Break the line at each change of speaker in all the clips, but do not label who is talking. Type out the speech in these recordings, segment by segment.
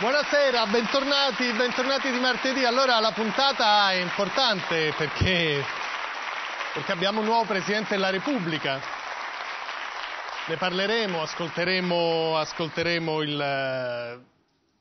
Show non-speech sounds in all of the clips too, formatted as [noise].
Buonasera, bentornati, bentornati di martedì. Allora la puntata è importante perché, perché abbiamo un nuovo Presidente della Repubblica. Ne parleremo, ascolteremo, ascolteremo il,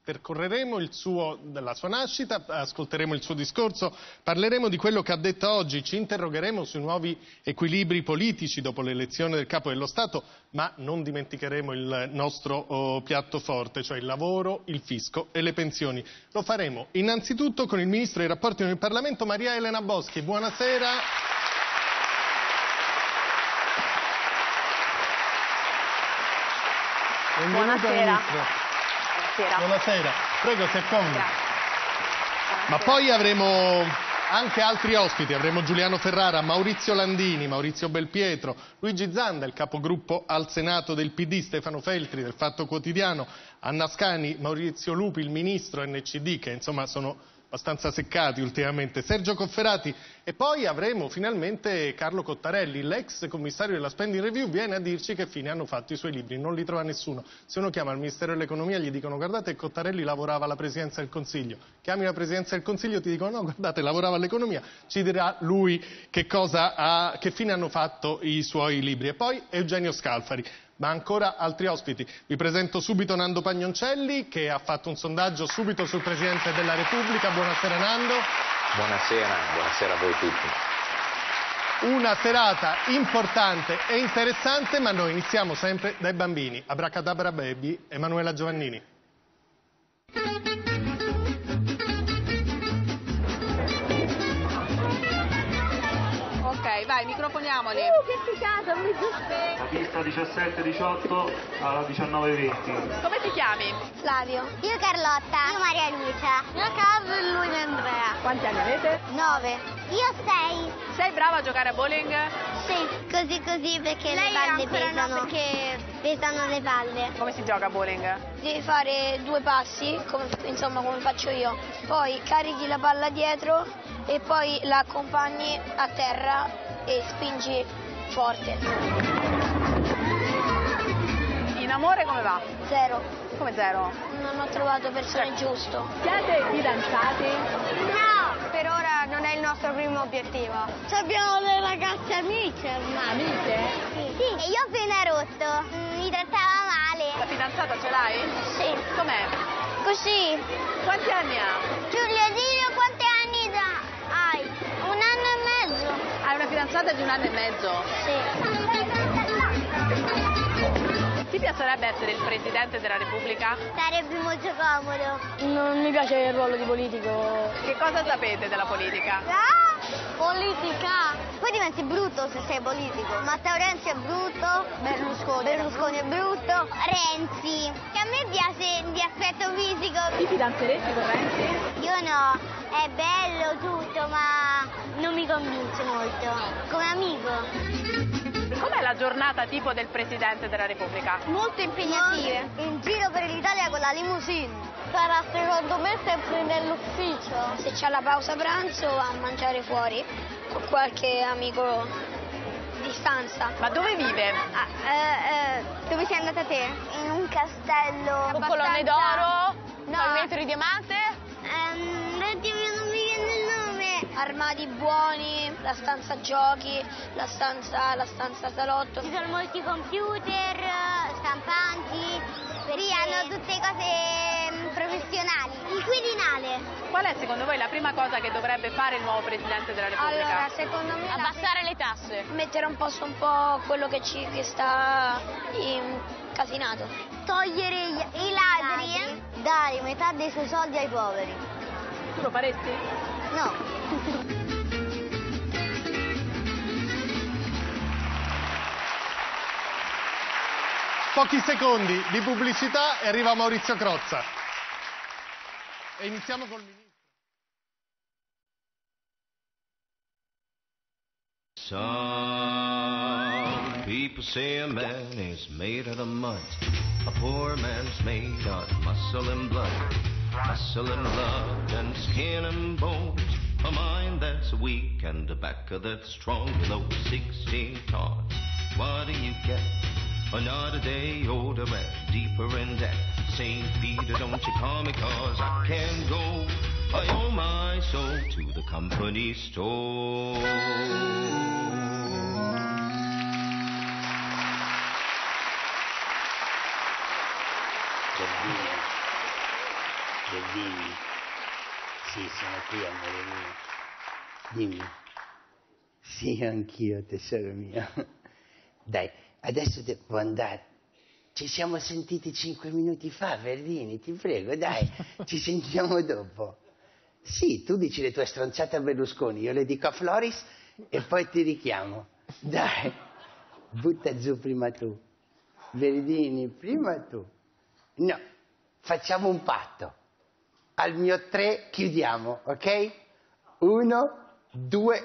percorreremo il suo, la sua nascita, ascolteremo il suo discorso, parleremo di quello che ha detto oggi, ci interrogheremo sui nuovi equilibri politici dopo l'elezione del capo dello Stato, ma non dimenticheremo il nostro oh, piatto forte, cioè il lavoro, il fisco e le pensioni. Lo faremo innanzitutto con il Ministro dei rapporti con il Parlamento, Maria Elena Boschi. Buonasera.
Buonasera. Buonasera.
Buonasera, prego si accomodi. Ma poi avremo anche altri ospiti, avremo Giuliano Ferrara, Maurizio Landini, Maurizio Belpietro, Luigi Zanda, il capogruppo al Senato del PD, Stefano Feltri del Fatto Quotidiano, Anna Scani, Maurizio Lupi, il ministro NCD, che insomma sono abbastanza seccati ultimamente, Sergio Cofferati. E poi avremo finalmente Carlo Cottarelli, l'ex commissario della Spending Review, viene a dirci che fine hanno fatto i suoi libri, non li trova nessuno. Se uno chiama al Ministero dell'Economia gli dicono guardate Cottarelli lavorava alla Presidenza del Consiglio, chiami la Presidenza del Consiglio ti dicono no guardate lavorava all'economia, ci dirà lui che, ha, che fine hanno fatto i suoi libri. E poi Eugenio Scalfari, ma ancora altri ospiti. Vi presento subito Nando Pagnoncelli che ha fatto un sondaggio subito sul Presidente della Repubblica. Buonasera Nando.
Buonasera, buonasera a voi tutti.
Una serata importante e interessante, ma noi iniziamo sempre dai bambini. Abracadabra Baby, Emanuela Giovannini.
Vai, microfoniamoli.
Uh, che figata, mi
La pista 17-18 alla 19-20.
Come ti chiami?
Flavio. Io Carlotta. Io Maria Lucia. Io Carlo e lui Andrea.
Quanti anni avete?
Nove. Io sei.
Sei brava a giocare a bowling?
Sì, così così perché
Lei
le palle
pesano.
No, perché pesano le palle.
Come si gioca a bowling?
Devi fare due passi, come, insomma come faccio io. Poi carichi la palla dietro e poi la accompagni a terra e spingi forte.
In amore come va?
Zero.
Come zero?
Non ho trovato persone giuste.
Siete fidanzati?
No, per ora non è il nostro primo obiettivo. Abbiamo le ragazze amiche ormai.
Amiche?
Sì. sì. E io ho appena rotto. Mi trattava male.
La fidanzata ce l'hai?
Sì.
Com'è?
Così.
Quanti anni ha?
Giulia, dillo quanti anni hai? Un anno e mezzo.
Hai una fidanzata di un anno e mezzo?
Sì.
Ti piacerebbe essere il Presidente della Repubblica?
Sarebbe molto comodo.
Non mi piace il ruolo di politico.
Che cosa sapete della politica?
Ah, politica! Poi diventi brutto se sei politico. Matteo Renzi è brutto.
Berlusconi.
Berlusconi è brutto. Renzi. Che a me piace di aspetto fisico.
Ti fidanzeresti con Renzi?
Io no. È bello tutto, ma non mi convince molto. Come amico.
Com'è la giornata tipo del Presidente della Repubblica?
Molto impegnative. In giro per l'Italia con la limousine. Sarà secondo me sempre nell'ufficio. Se c'è la pausa pranzo va a mangiare fuori con qualche amico di stanza.
Ma dove vive?
Ah, eh, eh, dove sei andata te? In un castello.
Con colonne d'oro?
No.
Pavimento di diamante?
Ehm, Armadi buoni, la stanza giochi, la stanza, la stanza salotto. Ci sono molti computer, stampanti, perché hanno tutte cose mm, professionali. Il Quirinale.
Qual è secondo voi la prima cosa che dovrebbe fare il nuovo Presidente della Repubblica?
Allora, secondo me...
Abbassare le tasse.
Mettere un po' su un po' quello che, ci, che sta incasinato. Togliere gli, i ladri. Dare metà dei suoi soldi ai poveri.
Tu lo faresti?
No.
Pochi secondi di pubblicità e arriva Maurizio Crozza. E iniziamo col ministro.
Some people say a man is made out of mud. A poor man's made out of muscle and blood. Muscle and blood and skin and bones. A mind that's weak and a back that's strong below 16 tons. What do you get? Another day older and deeper in debt. St. Peter, don't you call me, cause I can't go. I owe my soul to the company store.
Bordini, sì, sono qui, amore mio. Dimmi. Sì, anch'io, tesoro mio. Dai, adesso devo andare. Ci siamo sentiti cinque minuti fa, Verdini, ti prego, dai, [laughs] ci sentiamo dopo. Sì, tu dici le tue stronzate a Berlusconi, io le dico a Floris e poi ti richiamo. Dai, butta giù prima tu. Verdini, prima tu. No, facciamo un patto. Al mio tre chiudiamo, ok? Uno, due.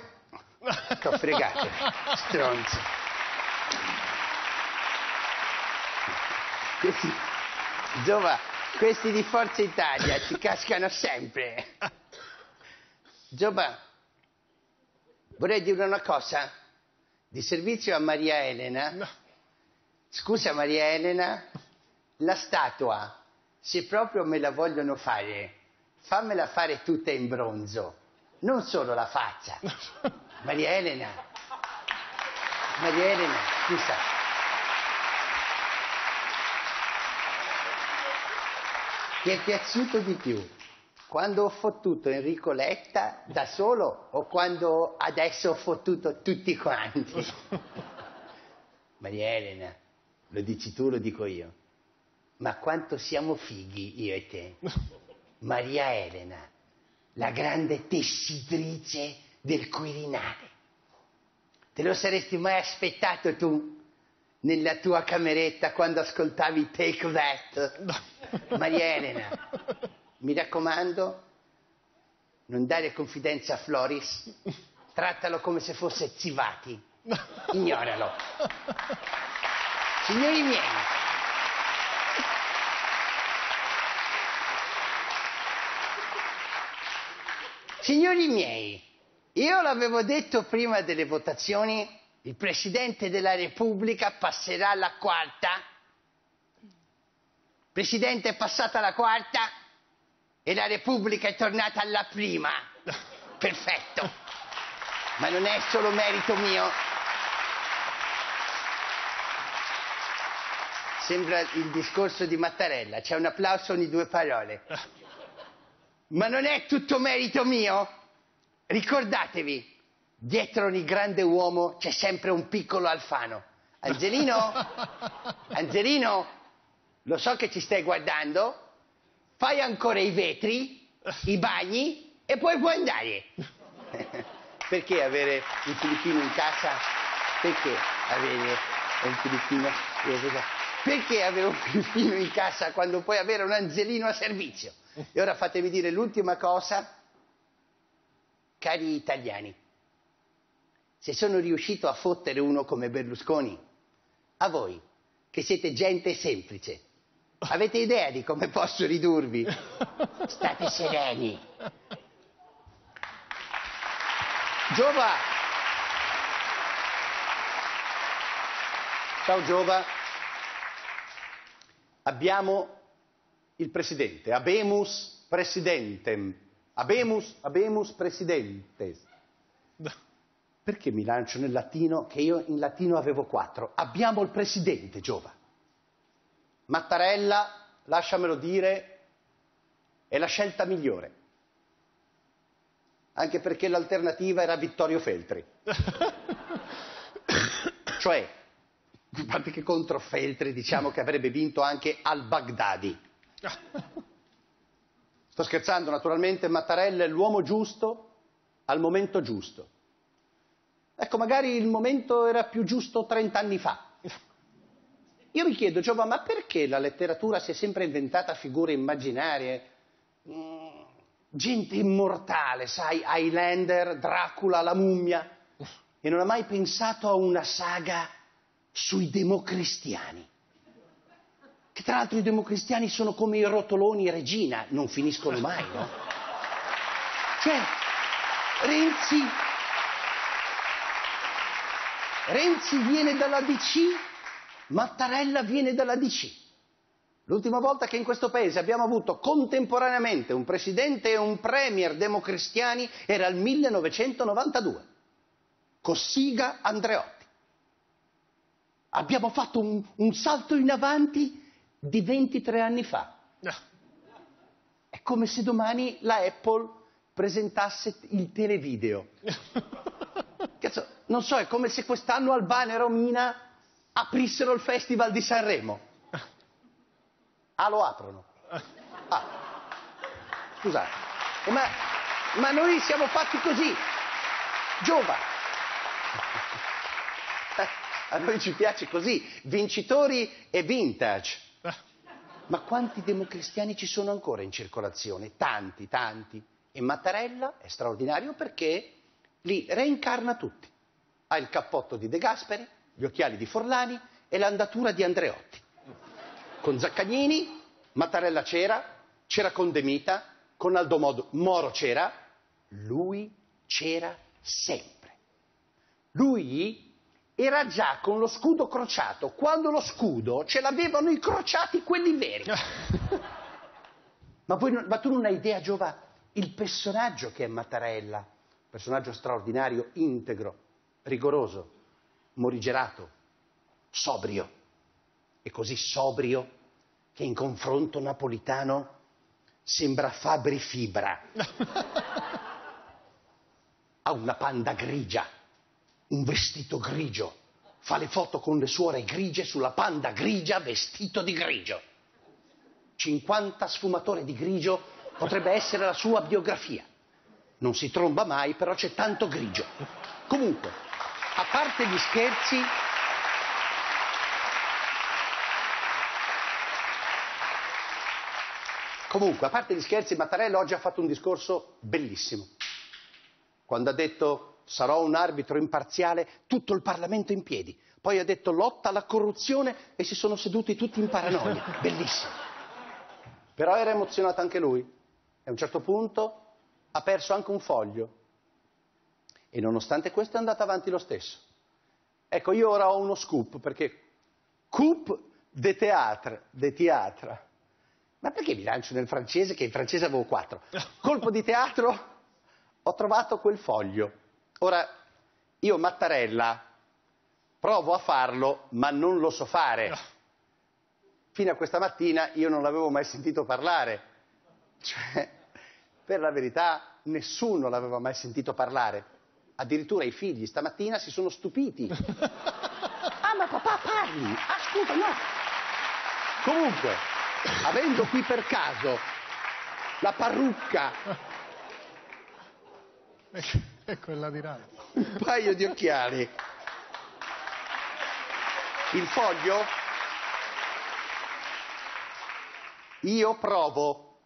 T'ho fregato, [laughs] stronzo. Questi, Giova, questi di Forza Italia ci cascano sempre. Giova, vorrei dire una cosa. Di servizio a Maria Elena. Scusa Maria Elena, la statua, se proprio me la vogliono fare, fammela fare tutta in bronzo, non solo la faccia. [laughs] Maria Elena, Maria Elena, scusa. Ti è piaciuto di più quando ho fottuto Enrico Letta da solo o quando adesso ho fottuto tutti quanti? [laughs] Maria Elena, lo dici tu, lo dico io. Ma quanto siamo fighi io e te. [laughs] Maria Elena, la grande tessitrice del Quirinale. Te lo saresti mai aspettato tu nella tua cameretta quando ascoltavi Take That? Maria Elena, mi raccomando, non dare confidenza a Floris, trattalo come se fosse Zivati, ignoralo. Signori miei, Signori miei, io l'avevo detto prima delle votazioni, il Presidente della Repubblica passerà alla quarta. Presidente è passata la quarta e la Repubblica è tornata alla prima. [laughs] Perfetto. Ma non è solo merito mio. Sembra il discorso di Mattarella, c'è un applauso ogni due parole. Ma non è tutto merito mio? Ricordatevi, dietro ogni grande uomo c'è sempre un piccolo Alfano. Angelino? [laughs] Angelino? Lo so che ci stai guardando. Fai ancora i vetri, i bagni e poi puoi andare. [laughs] Perché avere un filippino in casa? Perché avere un filippino? Perché avere un filippino in casa quando puoi avere un angelino a servizio? E ora fatemi dire l'ultima cosa, cari italiani, se sono riuscito a fottere uno come Berlusconi, a voi, che siete gente semplice, avete idea di come posso ridurvi? State sereni. Giova. Ciao Giova. Abbiamo il presidente, abemus presidentem, abemus, abemus presidentes. Perché mi lancio nel latino che io in latino avevo quattro? Abbiamo il presidente, Giova. Mattarella, lasciamelo dire, è la scelta migliore. Anche perché l'alternativa era Vittorio Feltri. [laughs] cioè, a parte che contro Feltri diciamo che avrebbe vinto anche al-Baghdadi. [laughs] Sto scherzando, naturalmente Mattarella è l'uomo giusto al momento giusto. Ecco, magari il momento era più giusto 30 anni fa. Io mi chiedo, Giova, ma perché la letteratura si è sempre inventata figure immaginarie? Mm, gente immortale, sai, Highlander, Dracula, la mummia, e non ha mai pensato a una saga sui democristiani? Che tra l'altro i democristiani sono come i rotoloni regina, non finiscono mai, no? Cioè, Renzi, Renzi viene dalla DC, Mattarella viene dalla DC. L'ultima volta che in questo paese abbiamo avuto contemporaneamente un presidente e un premier democristiani era il 1992. Cossiga Andreotti. Abbiamo fatto un, un salto in avanti di 23 anni fa. È come se domani la Apple presentasse il televideo. [laughs] Cazzo, non so, è come se quest'anno Albano e Romina aprissero il Festival di Sanremo. Ah, lo aprono. [laughs] Ah. Scusate. Ma, ma noi siamo fatti così. Giovani. Eh, [laughs] A noi ci piace così. Vincitori e vintage. Ma quanti democristiani ci sono ancora in circolazione? Tanti, tanti. E Mattarella è straordinario perché li reincarna tutti. Ha il cappotto di De Gasperi, gli occhiali di Forlani e l'andatura di Andreotti. Con Zaccagnini, Mattarella c'era, c'era con De con Aldo Mod- Moro c'era, lui c'era sempre. Lui era già con lo scudo crociato, quando lo scudo ce l'avevano i crociati quelli veri. [laughs] Ma, voi non- ma tu non hai idea, Giova, il personaggio che è Mattarella, personaggio straordinario, integro, rigoroso, morigerato, sobrio, e così sobrio che in confronto napolitano sembra Fabri Fibra. [laughs] Ha una panda grigia, un vestito grigio, fa le foto con le suore grigie sulla panda grigia vestito di grigio. 50 sfumature di grigio potrebbe essere la sua biografia. Non si tromba mai, però c'è tanto grigio. Comunque, a parte gli scherzi, comunque, a parte gli scherzi, Mattarella oggi ha fatto un discorso bellissimo. Quando ha detto sarò un arbitro imparziale, tutto il Parlamento in piedi. Poi ha detto lotta alla corruzione e si sono seduti tutti in paranoia. [laughs] Bellissimo. Però era emozionato anche lui. E a un certo punto ha perso anche un foglio. E nonostante questo è andato avanti lo stesso. Ecco, io ora ho uno scoop, perché coup de théâtre, de théâtre. Ma perché mi lancio nel francese, che in francese avevo quattro? [laughs] Colpo di teatro, ho trovato quel foglio. Ora, io Mattarella provo a farlo, ma non lo so fare. Fino a questa mattina io non l'avevo mai sentito parlare. Cioè, per la verità, nessuno l'aveva mai sentito parlare. Addirittura i figli stamattina si sono stupiti. [laughs] Ah, ma papà parli! Ah, scusa, no! Comunque, avendo qui per caso la parrucca, [laughs]
È [laughs] quella di Rana.
un paio di occhiali, il foglio, io provo,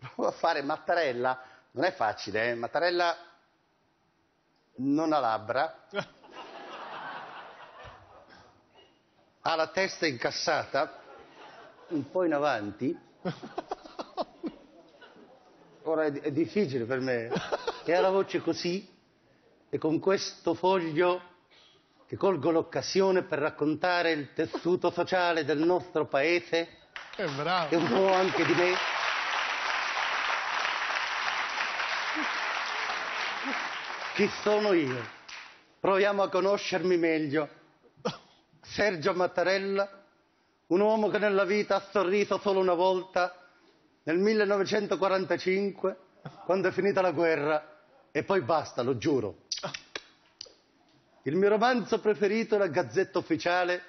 provo a fare Mattarella, non è facile, eh? Mattarella non ha labbra, ha la testa incassata, un po' in avanti. Ora è, è difficile per me. E ha la voce così, e con questo foglio che colgo l'occasione per raccontare il tessuto sociale del nostro paese
Che bravo.
e un po' anche di me. Chi sono io? Proviamo a conoscermi meglio. Sergio Mattarella, un uomo che nella vita ha sorriso solo una volta, nel 1945, quando è finita la guerra, e poi basta, lo giuro. Il mio romanzo preferito è la Gazzetta Ufficiale.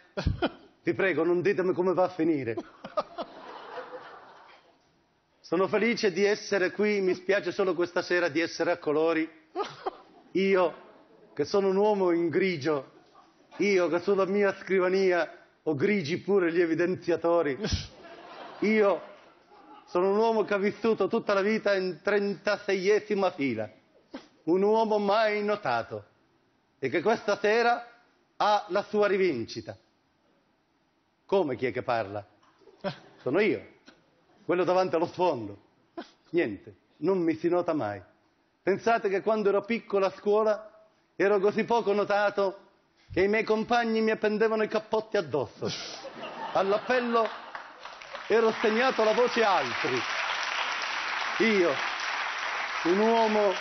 Vi prego, non ditemi come va a finire. Sono felice di essere qui, mi spiace solo questa sera di essere a colori. Io, che sono un uomo in grigio, io che sulla mia scrivania ho grigi pure gli evidenziatori. Io sono un uomo che ha vissuto tutta la vita in 36esima fila. Un uomo mai notato e che questa sera ha la sua rivincita. Come chi è che parla? Sono io, quello davanti allo sfondo. Niente, non mi si nota mai. Pensate che quando ero piccolo a scuola ero così poco notato che i miei compagni mi appendevano i cappotti addosso. All'appello
ero segnato la voce altri. Io, un uomo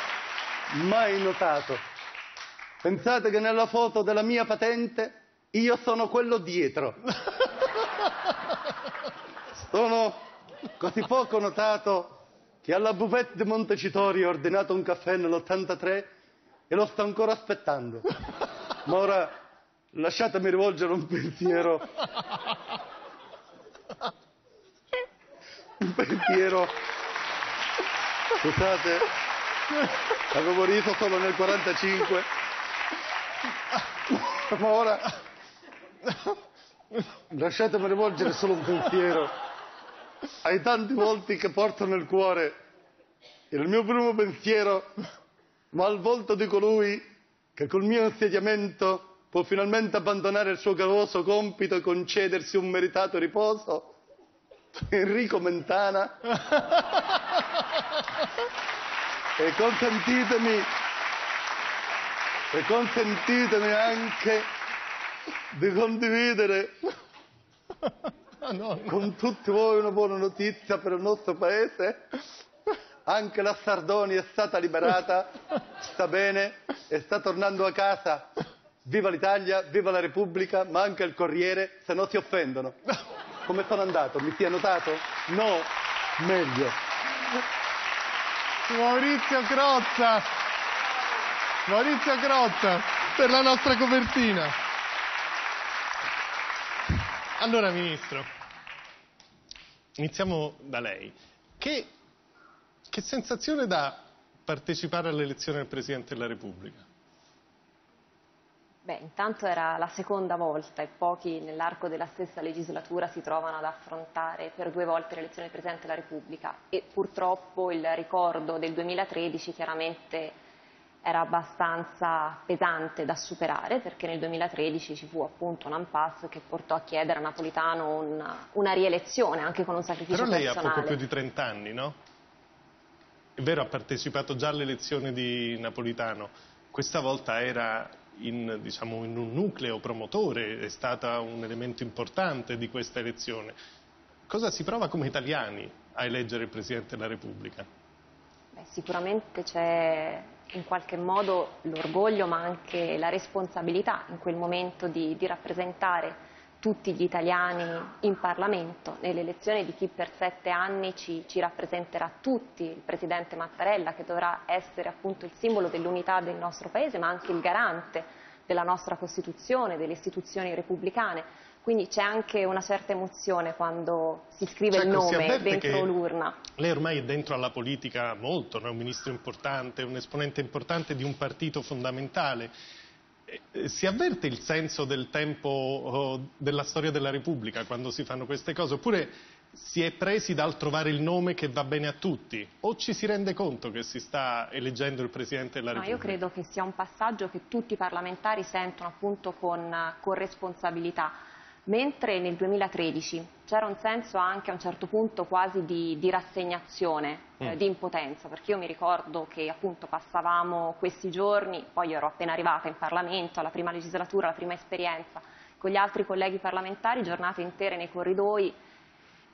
mai notato. Pensate che nella foto della mia patente io sono quello dietro. Sono così poco notato che alla buvette di Montecitorio ho ordinato un caffè nell'83 e lo sto ancora aspettando. Ma ora lasciatemi rivolgere un pensiero. Un pensiero. Scusate, avevo riso solo nel 45. Ma ora lasciatemi rivolgere solo un pensiero ai tanti volti che porto nel cuore. Il mio primo pensiero va al volto di colui che col mio insediamento può finalmente abbandonare il suo gravoso compito e concedersi un meritato riposo. Enrico Mentana. [laughs] e consentitemi, e consentitemi anche di condividere con tutti voi una buona notizia per il nostro paese. Anche la Sardonia è stata liberata, sta bene, e sta tornando a casa. Viva l'Italia, viva la Repubblica, ma anche il Corriere, se no si offendono. Come sono andato? Mi si è notato? No, meglio.
Maurizio Crozza. Maurizio Crozza per la nostra copertina. Allora, Ministro, iniziamo da lei. Che, che sensazione dà partecipare all'elezione del Presidente della Repubblica?
Beh, intanto era la seconda volta e pochi nell'arco della stessa legislatura si trovano ad affrontare per due volte l'elezione del Presidente della Repubblica e purtroppo il ricordo del 2013 chiaramente era abbastanza pesante da superare perché nel 2013 ci fu appunto un impasse che portò a chiedere a Napolitano una, una rielezione anche con un sacrificio
Però lei
personale.
ha poco più di 30 anni, no? È vero, ha partecipato già alle elezioni di Napolitano. Questa volta era in, diciamo, in un nucleo promotore, è stata un elemento importante di questa elezione. Cosa si prova come italiani a eleggere il Presidente della Repubblica?
Beh, sicuramente c'è in qualche modo l'orgoglio ma anche la responsabilità in quel momento di, di rappresentare tutti gli italiani in Parlamento, nell'elezione di chi per sette anni ci, ci, rappresenterà tutti, il Presidente Mattarella che dovrà essere appunto il simbolo dell'unità del nostro Paese ma anche il garante della nostra Costituzione, delle istituzioni repubblicane. Quindi c'è anche una certa emozione quando si scrive
Cioè,
il nome dentro l'urna.
Lei ormai è dentro alla politica molto, no? è un ministro importante, un esponente importante di un partito fondamentale. Eh, eh, Si avverte il senso del tempo oh, della storia della Repubblica quando si fanno queste cose? Oppure si è presi dal trovare il nome che va bene a tutti? O ci si rende conto che si sta eleggendo il Presidente della
No, io
Repubblica?
credo che sia un passaggio che tutti i parlamentari sentono appunto con, con responsabilità, mentre nel 2013 c'era un senso anche a un certo punto quasi di, di rassegnazione, eh,
Mm.
di impotenza, perché io mi ricordo che appunto passavamo questi giorni, poi ero appena arrivata in Parlamento, alla prima legislatura, alla prima esperienza, con gli altri colleghi parlamentari, giornate intere nei corridoi,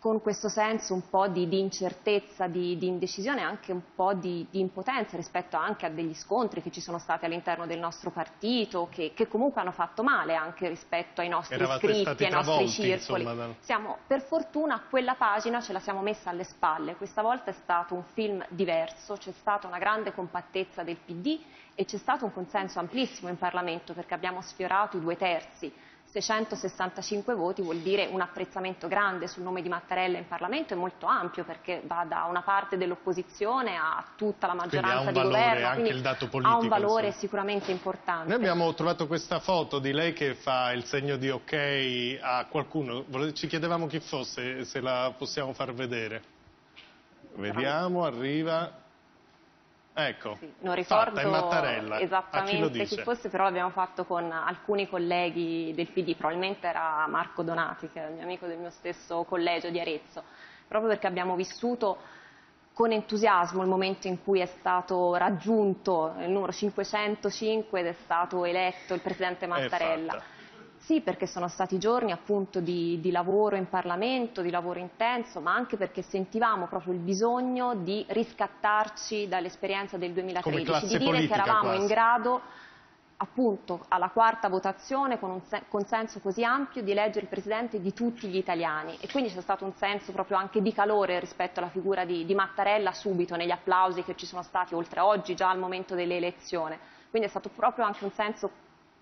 con questo senso un po' di, di incertezza, di, di indecisione e anche un po' di, di impotenza rispetto anche a degli scontri che ci sono stati all'interno del nostro partito, che, che comunque hanno fatto male anche rispetto ai nostri
Eravate
iscritti, ai nostri circoli.
insomma, da-
Siamo, per fortuna quella pagina ce la siamo messa alle spalle, questa volta è stato un film diverso, c'è stata una grande compattezza del PD e c'è stato un consenso amplissimo in Parlamento perché abbiamo sfiorato i due terzi. 665 voti vuol dire un apprezzamento grande sul nome di Mattarella in Parlamento e molto ampio perché va da una parte dell'opposizione a tutta la
Quindi ha
maggioranza
un
di
valore
governo,
anche il dato
ha
politico,
un valore
insomma.
sicuramente importante.
Noi abbiamo trovato questa foto di lei che fa il segno di ok a qualcuno. Ci chiedevamo chi fosse, se la possiamo far vedere. Vediamo, arriva. Ecco,
Non
fatta,
ricordo
chi
esattamente chi,
dice?
fosse, però l'abbiamo fatto con alcuni colleghi del PD, probabilmente era Marco Donati, che è il mio amico del mio stesso collegio di Arezzo, proprio perché abbiamo vissuto con entusiasmo il momento in cui è stato raggiunto il numero 505 ed è stato eletto il Presidente Mattarella. Sì, perché sono stati giorni appunto di, di, lavoro in Parlamento, di lavoro intenso, ma anche perché sentivamo proprio il bisogno di riscattarci dall'esperienza del 2013, di dire che eravamo
quasi.
in grado appunto alla quarta votazione con un consenso così ampio di eleggere il Presidente di tutti gli italiani e quindi c'è stato un senso proprio anche di calore rispetto alla figura di, di Mattarella subito negli applausi che ci sono stati oltre a oggi già al momento dell'elezione. Quindi è stato proprio anche un senso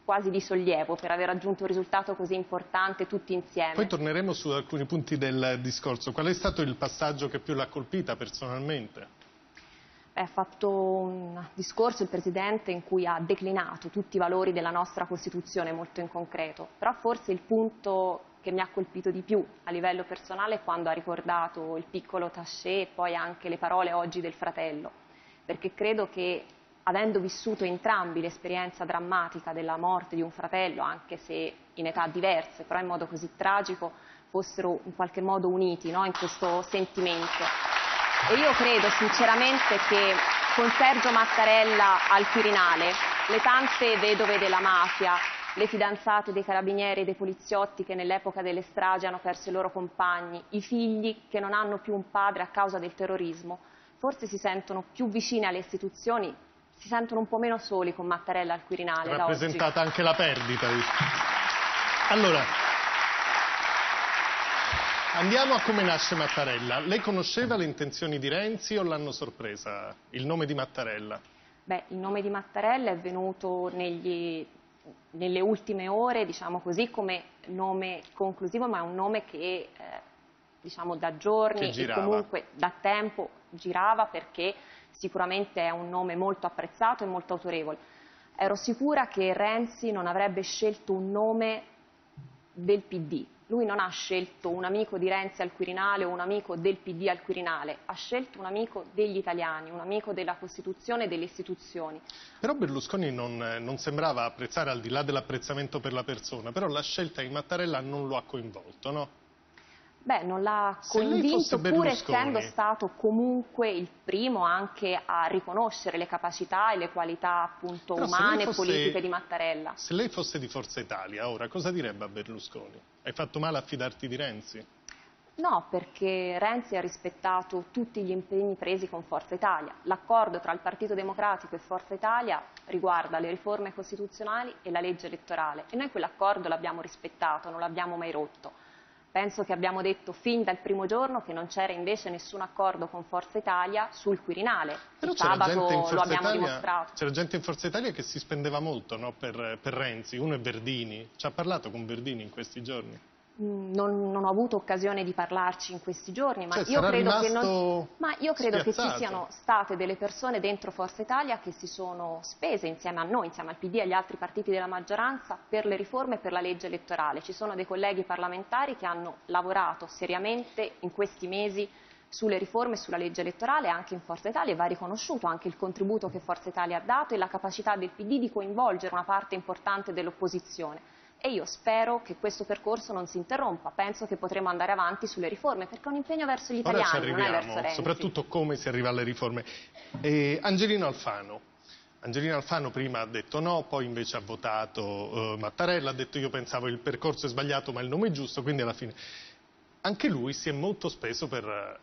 quasi di sollievo per aver raggiunto un risultato così importante tutti insieme.
Poi torneremo su alcuni punti del discorso. Qual è stato il passaggio che più l'ha colpita personalmente?
ha fatto un discorso il Presidente in cui ha declinato tutti i valori della nostra Costituzione molto in concreto, però forse il punto che mi ha colpito di più a livello personale è quando ha ricordato il piccolo Taché e poi anche le parole oggi del fratello, perché credo che avendo vissuto entrambi l'esperienza drammatica della morte di un fratello, anche se in età diverse, però in modo così tragico, fossero in qualche modo uniti no? in questo sentimento. E io credo sinceramente che con Sergio Mattarella al Quirinale, le tante vedove della mafia, le fidanzate dei carabinieri e dei poliziotti che nell'epoca delle stragi hanno perso i loro compagni, i figli che non hanno più un padre a causa del terrorismo, forse si sentono più vicine alle istituzioni si sentono un po' meno soli con Mattarella al Quirinale.
Rappresentata anche la perdita. Allora, andiamo a come nasce Mattarella. Lei conosceva le intenzioni di Renzi o l'hanno sorpresa il nome di Mattarella?
Beh, il nome di Mattarella è venuto negli, nelle ultime ore, diciamo così, come nome conclusivo, ma è un nome che eh, diciamo da giorni e comunque da tempo girava perché sicuramente è un nome molto apprezzato e molto autorevole. Ero sicura che Renzi non avrebbe scelto un nome del PD. Lui non ha scelto un amico di Renzi al Quirinale o un amico del PD al Quirinale, ha scelto un amico degli italiani, un amico della Costituzione e delle istituzioni.
Però Berlusconi non, non sembrava apprezzare, al di là dell'apprezzamento per la persona, però la scelta di Mattarella non lo ha coinvolto, no?
Beh, non l'ha convinto pur essendo stato comunque il primo anche a riconoscere le capacità e le qualità appunto
Però
umane
e
politiche di Mattarella.
Se lei fosse di Forza Italia ora cosa direbbe a Berlusconi? Hai fatto male a fidarti di Renzi?
No, perché Renzi ha rispettato tutti gli impegni presi con Forza Italia. L'accordo tra il Partito Democratico e Forza Italia riguarda le riforme costituzionali e la legge elettorale e noi quell'accordo l'abbiamo rispettato, non l'abbiamo mai rotto. Penso che abbiamo detto fin dal primo giorno che non c'era invece nessun accordo con Forza Italia sul Quirinale.
Però
Il sabato lo abbiamo
Italia,
dimostrato.
C'era gente in Forza Italia che si spendeva molto no, per, per Renzi, uno è Verdini. Ci ha parlato con Verdini in questi giorni?
Non, non, ho avuto occasione di parlarci in questi giorni, ma
cioè,
io credo, che, non, ma io credo
che,
ci siano state delle persone dentro Forza Italia che si sono spese insieme a noi, insieme al PD e agli altri partiti della maggioranza, per le riforme e per la legge elettorale. Ci sono dei colleghi parlamentari che hanno lavorato seriamente in questi mesi sulle riforme e sulla legge elettorale anche in Forza Italia e va riconosciuto anche il contributo che Forza Italia ha dato e la capacità del PD di coinvolgere una parte importante dell'opposizione e io spero che questo percorso non si interrompa, penso che potremo andare avanti sulle riforme perché è un impegno verso gli italiani, non è verso Renzi.
soprattutto come si arriva alle riforme. Eh, Angelino Alfano. Angelino Alfano prima ha detto no, poi invece ha votato uh, Mattarella, ha detto io pensavo il percorso è sbagliato ma il nome è giusto, quindi alla fine anche lui si è molto speso per,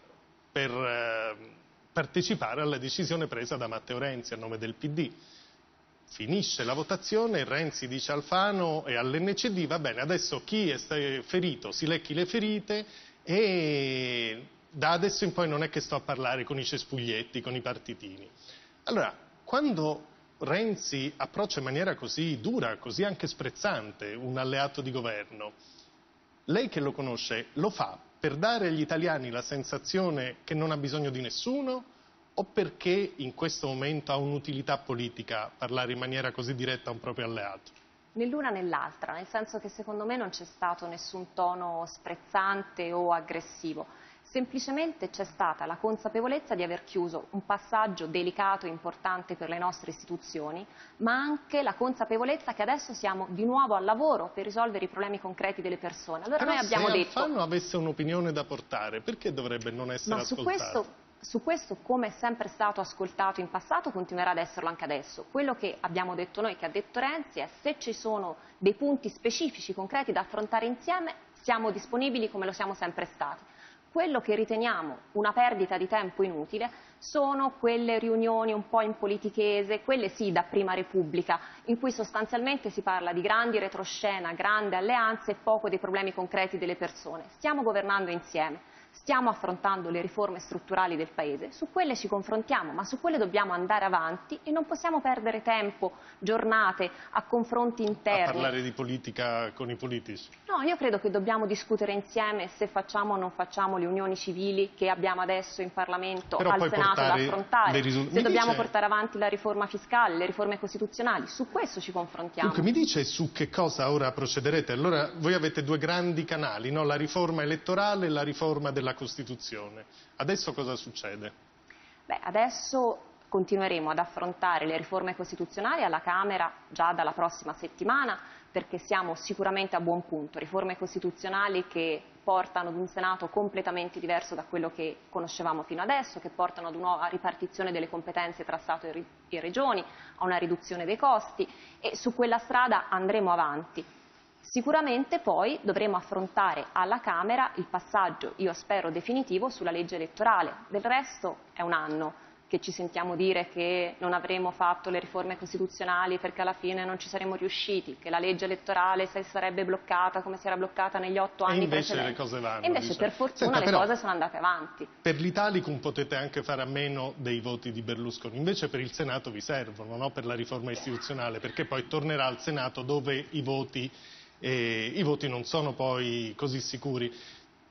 per uh, partecipare alla decisione presa da Matteo Renzi a nome del PD. Finisce la votazione, Renzi dice al Fano e all'NCD, va bene, adesso chi è ferito si lecchi le ferite e da adesso in poi non è che sto a parlare con i cespuglietti, con i partitini. Allora, quando Renzi approccia in maniera così dura, così anche sprezzante un alleato di governo, lei che lo conosce lo fa per dare agli italiani la sensazione che non ha bisogno di nessuno o perché in questo momento ha un'utilità politica parlare in maniera così diretta a un proprio alleato?
Né l'una né l'altra, nel senso che secondo me non c'è stato nessun tono sprezzante o aggressivo. Semplicemente c'è stata la consapevolezza di aver chiuso un passaggio delicato e importante per le nostre istituzioni, ma anche la consapevolezza che adesso siamo di nuovo al lavoro per risolvere i problemi concreti delle persone. Allora
Però
noi abbiamo
se
detto...
Alfano avesse un'opinione da portare, perché dovrebbe non essere
ma
ascoltato?
Su questo come è sempre stato ascoltato in passato, continuerà ad esserlo anche adesso. Quello che abbiamo detto noi, che ha detto Renzi, è se ci sono dei punti specifici, concreti da affrontare insieme, siamo disponibili come lo siamo sempre stati. Quello che riteniamo una perdita di tempo inutile sono quelle riunioni un po' in politichese, quelle sì da prima repubblica, in cui sostanzialmente si parla di grandi retroscena, grandi alleanze e poco dei problemi concreti delle persone. Stiamo governando insieme stiamo affrontando le riforme strutturali del Paese, su quelle ci confrontiamo, ma su quelle dobbiamo andare avanti e non possiamo perdere tempo, giornate a confronti interni.
A parlare di politica con i politici?
No, io credo che dobbiamo discutere insieme se facciamo o non facciamo le unioni civili che abbiamo adesso in Parlamento,
Però
al Senato da affrontare,
risul-
se dobbiamo
dice...
portare avanti la riforma fiscale, le riforme costituzionali, su questo ci confrontiamo.
Dunque, mi dice su che cosa ora procederete? Allora, voi avete due grandi canali, no? la riforma elettorale e la riforma della Costituzione. Adesso cosa succede?
Beh, adesso continueremo ad affrontare le riforme costituzionali alla Camera già dalla prossima settimana perché siamo sicuramente a buon punto, riforme costituzionali che portano ad un Senato completamente diverso da quello che conoscevamo fino adesso, che portano ad una nuova ripartizione delle competenze tra Stato e Regioni, a una riduzione dei costi e su quella strada andremo avanti. Sicuramente poi dovremo affrontare alla Camera il passaggio, io spero definitivo, sulla legge elettorale. Del resto è un anno che ci sentiamo dire che non avremo fatto le riforme costituzionali perché alla fine non ci saremmo riusciti, che la legge elettorale si sarebbe bloccata come si era bloccata negli otto
E
anni
invece
precedenti.
le cose vanno,
E invece
diciamo.
per fortuna
Senta,
le
però-
cose sono andate avanti.
Per l'Italicum potete anche fare a meno dei voti di Berlusconi, invece per il Senato vi servono, no? per la riforma istituzionale, perché poi tornerà al Senato dove i voti, eh, i voti non sono poi così sicuri.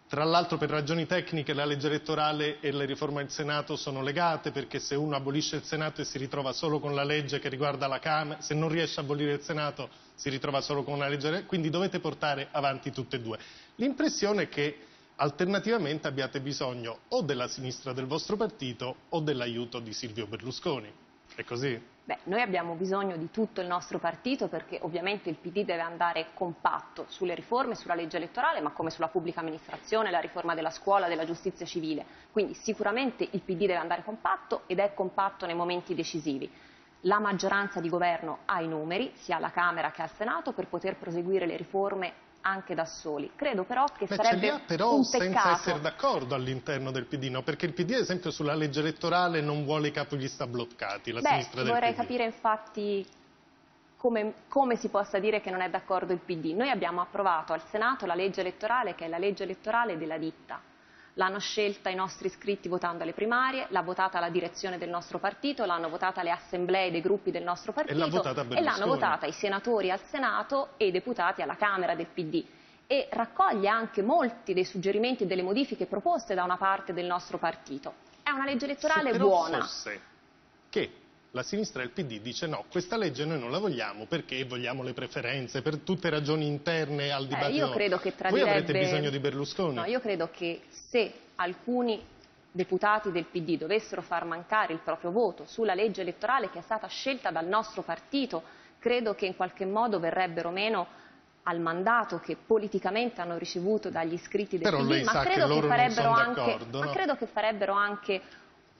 Tra l'altro per ragioni tecniche la legge elettorale e la riforma del Senato sono legate perché se uno abolisce il Senato e si ritrova solo con la legge che riguarda la Camera, se non riesce a abolire il Senato si ritrova solo con una legge, quindi dovete portare avanti tutte e due. L'impressione è che alternativamente abbiate bisogno o della sinistra del vostro partito o dell'aiuto di Silvio Berlusconi. È così?
Beh, noi abbiamo bisogno di tutto il nostro partito perché ovviamente il PD deve andare compatto sulle riforme, sulla legge elettorale, ma come sulla pubblica amministrazione, la riforma della scuola, della giustizia civile. Quindi sicuramente il PD deve andare compatto ed è compatto nei momenti decisivi. La maggioranza di governo ha i numeri, sia alla Camera che al Senato, per poter proseguire le riforme anche da soli. Credo però che
Beh,
sarebbe
ha però
un
senza
peccato.
essere d'accordo all'interno del PD, no? Perché il PD, ad esempio, sulla legge elettorale non vuole i capilista bloccati, la
Beh,
sinistra del
vorrei
PD.
capire infatti come, come si possa dire che non è d'accordo il PD. Noi abbiamo approvato al Senato la legge elettorale che è la legge elettorale della ditta. L'hanno scelta i nostri iscritti votando alle primarie, l'ha votata la direzione del nostro partito, l'hanno votata le assemblee dei gruppi del nostro partito e l'hanno votata i senatori al Senato e i deputati alla Camera del PD e raccoglie anche molti dei suggerimenti e delle modifiche proposte da una parte del nostro partito. È una legge elettorale buona.
fosse che la sinistra del PD dice no, questa legge noi non la vogliamo perché vogliamo le preferenze, per tutte ragioni interne al
Eh,
dibattito.
io credo che
Voi
tradirebbe...
avrete bisogno di Berlusconi?
No, io credo che se alcuni deputati del PD dovessero far mancare il proprio voto sulla legge elettorale che è stata scelta dal nostro partito, credo che in qualche modo verrebbero meno al mandato che politicamente hanno ricevuto dagli iscritti del
Però
PD, ma
che
credo
sono
anche,
d'accordo,
ma
no?
credo che farebbero anche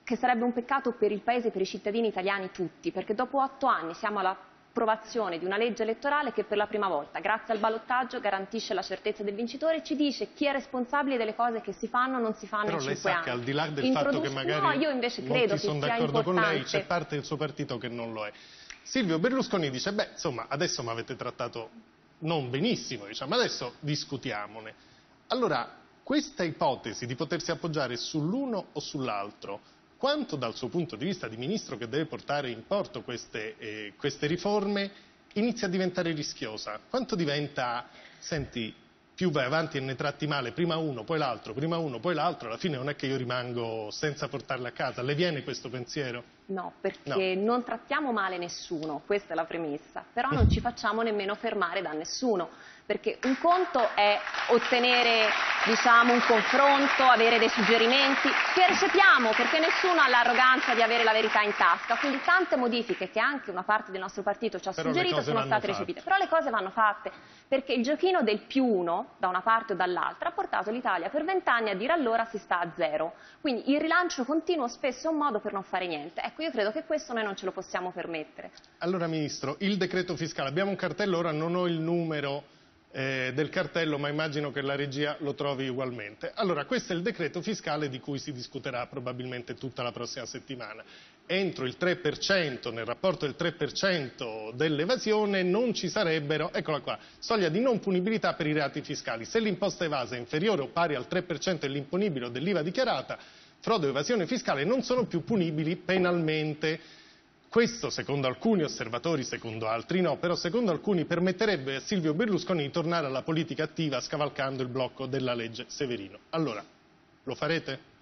che sarebbe un peccato per il Paese e per i cittadini italiani tutti, perché dopo otto anni siamo all'approvazione di una legge elettorale che per la prima volta, grazie al ballottaggio, garantisce la certezza del vincitore e ci dice chi è responsabile delle cose che si fanno o non si fanno
Però
in
lei
cinque
sa
anni.
che al di là del fatto che
Introduce-
magari
No, io invece credo che
sono d'accordo con lei, c'è parte del suo partito che non lo è. Silvio Berlusconi dice, beh, insomma, adesso mi avete trattato non benissimo, diciamo, adesso discutiamone. Allora, questa ipotesi di potersi appoggiare sull'uno o sull'altro, quanto dal suo punto di vista di ministro che deve portare in porto queste, eh, queste riforme, inizia a diventare rischiosa? Quanto diventa, senti, più vai avanti e ne tratti male, prima uno, poi l'altro, prima uno, poi l'altro, alla fine non è che io rimango senza portarle a casa. Le viene questo pensiero?
No, perché non trattiamo male nessuno, questa è la premessa, però non ci [laughs] facciamo nemmeno fermare da nessuno, perché un conto è ottenere diciamo, un confronto, avere dei suggerimenti, percepiamo perché nessuno ha l'arroganza di avere la verità in tasca, quindi tante modifiche che anche una parte del nostro partito ci ha
Però
suggerito sono state recepite, però le cose vanno fatte perché il giochino del più uno da una parte o dall'altra ha portato l'Italia per vent'anni a dire allora si sta a zero, quindi il rilancio continuo spesso è un modo per non fare niente, ecco io credo che questo noi non ce lo possiamo permettere.
Allora, Ministro, il decreto fiscale, abbiamo un cartello, ora non ho il numero eh, del cartello, ma immagino che la regia lo trovi ugualmente. Allora, questo è il decreto fiscale di cui si discuterà probabilmente tutta la prossima settimana. Entro il 3%, nel rapporto del 3% dell'evasione, non ci sarebbero, eccola qua, soglia di non punibilità per i reati fiscali. Se l'imposta evasa è inferiore o pari al 3% dell'imponibile o dell'IVA dichiarata, frode o evasione fiscale non sono più punibili penalmente. Questo, secondo alcuni osservatori, secondo altri no, però secondo alcuni permetterebbe a Silvio Berlusconi di tornare alla politica attiva scavalcando il blocco della legge Severino. Allora, lo farete?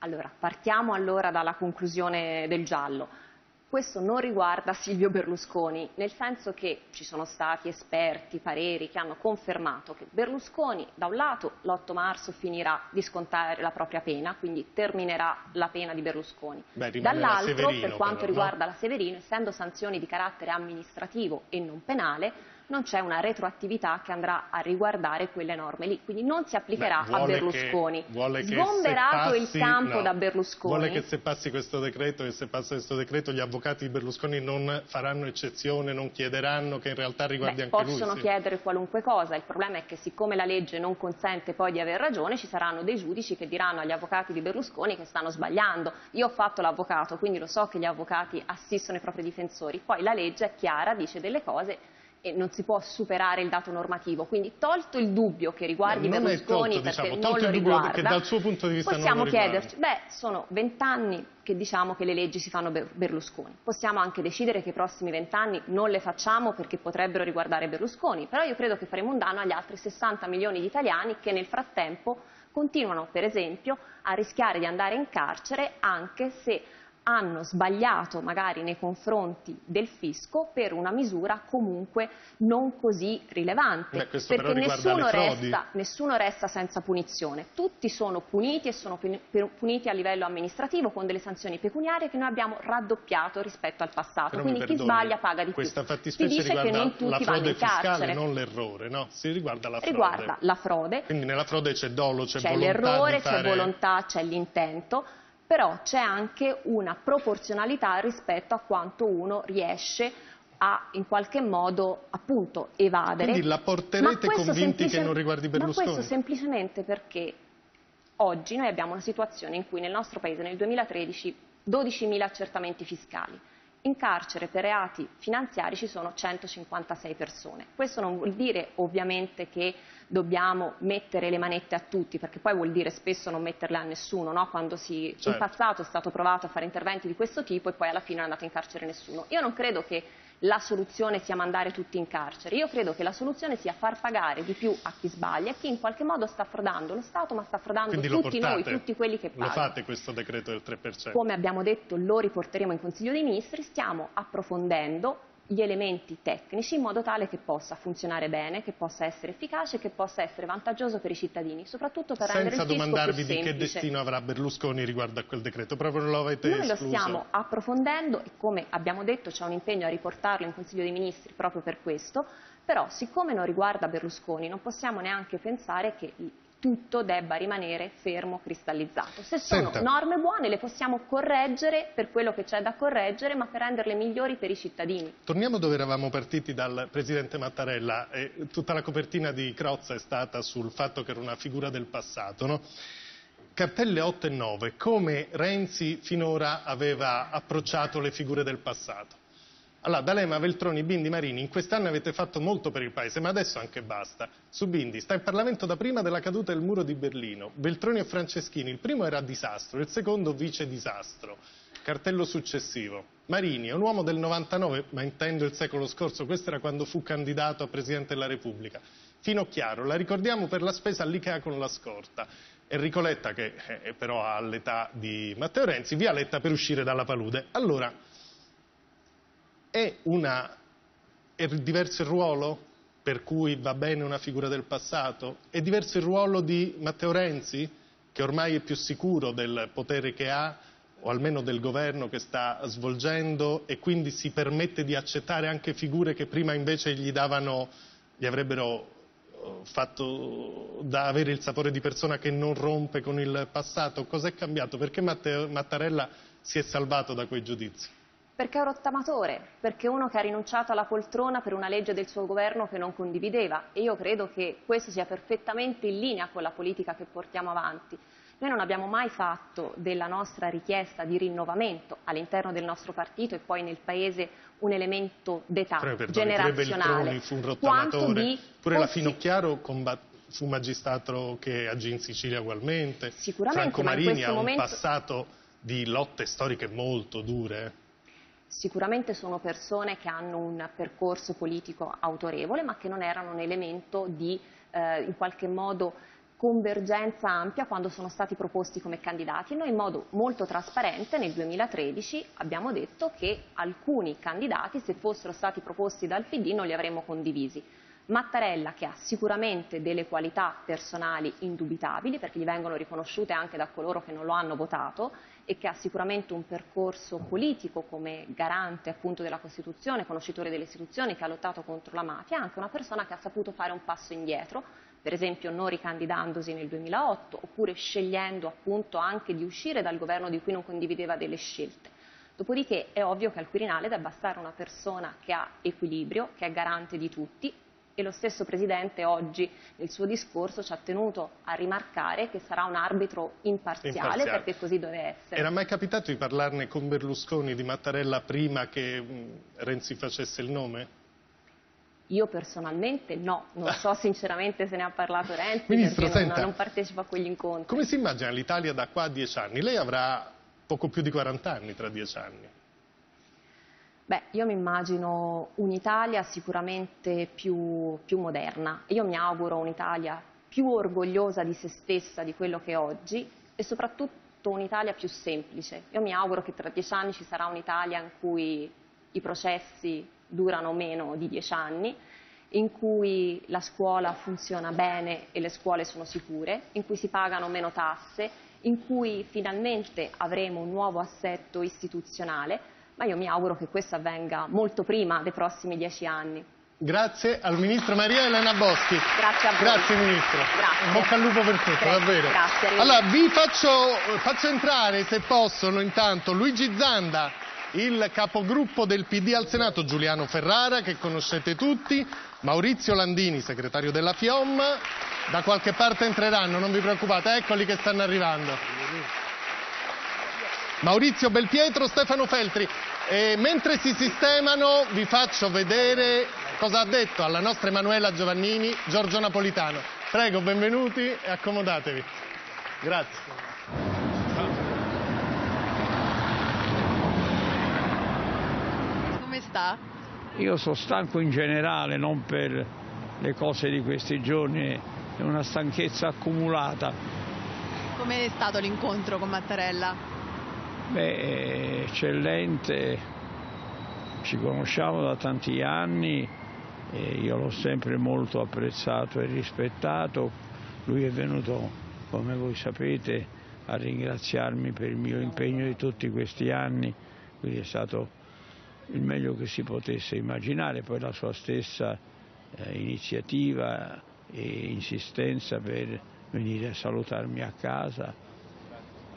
Allora, partiamo allora dalla conclusione del giallo. Questo non riguarda Silvio Berlusconi, nel senso che ci sono stati esperti, pareri che hanno confermato che Berlusconi, da un lato, l'8 marzo finirà di scontare la propria pena, quindi terminerà la pena di Berlusconi. Dall'altro, per quanto
però, no?
riguarda la Severino, essendo sanzioni di carattere amministrativo e non penale, non c'è una retroattività che andrà a riguardare quelle norme lì, quindi non si applicherà
Beh,
a Berlusconi.
che- vuole che se
Sgomberato il
passi-
campo
no,
da Berlusconi.
Vuole che se passi questo decreto e se passa questo decreto gli avvocati di Berlusconi non faranno eccezione, non chiederanno che in realtà riguardi
Beh,
anche
possono
lui. sì.
chiedere qualunque cosa, il problema è che siccome la legge non consente poi di aver ragione, ci saranno dei giudici che diranno agli avvocati di Berlusconi che stanno sbagliando. Io ho fatto l'avvocato, quindi lo so che gli avvocati assistono i propri difensori, poi la legge è chiara, dice delle cose e non si può superare il dato normativo. Quindi tolto il dubbio che riguardi
No, non è
Berlusconi
tolto,
perché
diciamo,
non lo riguarda,
che dal suo punto di vista
possiamo chiederci, beh, sono vent'anni che diciamo che le leggi si fanno per Berlusconi. Possiamo anche decidere che i prossimi vent'anni non le facciamo perché potrebbero riguardare Berlusconi, però io credo che faremo un danno agli altri 60 milioni di italiani che nel frattempo continuano, per esempio, a rischiare di andare in carcere anche se hanno sbagliato magari nei confronti del fisco per una misura comunque non così rilevante,
Beh,
perché nessuno resta, nessuno resta senza punizione, tutti sono puniti e sono puniti a livello amministrativo con delle sanzioni pecuniarie che noi abbiamo raddoppiato rispetto al passato,
Però
quindi chi sbaglia paga di
Questa
più. Si
fattispecie
dice che
riguarda
non tutti
la frode fiscale, non l'errore, no? Si riguarda la frode.
Riguarda la frode,
Quindi nella frode c'è dolo, c'è,
c'è
volontà
l'errore,
di fare...
c'è volontà, c'è l'intento, però c'è anche una proporzionalità rispetto a quanto uno riesce a in qualche modo appunto evadere.
Quindi la porterete convinti che non riguardi Berlusconi?
Ma questo semplicemente perché oggi noi abbiamo una situazione in cui nel nostro paese nel 2013 12.000 accertamenti fiscali. In carcere per reati finanziari ci sono 156 persone. Questo non vuol dire ovviamente che dobbiamo mettere le manette a tutti, perché poi vuol dire spesso non metterle a nessuno, no? quando si... in
Certo.
passato è stato provato a fare interventi di questo tipo e poi alla fine non è andato in carcere nessuno. Io non credo che la soluzione sia mandare tutti in carcere, io credo che la soluzione sia far pagare di più a chi sbaglia e chi in qualche modo sta frodando lo Stato, ma sta frodando
Quindi lo
tutti
portate,
noi, tutti quelli che
lo
pagano.
fate questo decreto del 3%?
Come abbiamo detto, lo riporteremo in Consiglio dei Ministri, stiamo approfondendo gli elementi tecnici in modo tale che possa funzionare bene, che possa essere efficace, che possa essere vantaggioso per i cittadini, soprattutto per rendere
Senza
il fisco più
domandarvi di che
semplice.
destino avrà Berlusconi riguardo a quel decreto, proprio non lo avete
Noi lo
escluso.
stiamo approfondendo e come abbiamo detto c'è un impegno a riportarlo in Consiglio dei Ministri proprio per questo, però siccome non riguarda Berlusconi non possiamo neanche pensare che tutto debba rimanere fermo, cristallizzato. Se sono
Senta.
norme buone le possiamo correggere per quello che c'è da correggere, ma per renderle migliori per i cittadini.
Torniamo dove eravamo partiti dal Presidente Mattarella e tutta la copertina di Crozza è stata sul fatto che era una figura del passato, no? Cartelle 8 e 9, come Renzi finora aveva approcciato le figure del passato. Allora, D'Alema, Veltroni, Bindi, Marini, in quest'anno avete fatto molto per il Paese, ma adesso anche basta. Su Bindi, sta in Parlamento da prima della caduta del muro di Berlino. Veltroni e Franceschini, il primo era disastro, il secondo vice disastro. Cartello successivo. Marini è un uomo del 99, ma intendo il secolo scorso, questo era quando fu candidato a Presidente della Repubblica. Fino chiaro, la ricordiamo per la spesa all'Ikea con la scorta. Enrico Letta, che eh, però ha l'età di Matteo Renzi, via Letta per uscire dalla palude. Allora, è, una, è diverso il ruolo? per cui va bene una figura del passato? È diverso il ruolo di Matteo Renzi, che ormai è più sicuro del potere che ha, o almeno del governo che sta svolgendo, e quindi si permette di accettare anche figure che prima invece gli davano, gli avrebbero eh, fatto da avere il sapore di persona che non rompe con il passato. Cos'è cambiato? Perché Matteo, Mattarella si è salvato da quei giudizi?
Perché è un rottamatore, perché è uno che ha rinunciato alla poltrona per una legge del suo governo che non condivideva e io credo che questo sia perfettamente in linea con la politica che portiamo avanti. Noi non abbiamo mai fatto della nostra richiesta di rinnovamento all'interno del nostro partito e poi nel Paese un elemento d'età generazionale.
fu un rottamatore, pure la Finocchiaro fu un magistrato che agì in Sicilia ugualmente.
Sicuramente,
Franco Marini ha
momento...
un passato di lotte storiche molto dure.
Sicuramente sono persone che hanno un percorso politico autorevole, ma che non erano un elemento di eh, in qualche modo convergenza ampia quando sono stati proposti come candidati. Noi in modo molto trasparente nel 2013 abbiamo detto che alcuni candidati, se fossero stati proposti dal PD, non li avremmo condivisi. Mattarella che ha sicuramente delle qualità personali indubitabili perché gli vengono riconosciute anche da coloro che non lo hanno votato e che ha sicuramente un percorso politico come garante appunto della Costituzione, conoscitore delle istituzioni, che ha lottato contro la mafia, anche una persona che ha saputo fare un passo indietro, per esempio non ricandidandosi nel 2008 oppure scegliendo appunto anche di uscire dal governo di cui non condivideva delle scelte. Dopodiché è ovvio che al Quirinale debba stare una persona che ha equilibrio, che è garante di tutti, e lo stesso Presidente oggi nel suo discorso ci ha tenuto a rimarcare che sarà un arbitro imparziale, imparziale. perché così deve essere.
Era mai capitato di parlarne con Berlusconi di Mattarella prima che Renzi facesse il nome?
Io personalmente no, non [laughs] so sinceramente se ne ha parlato Renzi
Ministro,
perché non, non partecipa a quegli incontri.
Come si immagina l'Italia da qua a dieci anni? Lei avrà poco più di 40 anni tra dieci anni.
Beh, io mi immagino un'Italia sicuramente più, più moderna. Io mi auguro un'Italia più orgogliosa di se stessa di quello che è oggi e soprattutto un'Italia più semplice. Io mi auguro che tra dieci anni ci sarà un'Italia in cui i processi durano meno di dieci anni, in cui la scuola funziona bene e le scuole sono sicure, in cui si pagano meno tasse, in cui finalmente avremo un nuovo assetto istituzionale ma io mi auguro che questo avvenga molto prima dei prossimi dieci anni.
Grazie al Ministro Maria Elena Boschi.
Grazie a voi.
Grazie Ministro.
Grazie.
Bocca al lupo per tutto, davvero.
Grazie.
Allora, vi faccio, faccio entrare, se possono, intanto Luigi Zanda, il capogruppo del PD al Senato, Giuliano Ferrara, che conoscete tutti, Maurizio Landini, segretario della FIOM, da qualche parte entreranno, non vi preoccupate, eccoli che stanno arrivando. Maurizio Belpietro, Stefano Feltri. E mentre si sistemano vi faccio vedere cosa ha detto alla nostra Emanuela Giovannini Giorgio Napolitano. Prego, benvenuti e accomodatevi. Grazie.
Come sta?
Io sono stanco in generale, non per le cose di questi giorni, è una stanchezza accumulata.
Come è stato l'incontro con Mattarella?
Beh, eccellente, ci conosciamo da tanti anni e io l'ho sempre molto apprezzato e rispettato. Lui è venuto, come voi sapete, a ringraziarmi per il mio impegno di tutti questi anni, quindi è stato il meglio che si potesse immaginare, poi la sua stessa eh, iniziativa e insistenza per venire a salutarmi a casa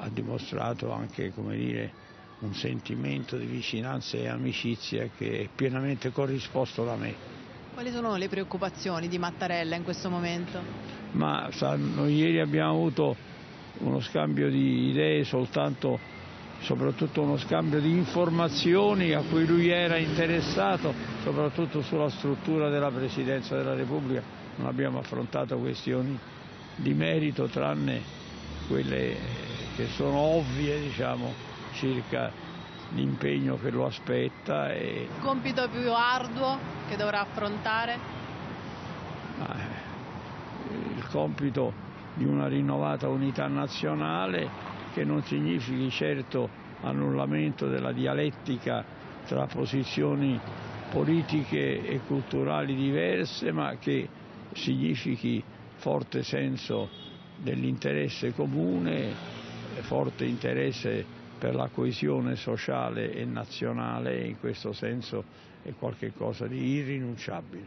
ha dimostrato anche dire, un sentimento di vicinanza e amicizia che è pienamente corrisposto da me.
Quali sono le preoccupazioni di Mattarella in questo momento?
Ma sanno, ieri abbiamo avuto uno scambio di idee soltanto soprattutto uno scambio di informazioni a cui lui era interessato, soprattutto sulla struttura della Presidenza della Repubblica. Non abbiamo affrontato questioni di merito tranne quelle che sono ovvie diciamo, circa l'impegno che lo aspetta. E...
Il compito più arduo che dovrà affrontare?
Eh, il compito di una rinnovata unità nazionale che non significhi certo annullamento della dialettica tra posizioni politiche e culturali diverse, ma che significhi forte senso dell'interesse comune, forte interesse per la coesione sociale e nazionale e in questo senso è qualcosa di irrinunciabile.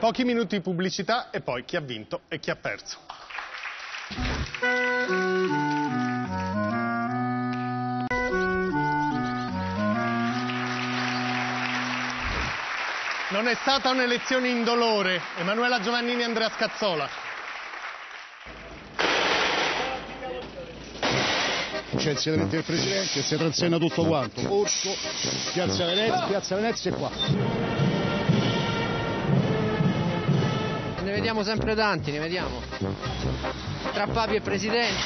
Pochi minuti di pubblicità e poi chi ha vinto e chi ha perso. Non è stata un'elezione indolore. Emanuela Giovannini e Andrea Scazzola.
C'è il sedimento del Presidente, si transena tutto quanto. Orso, Piazza Venezia, Piazza Venezia e qua.
Ne vediamo sempre tanti, ne vediamo. Tra papi e presidenti.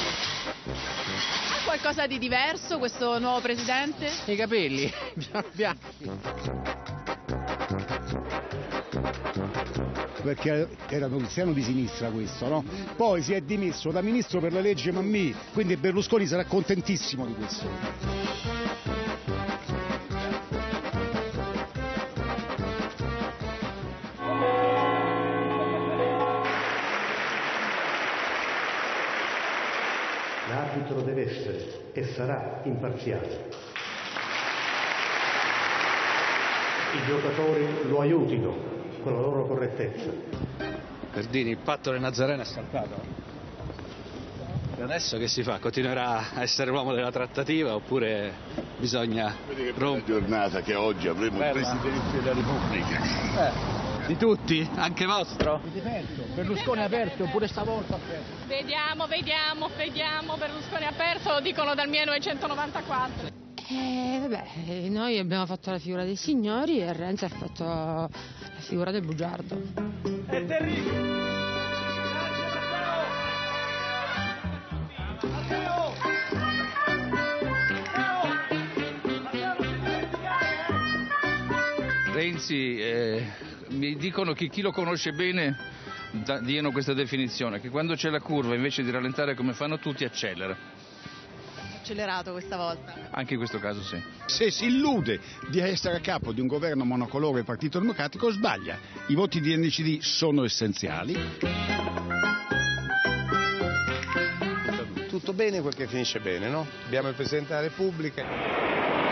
Ha qualcosa di diverso questo nuovo presidente?
I capelli, [laughs] bianchi.
Perché era cristiano di sinistra questo, no? Poi si è dimesso da ministro per la legge Mammì, quindi Berlusconi sarà contentissimo di questo.
L'arbitro deve essere e sarà imparziale. I giocatori lo aiutino con la loro correttezza.
Perdini, il patto del Nazareno è saltato. E adesso che si fa? Continuerà a essere l'uomo della trattativa oppure bisogna
bella giornata che oggi avremo il
Bella.
Presidente della Repubblica.
Eh, di tutti? Anche vostro?
Berlusconi ha aperto, pure stavolta ha aperto.
Vediamo, vediamo, vediamo. Berlusconi ha perso, lo dicono dal 1994.
Eh, vabbè, noi abbiamo fatto la figura dei signori e Renzi ha fatto la figura del bugiardo.
È terribile.
Renzi, eh, mi dicono che chi lo conosce bene da- diano questa definizione, che quando c'è la curva invece di rallentare come fanno tutti accelera.
Accelerato questa volta.
Anche in questo caso sì.
Se si illude di essere a capo di un governo monocolore Partito Democratico sbaglia. I voti di NCD sono essenziali.
Tutto bene quel che finisce bene, no? Abbiamo il Presidente della Repubblica.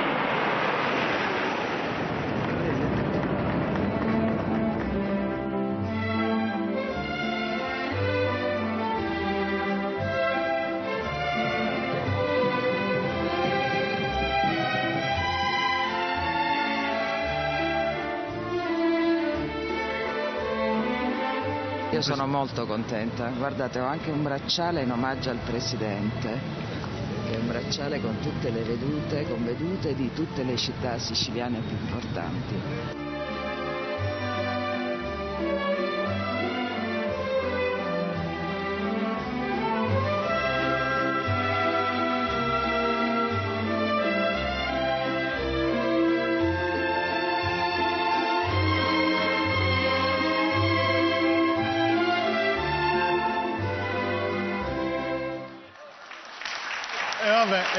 Io sono molto contenta, guardate ho anche un bracciale in omaggio al Presidente, che è un bracciale con tutte le vedute, con vedute di tutte le città siciliane più importanti.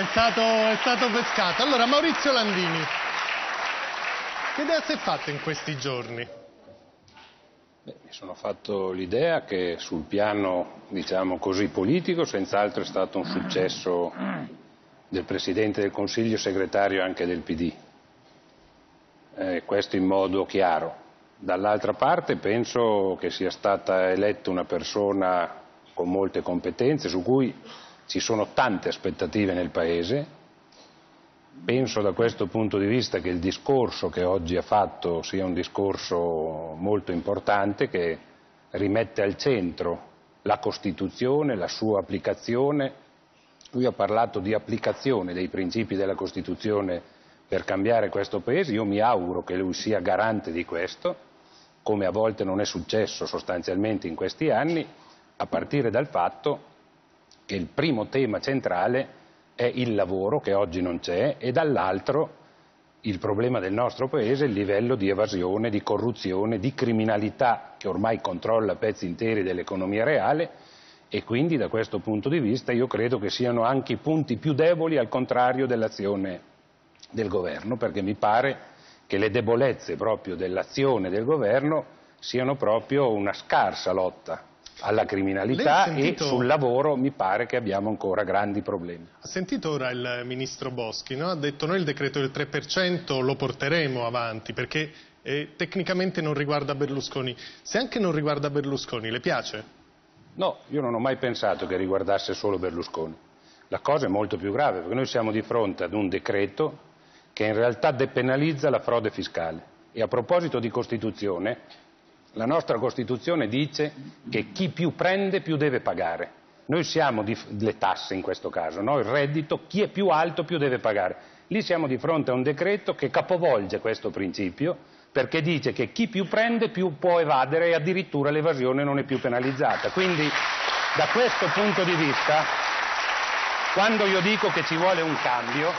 È stato, è stato pescato. Allora, Maurizio Landini, che idea si è fatta in questi giorni?
Mi sono fatto l'idea che sul piano, diciamo così, politico, senz'altro è stato un successo del Presidente del Consiglio, segretario anche del PD. Eh, questo in modo chiaro. Dall'altra parte penso che sia stata eletta una persona con molte competenze su cui ci sono tante aspettative nel Paese. Penso da questo punto di vista che il discorso che oggi ha fatto sia un discorso molto importante che rimette al centro la Costituzione, la sua applicazione. Lui ha parlato di applicazione dei principi della Costituzione per cambiare questo Paese. Io mi auguro che lui sia garante di questo, come a volte non è successo sostanzialmente in questi anni, a partire dal fatto che il primo tema centrale è il lavoro, che oggi non c'è, e dall'altro il problema del nostro Paese, il livello di evasione, di corruzione, di criminalità che ormai controlla pezzi interi dell'economia reale e quindi da questo punto di vista io credo che siano anche i punti più deboli al contrario dell'azione del governo, perché mi pare che le debolezze proprio dell'azione del governo siano proprio una scarsa lotta alla criminalità
sentito-
e sul lavoro mi pare che abbiamo ancora grandi problemi.
Ha sentito ora il ministro Boschi, no? ha detto noi il decreto del 3% lo porteremo avanti perché eh, tecnicamente non riguarda Berlusconi. Se anche non riguarda Berlusconi, le piace?
No, io non ho mai pensato che riguardasse solo Berlusconi. La cosa è molto più grave perché noi siamo di fronte ad un decreto che in realtà depenalizza la frode fiscale. E a proposito di Costituzione, la nostra Costituzione dice che chi più prende più deve pagare. Noi siamo di, le tasse in questo caso, no? il reddito, chi è più alto più deve pagare. Lì siamo di fronte a un decreto che capovolge questo principio perché dice che chi più prende più può evadere e addirittura l'evasione non è più penalizzata. Quindi da questo punto di vista, quando io dico che ci vuole un cambio,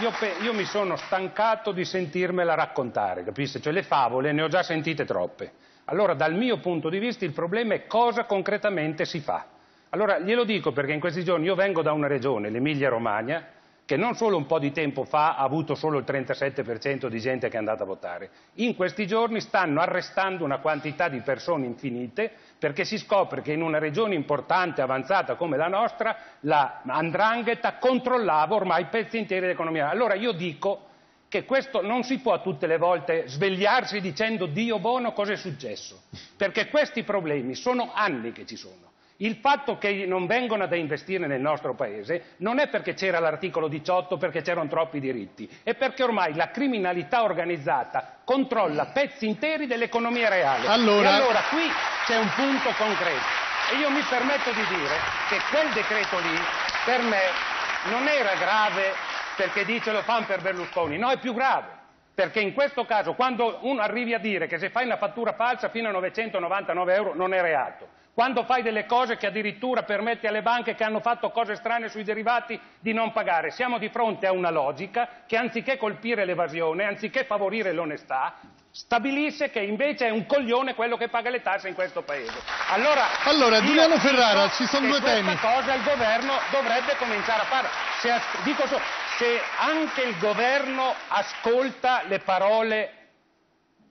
io, io mi sono stancato di sentirmela raccontare, capisci? Cioè le favole ne ho già sentite troppe. Allora dal mio punto di vista il problema è cosa concretamente si fa. Allora glielo dico perché in questi giorni io vengo da una regione, l'Emilia Romagna, che non solo un po' di tempo fa ha avuto solo il 37% di gente che è andata a votare, in questi giorni stanno arrestando una quantità di persone infinite perché si scopre che in una regione importante, avanzata come la nostra, la andrangheta controllava ormai pezzi interi dell'economia. Allora io dico che questo non si può tutte le volte svegliarsi dicendo Dio buono cosa è successo, perché questi problemi sono anni che ci sono. Il fatto che non vengono ad investire nel nostro paese non è perché c'era l'articolo 18, perché c'erano troppi diritti, è perché ormai la criminalità organizzata controlla pezzi interi dell'economia reale.
Allora-
E allora qui c'è un punto concreto. E io mi permetto di dire che quel decreto lì, per me, non era grave perché dice lo fanno per Berlusconi, no, è più grave. Perché in questo caso, quando uno arrivi a dire che se fai una fattura falsa fino a 999 euro non è reato, quando fai delle cose che addirittura permetti alle banche che hanno fatto cose strane sui derivati di non pagare, siamo di fronte a una logica che anziché colpire l'evasione, anziché favorire l'onestà, stabilisce che invece è un coglione quello che paga le tasse in questo paese. Allora,
Allora, Giuliano Ferrara, ci sono due
questa
temi.
cosa il governo dovrebbe cominciare a fare. Se, dico so- se anche il governo ascolta le parole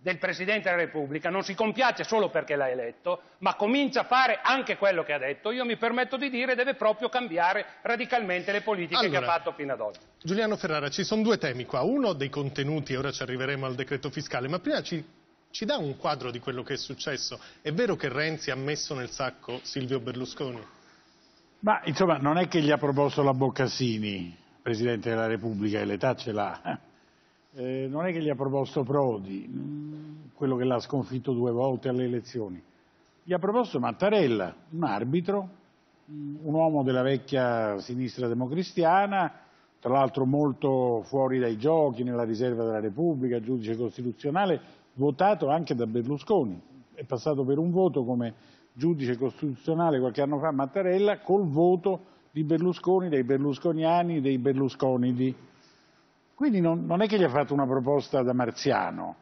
del Presidente della Repubblica, non si compiace solo perché l'ha eletto, ma comincia a fare anche quello che ha detto, io mi permetto di dire deve proprio cambiare radicalmente le politiche che ha
Allora.
fatto fino ad oggi.
Giuliano Ferrara, ci sono due temi qua. Uno dei contenuti, ora ci arriveremo al decreto fiscale, ma prima ci, ci dà un quadro di quello che è successo. È vero che Renzi ha messo nel sacco Silvio Berlusconi?
Ma insomma, non è che gli ha proposto la Boccassini, Presidente della Repubblica, e l'età ce l'ha. Eh, non è che gli ha proposto Prodi, mm, quello che l'ha sconfitto due volte alle elezioni. Gli ha proposto Mattarella, un arbitro, mm, un uomo della vecchia sinistra democristiana, tra l'altro molto fuori dai giochi, nella riserva della Repubblica, giudice costituzionale, votato anche da Berlusconi. È passato per un voto come giudice costituzionale qualche anno fa Mattarella col voto di Berlusconi, dei berlusconiani, dei berlusconidi. Quindi non, non è che gli ha fatto una proposta da marziano.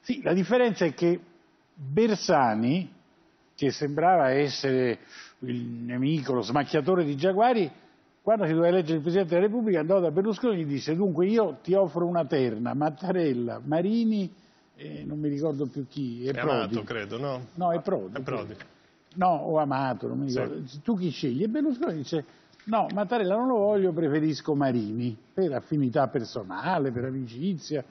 Sì, la differenza è che Bersani, che sembrava essere il nemico, lo smacchiatore di Giaguari, quando si doveva eleggere il Presidente della Repubblica andò da Berlusconi e gli disse dunque io ti offro una terna, Mattarella, Marini, e non mi ricordo più chi,
È
Prodi.
amato, credo, no?
No, è Prodi.
È Prodi.
No, o Amato, non mi
Sì.
ricordo. Tu chi scegli? E Berlusconi dice, no, Mattarella non lo voglio, preferisco Marini, per affinità personale, per amicizia,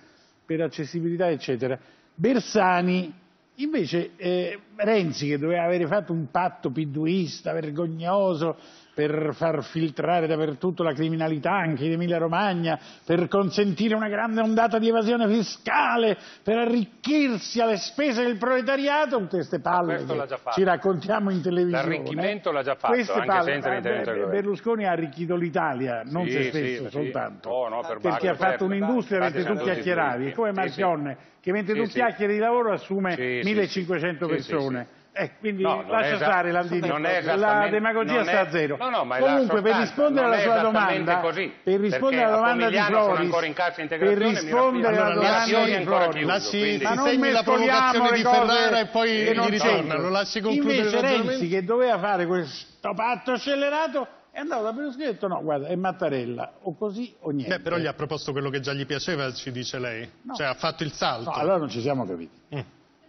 per accessibilità, eccetera. Bersani, invece, eh, Renzi, che doveva avere fatto un patto piduista, vergognoso, per far filtrare dappertutto la criminalità anche in Emilia Romagna, per consentire una grande ondata di evasione fiscale, per arricchirsi alle spese del proletariato, queste palle
già fatto.
ci raccontiamo in televisione.
L'arricchimento l'ha già fatto,
Queste
anche
palle-
senza
eh,
l'intervento del.
Berlusconi ha arricchito l'Italia, non
Sì,
se
sì,
stesso
sì.
soltanto.
Oh, no, per
perché ha fatto un'industria mentre tu chiacchieravi, come
Sì,
Marchionne, che mentre
Sì,
tu
sì.
chiacchieri di lavoro assume
Sì, sì,
1500
sì, sì, sì,
persone. Eh, quindi
No,
lascia stare Landini, la demagogia sta a zero.
no, no,
Comunque per rispondere alla sua domanda,
così,
per rispondere
perché
alla domanda di Floris,
ancora in cassa
per rispondere alla domanda di Floris,
Lasci-
ma non mescoliamo
di
cose
Ferrara e poi
che non
ritorna,
c'entrano.
lo lasci concludere
Invece? Renzi che doveva fare questo patto scellerato è andato da Berlusconi e ha detto no, guarda, è Mattarella, o così o niente.
Beh, però gli ha proposto quello che già gli piaceva, ci dice lei.
No.
Cioè ha fatto il salto.
No, allora non ci siamo capiti.
Mm.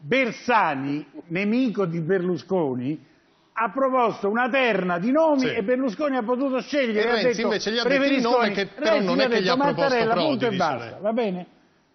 Bersani, nemico di Berlusconi, ha proposto una terna di nomi
Sì.
e Berlusconi ha potuto scegliere.
E
ha
Renzi
detto,
invece gli ha detto il
"Preferisco
nome
me".
che però
Renzi
non è
ha
che gli ha proposto Prodi,
punto e basta, va bene?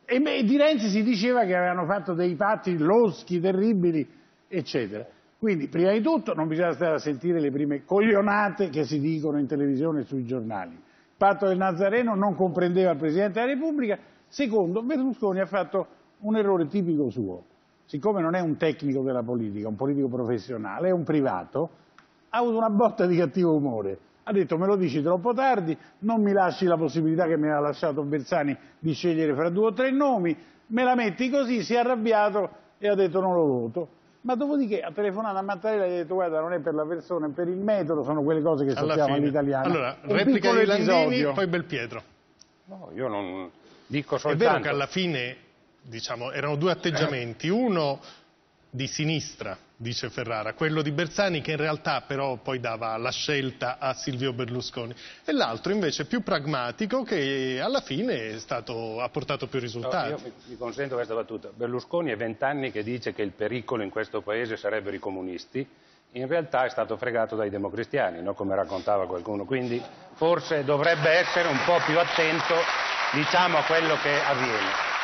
E di Renzi si diceva che avevano fatto dei patti loschi, terribili, eccetera. Quindi, prima di tutto, non bisogna stare a sentire le prime coglionate che si dicono in televisione e sui giornali. Il patto del Nazareno non comprendeva il Presidente della Repubblica. Secondo, Berlusconi ha fatto un errore tipico suo. Siccome non è un tecnico della politica, un politico professionale, è un privato, ha avuto una botta di cattivo umore. Ha detto me lo dici troppo tardi, non mi lasci la possibilità che mi ha lasciato Bersani di scegliere fra due o tre nomi, me la metti così, si è arrabbiato e ha detto non lo voto. Ma dopodiché ha telefonato a Mattarella e ha detto guarda non è per la persona, è per il metodo, sono quelle cose che
Alla
sappiamo
fine.
all'italiana.
Allora,
Un
replica di Landini,
episodio.
poi Belpietro.
No, io non dico
È
soltanto...
vero che alla fine, diciamo, erano due atteggiamenti. Uno di sinistra, dice Ferrara, quello di Bersani che in realtà però poi dava la scelta a Silvio Berlusconi e l'altro invece più pragmatico che alla fine è stato- ha portato più
No,
risultati.
io mi, mi consento questa battuta. Berlusconi è vent'anni che dice che il pericolo in questo paese sarebbero i comunisti, in realtà è stato fregato dai democristiani, no? come raccontava qualcuno, quindi forse dovrebbe essere un po' più attento diciamo, a quello che avviene.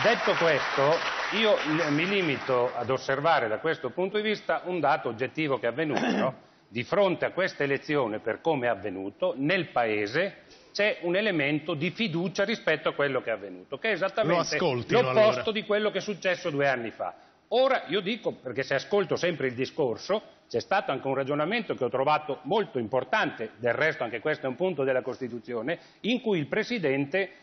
Detto questo, io mi limito ad osservare da questo punto di vista un dato oggettivo che è avvenuto. no? Di fronte a questa elezione, per come è avvenuto, nel Paese c'è un elemento di fiducia rispetto a quello che è avvenuto, che è esattamente l'opposto
allora.
di quello che è successo due anni fa. Ora io dico, perché se ascolto sempre il discorso, c'è stato anche un ragionamento che ho trovato molto importante, del resto anche questo è un punto della Costituzione, in cui il Presidente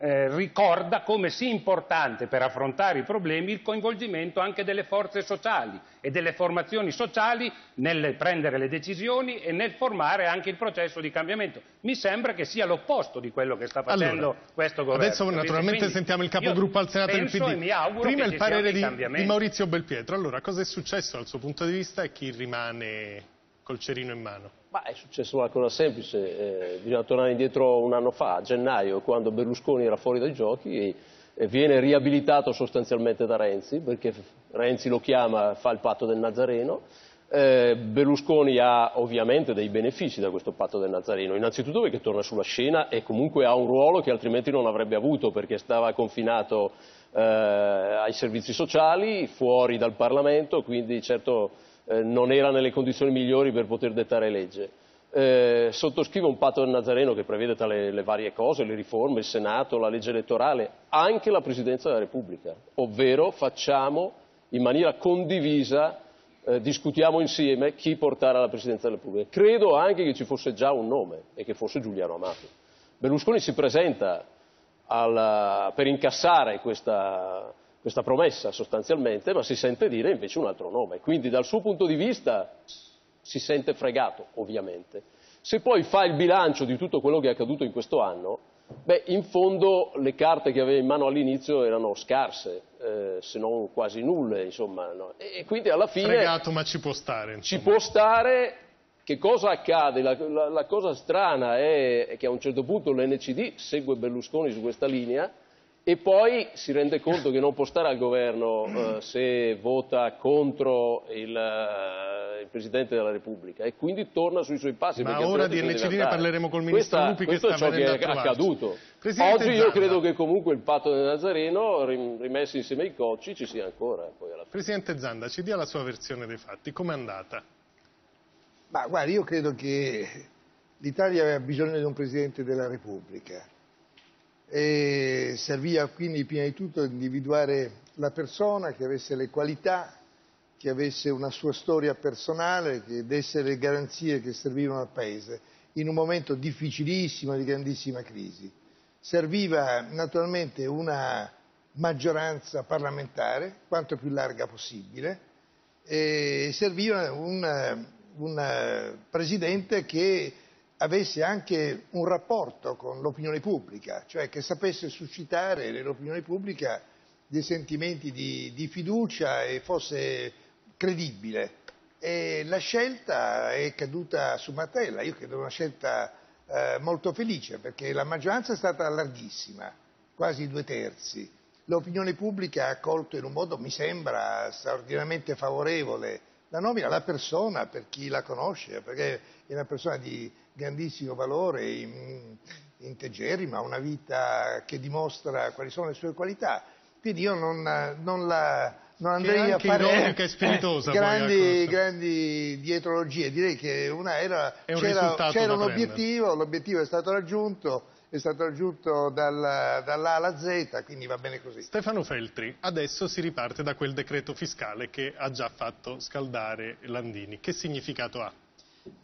eh, ricorda come sia importante per affrontare i problemi il coinvolgimento anche delle forze sociali e delle formazioni sociali nel prendere le decisioni e nel formare anche il processo di cambiamento. Mi sembra che sia l'opposto di quello che sta facendo
Allora,
questo governo.
Adesso naturalmente
Quindi
sentiamo il capogruppo al Senato del PD. Prima il parere di, di Maurizio Belpietro. Allora, cosa è successo dal suo punto di vista e chi rimane col cerino in mano?
Ma è successo una cosa semplice, eh, bisogna tornare indietro un anno fa, a gennaio, quando Berlusconi era fuori dai giochi e, viene riabilitato sostanzialmente da Renzi, perché Renzi lo chiama, fa il patto del Nazareno. Eh, Berlusconi ha ovviamente dei benefici da questo patto del Nazareno, innanzitutto perché torna sulla scena e comunque ha un ruolo che altrimenti non avrebbe avuto perché stava confinato eh, ai servizi sociali, fuori dal Parlamento, quindi certo eh, non era nelle condizioni migliori per poter dettare legge. Eh, sottoscrive un patto del Nazareno che prevede tra le, le varie cose, le riforme, il Senato, la legge elettorale, anche la Presidenza della Repubblica, ovvero facciamo in maniera condivisa, eh, discutiamo insieme chi portare alla Presidenza della Repubblica. Credo anche che ci fosse già un nome e che fosse Giuliano Amato. Berlusconi si presenta alla- per incassare questa, questa promessa sostanzialmente, ma si sente dire invece un altro nome. Quindi dal suo punto di vista si sente fregato, ovviamente. Se poi fa il bilancio di tutto quello che è accaduto in questo anno, beh, in fondo le carte che aveva in mano all'inizio erano scarse, eh, se non quasi nulle, insomma. no? E, quindi alla fine
Fregato, ma ci può stare.
ci può stare. Che cosa accade? La, la- la cosa strana è che a un certo punto l'NCD segue Berlusconi su questa linea e poi si rende conto che non può stare al governo eh, se vota contro il, eh, il Presidente della Repubblica e quindi torna sui suoi passi.
Ma ora di NCD parleremo col ministro
Questa-
Lupi che
questo
sta
è ciò che è accaduto.
Presidente
Oggi io
Zanda.
credo che comunque il patto del Nazareno, rim- rimesso insieme ai cocci, ci sia ancora. Poi alla fine.
Presidente Zanda, ci dia la sua versione dei fatti. Com'è andata?
Ma guarda, io credo che l'Italia aveva bisogno di un Presidente della Repubblica e serviva quindi prima di tutto individuare la persona che avesse le qualità, che avesse una sua storia personale, che desse le garanzie che servivano al Paese in un momento difficilissimo di grandissima crisi. Serviva naturalmente una maggioranza parlamentare quanto più larga possibile e serviva un, un presidente che avesse anche un rapporto con l'opinione pubblica, cioè che sapesse suscitare nell'opinione pubblica dei sentimenti di, di fiducia e fosse credibile. e la scelta è caduta su Mattarella. Io credo una scelta eh, molto felice perché la maggioranza è stata larghissima, quasi due terzi. L'opinione pubblica ha accolto in un modo, mi sembra, straordinariamente favorevole la nomina, la persona per chi la conosce, perché è una persona di grandissimo valore, in- integerrima, una vita che dimostra quali sono le sue qualità. Quindi io non, non la, non andrei a fare
e [laughs] poi,
grandi, grandi dietrologie. Direi che una era,
un
c'era, c'era un obiettivo, l'obiettivo è stato raggiunto, è stato raggiunto dalla, dall'A alla Z, quindi va bene così.
Stefano Feltri, adesso si riparte da quel decreto fiscale che ha già fatto scaldare Landini. Che significato ha?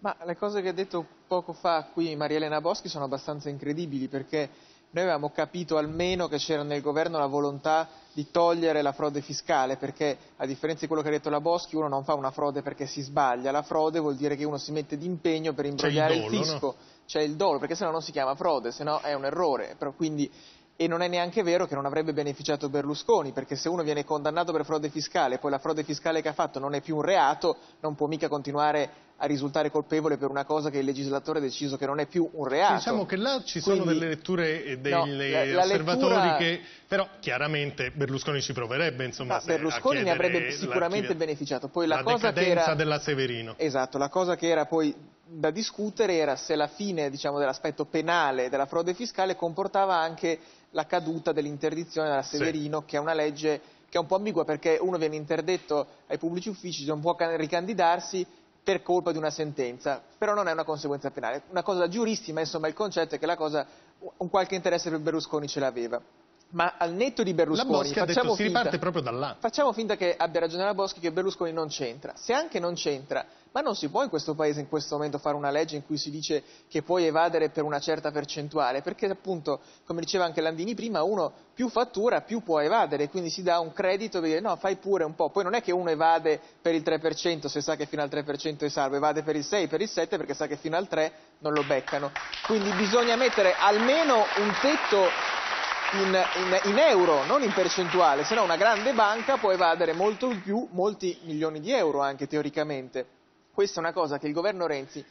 Ma le cose che ha detto poco fa qui Maria Elena Boschi sono abbastanza incredibili perché noi avevamo capito almeno che c'era nel governo la volontà di togliere la frode fiscale perché a differenza di quello che ha detto la Boschi uno non fa una frode perché si sbaglia, la frode vuol dire che uno si mette d'impegno per imbrogliare il,
dolo, no?
fisco, c'è il dolo perché sennò non si chiama frode, sennò è un errore. Quindi, e non è neanche vero che non avrebbe beneficiato Berlusconi, perché se uno viene condannato per frode fiscale e poi la frode fiscale che ha fatto non è più un reato, non può mica continuare a risultare colpevole per una cosa che il legislatore ha deciso che non è più un reato.
Diciamo che là ci sono
Quindi-
delle letture e degli
No, la- la
osservatori
lettura-
che però chiaramente Berlusconi ci proverebbe insomma a
Berlusconi ne avrebbe sicuramente
l'archivio-
beneficiato. Poi la,
la
cosa che era...
della Severino.
Esatto, la cosa che era poi da discutere era se la fine diciamo, dell'aspetto penale della frode fiscale comportava anche la caduta dell'interdizione della Severino, che è una legge che è un po' ambigua perché uno viene interdetto ai pubblici uffici, non può can- ricandidarsi per colpa di una sentenza, però non è una conseguenza penale. Una cosa giuristi, ma insomma il concetto è che la cosa un qualche interesse per Berlusconi ce l'aveva. Ma al netto di Berlusconi, facciamo
detto
finta-. Facciamo finta che abbia ragione la Boschi che Berlusconi non c'entra. Se anche non c'entra, ma non si può in questo paese in questo momento fare una legge in cui si dice che puoi evadere per una certa percentuale, perché appunto, come diceva anche Landini prima, uno più fattura più può evadere, quindi si dà un credito per dire no, fai pure un po'. Poi non è che uno evade per il 3% se sa che fino al 3% è salvo, evade per il 6, per il 7 perché sa che fino al 3 non lo beccano. Quindi bisogna mettere almeno un tetto in, in- in euro, non in percentuale, se no una grande banca può evadere molto di più, molti milioni di euro anche teoricamente. Questa è una cosa che il governo Renzi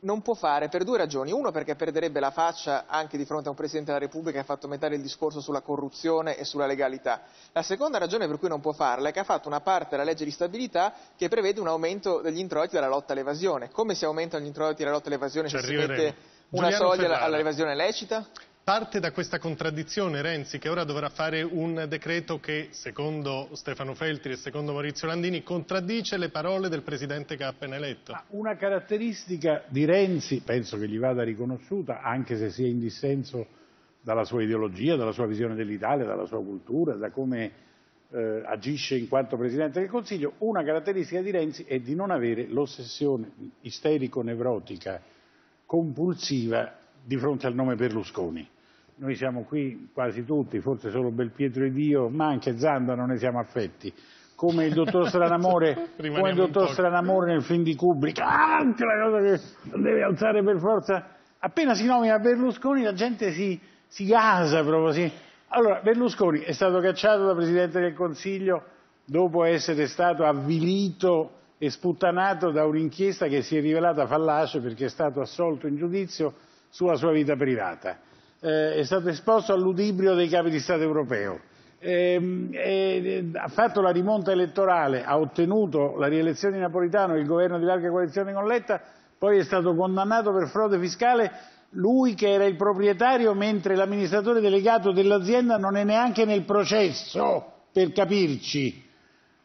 non può fare per due ragioni. Uno perché perderebbe la faccia anche di fronte a un Presidente della Repubblica che ha fatto mettere il discorso sulla corruzione e sulla legalità. La seconda ragione per cui non può farla è che ha fatto una parte della legge di stabilità che prevede un aumento degli introiti della lotta all'evasione. Come si aumentano gli introiti della lotta all'evasione
Ci
se si mette una
Giuliano
soglia all'evasione lecita?
Parte da questa contraddizione Renzi che ora dovrà fare un decreto che, secondo Stefano Feltri e secondo Maurizio Landini, contraddice le parole del Presidente che ha appena eletto.
Una caratteristica di Renzi, penso che gli vada riconosciuta, anche se sia in dissenso dalla sua ideologia, dalla sua visione dell'Italia, dalla sua cultura, da come eh, agisce in quanto Presidente del Consiglio, una caratteristica di Renzi è di non avere l'ossessione isterico-nevrotica compulsiva di fronte al nome Berlusconi. Noi siamo qui quasi tutti, forse solo Belpietro ed io, ma anche Zanda non ne siamo affetti. Come il dottor [laughs] Stranamore, come il dottor. Stranamore nel film di Kubrick, ah, anche la cosa che deve alzare per forza. Appena si nomina Berlusconi la gente si, si gasa proprio. Si... Allora, Berlusconi è stato cacciato da Presidente del Consiglio dopo essere stato avvilito e sputtanato da un'inchiesta che si è rivelata fallace perché è stato assolto in giudizio sulla sua vita privata. Eh, è stato esposto al ludibrio dei capi di Stato europeo. Ehm, eh, ha fatto la rimonta elettorale, ha ottenuto la rielezione di Napolitano e il governo di larga coalizione con Letta, poi è stato condannato per frode fiscale lui che era il proprietario mentre l'amministratore delegato dell'azienda non è neanche nel processo, per capirci.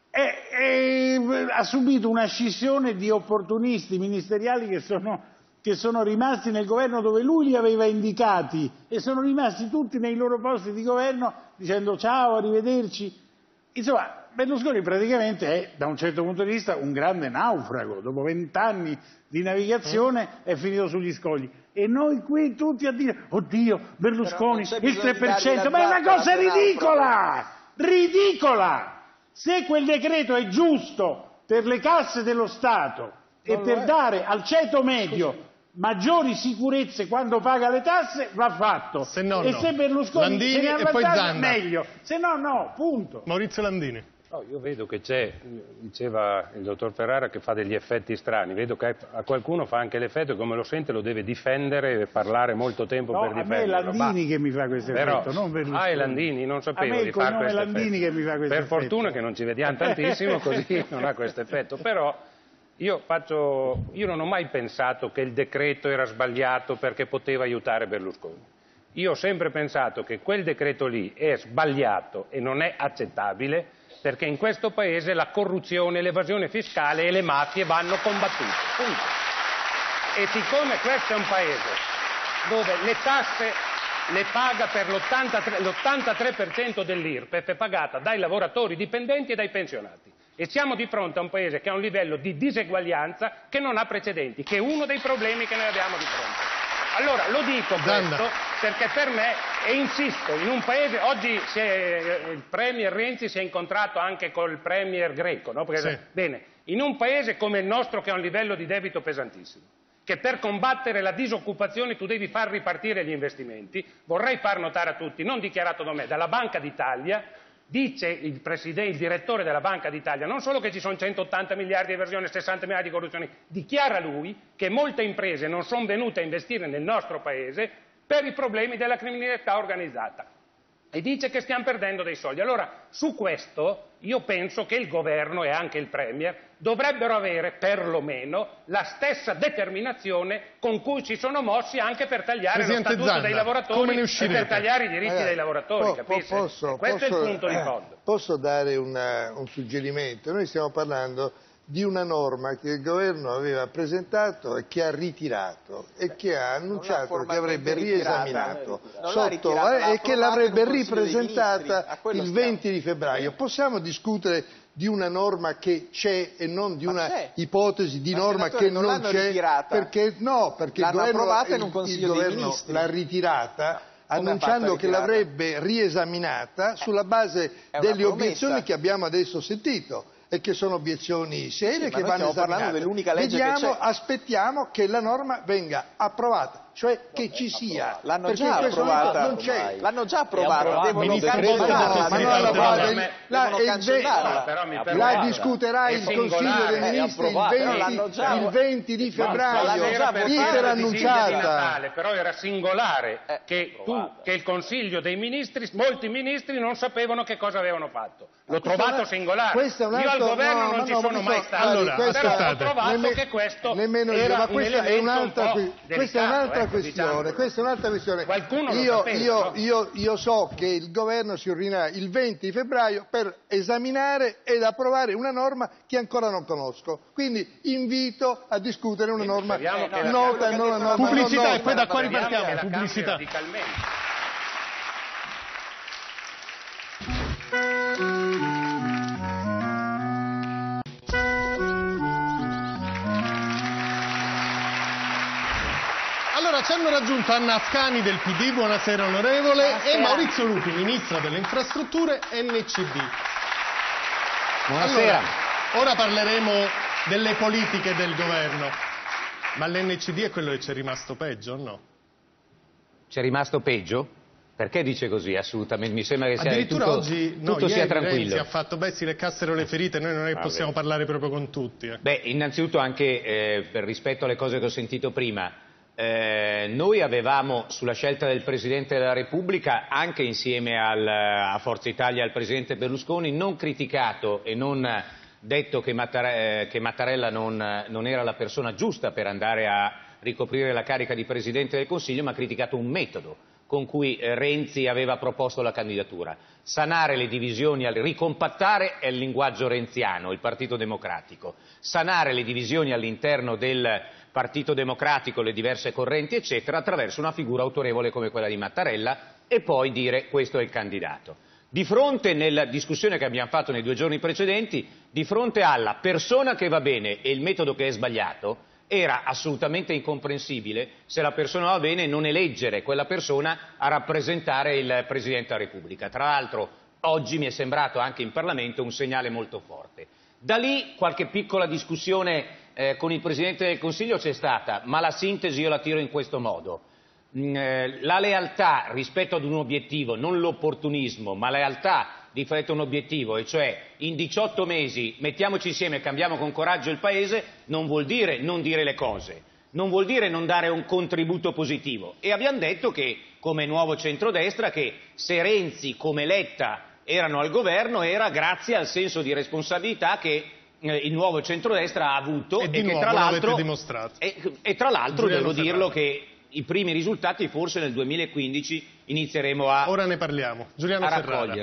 E, e, ha subito una scissione di opportunisti ministeriali che sono, che sono rimasti nel governo dove lui li aveva indicati e sono rimasti tutti nei loro posti di governo dicendo ciao, arrivederci. Insomma, Berlusconi praticamente è, da un certo punto di vista, un grande naufrago. Dopo vent'anni di navigazione è finito sugli scogli. E noi qui tutti a dire, oddio, Berlusconi, il
bisogno di dargli
3%,
la
ma è una cosa ridicola! Ridicola! Se quel decreto è giusto per le casse dello Stato e per dare al ceto medio maggiori sicurezze quando paga le tasse, va fatto.
Se no,
e
no.
se Berlusconi
Landini
se ne
e Zanda.
meglio. Se no, no, punto.
Maurizio Landini.
No, io vedo che c'è, diceva il dottor Ferrara, che fa degli effetti strani. Vedo che a qualcuno fa anche l'effetto, come lo sente, lo deve difendere e parlare molto tempo
No,
per
a me è
difenderlo.
Landini
Ma-
che mi fa questo
Però-
effetto, non Berlusconi.
Ah, è Landini, non sapevo di
il
far
cognome
questo
Landini
effetto.
che mi fa questo
Per
effetto.
fortuna che non ci vediamo tantissimo, così non ha questo effetto. Però io, faccio, io non ho mai pensato che il decreto era sbagliato perché poteva aiutare Berlusconi. Io ho sempre pensato che quel decreto lì è sbagliato e non è accettabile perché in questo paese la corruzione, l'evasione fiscale e le mafie vanno combattute. Punto. E siccome questo è un paese dove le tasse le paga per l'83%, l'83% dell'IRPEF è pagata dai lavoratori dipendenti e dai pensionati. E siamo di fronte a un paese che ha un livello di diseguaglianza che non ha precedenti, che è uno dei problemi che noi abbiamo di fronte. Allora, lo dico
Zanda.
questo perché per me, e insisto, in un paese, oggi è- il Premier Renzi si è incontrato anche col Premier greco, no? Perché-
Sì.
Bene, in un paese come il nostro che ha un livello di debito pesantissimo, che per combattere la disoccupazione tu devi far ripartire gli investimenti, vorrei far notare a tutti, non dichiarato da me, dalla Banca d'Italia, dice il, il direttore della Banca d'Italia, non solo che ci sono 180 miliardi di evasione e 60 miliardi di corruzione, dichiara lui che molte imprese non sono venute a investire nel nostro paese per i problemi della criminalità organizzata e dice che stiamo perdendo dei soldi. Allora, su questo io penso che il governo e anche il Premier dovrebbero avere perlomeno la stessa determinazione con cui si sono mossi anche per tagliare
Presidente
lo statuto
Zanda,
dei lavoratori e per tagliare i diritti
Ragazzi,
dei lavoratori,
po-
capisce?
posso-
questo è
posso-
il punto di
eh,
fondo.
Posso dare una- un suggerimento? Noi stiamo parlando di una norma che il governo aveva presentato e che ha ritirato e che ha annunciato che avrebbe riesaminato sotto, eh, e che l'avrebbe ripresentata il
stiamo.
20 di febbraio. Possiamo discutere di una norma che c'è e non di una ipotesi di
Ma,
norma che
non
c'è perché no perché il governo, il- il governo l'ha ritirata annunciando che l'avrebbe riesaminata sulla base
È una
delle obiezioni che abbiamo adesso sentito e che sono obiezioni serie
Sì,
che vanno esaminate.
dell'unica legge che
Vediamo, aspettiamo che la norma venga approvata, cioè che ci sia.
L'hanno già approvata.
non c'è.
L'hanno già approvata, devono cancellarla.
ma non la fate,
cancellarla.
la- discuterà il Consiglio dei Ministri il
approvata.
20,
Però l'hanno già-
il 20 di febbraio,
l'hanno già
iter
votato alla vigilia di
annunciata.
Natale, però era singolare
Eh,
che, tu, che il Consiglio dei Ministri, molti ministri non sapevano che cosa avevano fatto. L'ho trovato singolare.
questo è un
Io al governo
no,
non ci
no,
sono
ma
mai stato,
allora,
però ho trovato che questo era
ma
un elemento un po' delicato,
un'altra
ecco,
questione,
diciamolo.
questa è un'altra questione.
Qualcuno lo
io,
sapeva,
io-
no?
io- io so che il governo si riunirà il 20 di febbraio per esaminare ed approvare una norma che ancora non conosco. Quindi invito a discutere una norma nota e non una norma
Pubblicità e poi da qua ripartiamo. Ci hanno raggiunto Anna Ascani del PD, buonasera onorevole, e Maurizio Lupi, ministro delle infrastrutture NCD.
Buonasera.
Allora, ora parleremo delle politiche del governo, ma l'NCD è quello che ci è rimasto peggio o no?
C'è rimasto peggio? Perché dice così? Assolutamente, mi sembra che sia
Addirittura
tutto,
oggi, no,
tutto sia tranquillo.
Renzi ha fatto, beh, si leccassero le ferite, noi non è che
Va
possiamo parlare proprio con tutti. eh.
Beh, innanzitutto anche eh, per rispetto alle cose che ho sentito prima, eh, noi avevamo sulla scelta del Presidente della Repubblica, anche insieme al- a Forza Italia e al Presidente Berlusconi, non criticato e non detto che, Mattare- eh, che Mattarella non, non era la persona giusta per andare a ricoprire la carica di Presidente del Consiglio, ma criticato un metodo con cui Renzi aveva proposto la candidatura. Sanare le divisioni, ricompattare è il linguaggio renziano, il Partito Democratico. Sanare le divisioni all'interno del Partito Democratico, le diverse correnti, eccetera, attraverso una figura autorevole come quella di Mattarella e poi dire questo è il candidato. Di fronte, nella discussione che abbiamo fatto nei due giorni precedenti, di fronte alla persona che va bene e il metodo che è sbagliato, era assolutamente incomprensibile se la persona va bene non eleggere quella persona a rappresentare il Presidente della Repubblica. Tra l'altro oggi mi è sembrato anche in Parlamento un segnale molto forte. Da lì qualche piccola discussione eh, con il Presidente del Consiglio c'è stata, ma la sintesi io la tiro in questo modo. Mm, eh, la lealtà rispetto ad un obiettivo, non l'opportunismo, ma la lealtà di fretta un obiettivo, e cioè in 18 mesi mettiamoci insieme e cambiamo con coraggio il Paese, non vuol dire non dire le cose, non vuol dire non dare un contributo positivo. E abbiamo detto che, come nuovo centrodestra, che se Renzi come Letta erano al governo era grazie al senso di responsabilità che il nuovo centrodestra ha avuto
E di
che tra l'altro e, e tra l'altro
Giuliano
devo dirlo
Ferrara.
che i primi risultati forse nel 2015 inizieremo a,
Ora ne parliamo. Giuliano
a
Ferrara.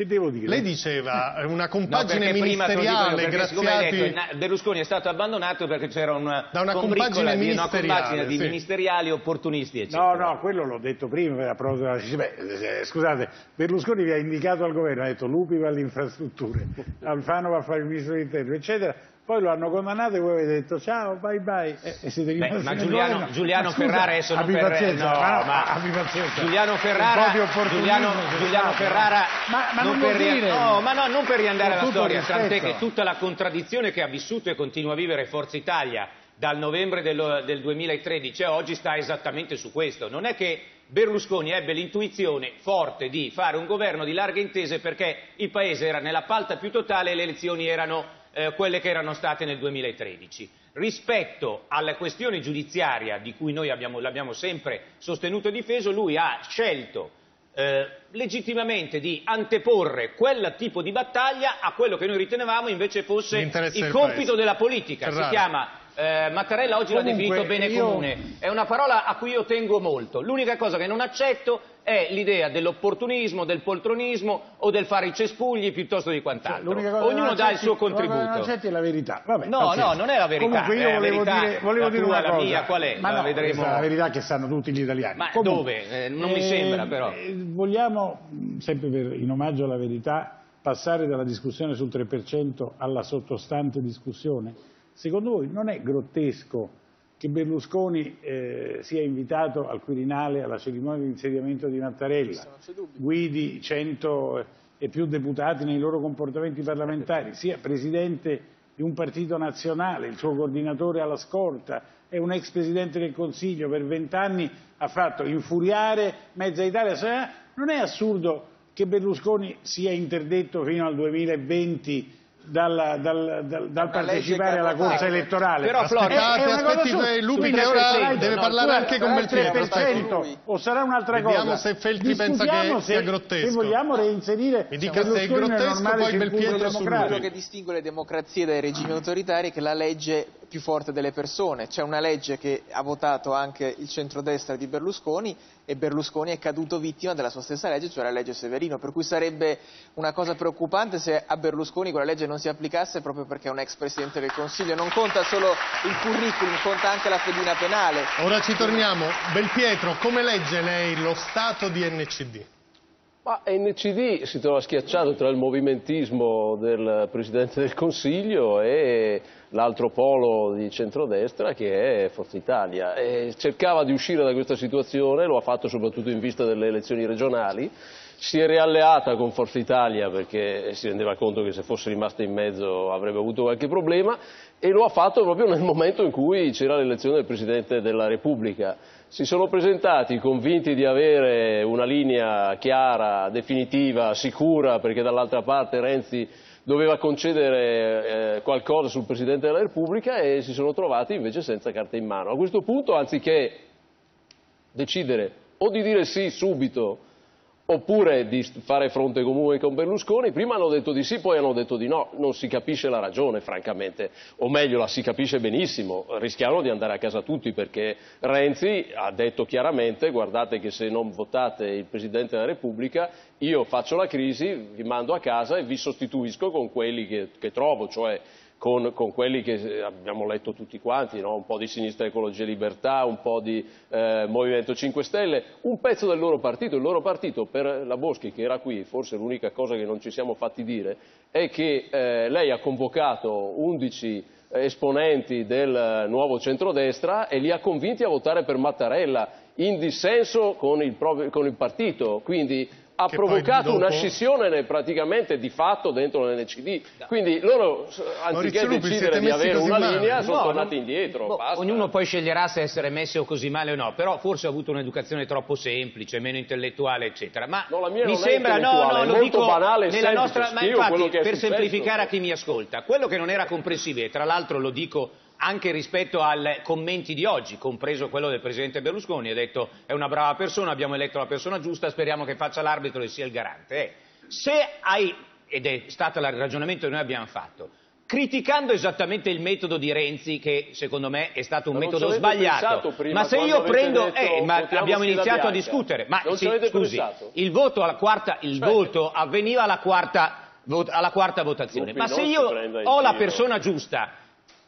Che devo dire?
Lei diceva una
No,
compagine
prima dico io,
ministeriale,
siccome hai
graziati...
detto, Berlusconi è stato abbandonato perché c'era una,
Da una compagine
di, una
ministeriale,
compagine di
sì.
ministeriali opportunisti, eccetera.
No, no, quello l'ho detto prima, Beh, eh, scusate, Berlusconi vi ha indicato al governo, ha detto Lupi va alle infrastrutture, [laughs] Alfano va a fare il ministro dell'interno, eccetera. Poi lo hanno condannato e voi avete detto ciao, bye bye, e, e siete rimasti
ma Giuliano,
governo.
Giuliano
Ma scusa,
Ferrara adesso non per
pazienza,
no,
ma
ma
abbi pazienza.
Giuliano Ferrara, Giuliano, Giuliano Ferrara?
Ma- ma non
per
vuol
ria-
dire-
no, ma no, non per riandare alla storia, tant'è che tutta la contraddizione che ha vissuto e continua a vivere Forza Italia dal novembre del, del 2013 a oggi sta esattamente su questo. Non è che Berlusconi ebbe l'intuizione forte di fare un governo di larghe intese perché il Paese era nella palta più totale e le elezioni erano eh, quelle che erano state nel 2013. Rispetto alla questione giudiziaria di cui noi abbiamo- l'abbiamo sempre sostenuto e difeso, lui ha scelto eh, legittimamente di anteporre quel tipo di battaglia a quello che noi ritenevamo invece fosse il compito della politica. Si chiama eh, Mattarella oggi l'ha definito bene
io-
comune, è una parola a cui io tengo molto. L'unica cosa che non accetto è l'idea dell'opportunismo, del poltronismo o del fare i cespugli piuttosto di quant'altro.
L'unica cosa che
Ognuno dà il suo
che Non
contributo.
accetti è la verità. Vabbè,
No,
pazienza.
no, non è la verità,
Comunque io
la
volevo
verità.
dire, volevo
La
dire
tua,
una
la
cosa.
mia, qual è?
Ma
La
no,
vedremo.
è la verità che sanno tutti gli italiani.
Ma
Comunque,
dove? Eh, non mi
eh,
sembra, però.
eh, Vogliamo, sempre per, in omaggio alla verità, passare dalla discussione sul 3% alla sottostante discussione? Secondo voi non è grottesco che Berlusconi eh, sia invitato al Quirinale alla cerimonia di insediamento di Mattarella, guidi 100 e più deputati nei loro comportamenti parlamentari, sia presidente di un partito nazionale, il suo coordinatore alla scorta, è un ex presidente del Consiglio, per vent'anni ha fatto infuriare mezza Italia. Non è assurdo che Berlusconi sia interdetto fino al 2020 dalla- dal, dal- dal partecipare alla corsa elettorale?
Però, Florio,
aspetti,
cosa
aspetti,
su-
Lupi,
quindi
che ora
sarà-
deve
no,
parlare anche con
3% o sarà un'altra
Vediamo
cosa.
se Feltri pensa che
se-
sia grottesco.
Se vogliamo reinserire
Mi dica se è grottesco, poi Belpietro su
democratico.
Quello che distingue le democrazie dai regimi autoritari è che la legge più forte delle persone. C'è una legge che ha votato anche il centrodestra di Berlusconi e Berlusconi è caduto vittima della sua stessa legge, cioè la legge Severino. Per cui sarebbe una cosa preoccupante se a Berlusconi quella legge non si applicasse proprio perché è un ex presidente del Consiglio. Non conta solo il curriculum, conta anche la fedina penale.
Ora ci torniamo. Belpietro, come legge lei lo stato di NCD?
Ma NCD si trova schiacciato tra il movimentismo del Presidente del Consiglio e l'altro polo di centrodestra che è Forza Italia. E cercava di uscire da questa situazione, lo ha fatto soprattutto in vista delle elezioni regionali, si è rialleata con Forza Italia perché si rendeva conto che se fosse rimasta in mezzo avrebbe avuto qualche problema e lo ha fatto proprio nel momento in cui c'era l'elezione del Presidente della Repubblica. Si sono presentati convinti di avere una linea chiara, definitiva, sicura, perché dall'altra parte Renzi doveva concedere eh, qualcosa sul Presidente della Repubblica e si sono trovati invece senza carte in mano. A questo punto, anziché decidere o di dire sì subito oppure di fare fronte comune con Berlusconi, prima hanno detto di sì, poi hanno detto di no, non si capisce la ragione francamente, o meglio la si capisce benissimo, rischiano di andare a casa tutti perché Renzi ha detto chiaramente guardate che se non votate il Presidente della Repubblica io faccio la crisi, vi mando a casa e vi sostituisco con quelli che, che trovo, cioè con, con quelli che abbiamo letto tutti quanti, no? un po' di Sinistra Ecologia e Libertà, un po' di eh, Movimento 5 Stelle, un pezzo del loro partito. Il loro partito, per la Boschi che era qui, forse l'unica cosa che non ci siamo fatti dire, è che eh, lei ha convocato 11 esponenti del nuovo centrodestra e li ha convinti a votare per Mattarella in dissenso con il, proprio- con il partito. Quindi ha provocato
dopo-
una scissione praticamente di fatto dentro l'NCD. Quindi loro, s- anziché
Lupi,
decidere di avere una
male?
linea, sono
No,
tornati
no,
indietro.
boh,
basta.
ognuno poi sceglierà se essere messo così male o no, però forse ha avuto un'educazione troppo semplice, meno intellettuale, eccetera. Ma
No, la mia
mi
non è
sembra, no, no, lo
molto
dico
banale e
nella
semplice,
nostra, ma infatti, per
successo.
semplificare a chi mi ascolta, quello che non era comprensibile, tra l'altro lo dico anche rispetto ai commenti di oggi, compreso quello del Presidente Berlusconi, ha detto è una brava persona, abbiamo eletto la persona giusta, speriamo che faccia l'arbitro e sia il garante. Eh, se hai, ed è stato il ragionamento che noi abbiamo fatto, criticando esattamente il metodo di Renzi, che secondo me è stato un
Ma
metodo sbagliato,
prima,
ma se io prendo,
detto,
eh, ma abbiamo iniziato a discutere, ma sì, scusi,
pensato?
il voto alla quarta, il voto avveniva alla quarta, alla quarta votazione,
Lupi,
ma se io ho la persona giusta,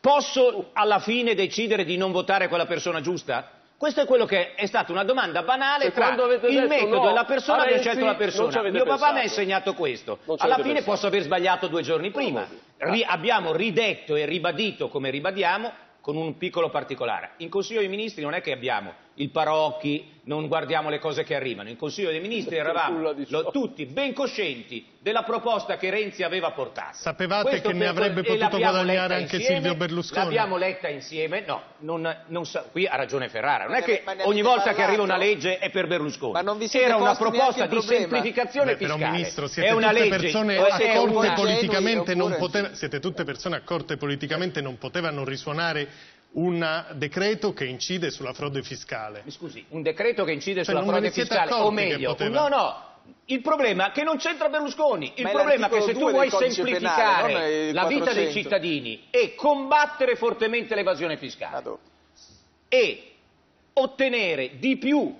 posso alla fine decidere di non votare quella persona giusta? Questo è quello che è stata una domanda banale
Se
tra il
detto
metodo
no
e la persona
a
abbiamo
Renzi,
scelto la persona. Mio papà mi ha insegnato questo. Alla fine
pensato.
posso aver sbagliato due giorni prima. Ri- abbiamo ridetto e ribadito come ribadiamo con un piccolo particolare. In Consiglio dei Ministri non è che abbiamo il parocchi, non guardiamo le cose che arrivano. In Consiglio dei Ministri eravamo lo- tutti ben coscienti della proposta che Renzi aveva portato.
Sapevate
Questo
che ne avrebbe potuto guadagnare anche
insieme,
Silvio Berlusconi?
L'abbiamo letta insieme, no, non, non sa- qui ha ragione Ferrara, non
Ma
è
ne-
che ogni volta che arriva una legge è per Berlusconi.
Ma non vi siete
Era una proposta di semplificazione
Beh, però,
fiscale.
Ministro,
è
siete
una
tutte
legge
persone accorte non siete tutte persone accorte politicamente, non potevano risuonare un decreto che incide sulla frode fiscale.
Mi scusi, un decreto che incide
Cioè,
sulla frode fiscale, o meglio,
poteva-
no, no. Il problema è che non c'entra Berlusconi, il
Ma
problema è che se tu
2
vuoi semplificare
penale,
la vita dei
400.
cittadini e combattere fortemente l'evasione fiscale e ottenere di più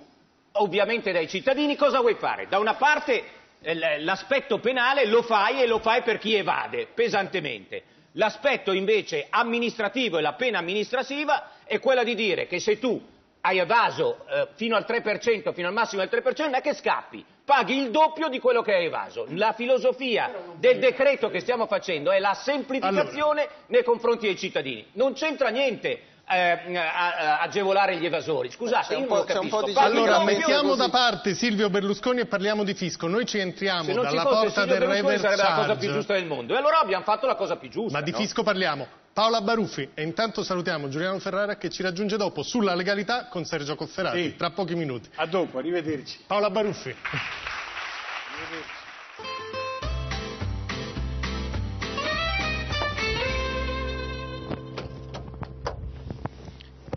ovviamente dai cittadini, cosa vuoi fare? Da una parte eh, l'aspetto penale lo fai e lo fai per chi evade pesantemente. L'aspetto invece amministrativo e la pena amministrativa è quella di dire che se tu hai evaso eh, fino al 3%, fino al massimo del 3%, non è che scappi, paghi il doppio di quello che hai evaso. La filosofia del decreto che stiamo facendo è la semplificazione nei confronti dei cittadini. Non c'entra niente eh, a- a- agevolare gli evasori. Scusate, io
po'-
non capisco.
po' di
Allora, mettiamo da parte Silvio Berlusconi e parliamo di fisco. Noi ci entriamo
Se non ci
dalla
fosse
porta
Silvio
del
Berlusconi
reverse
sarebbe la cosa
charge.
più giusta del mondo. E allora abbiamo fatto la cosa più giusta.
Ma di
no?
fisco parliamo. Paola Baruffi e intanto salutiamo Giuliano Ferrara che ci raggiunge dopo sulla legalità con Sergio Cofferati,
Sì.
tra pochi minuti.
A dopo, arrivederci.
Paola Baruffi.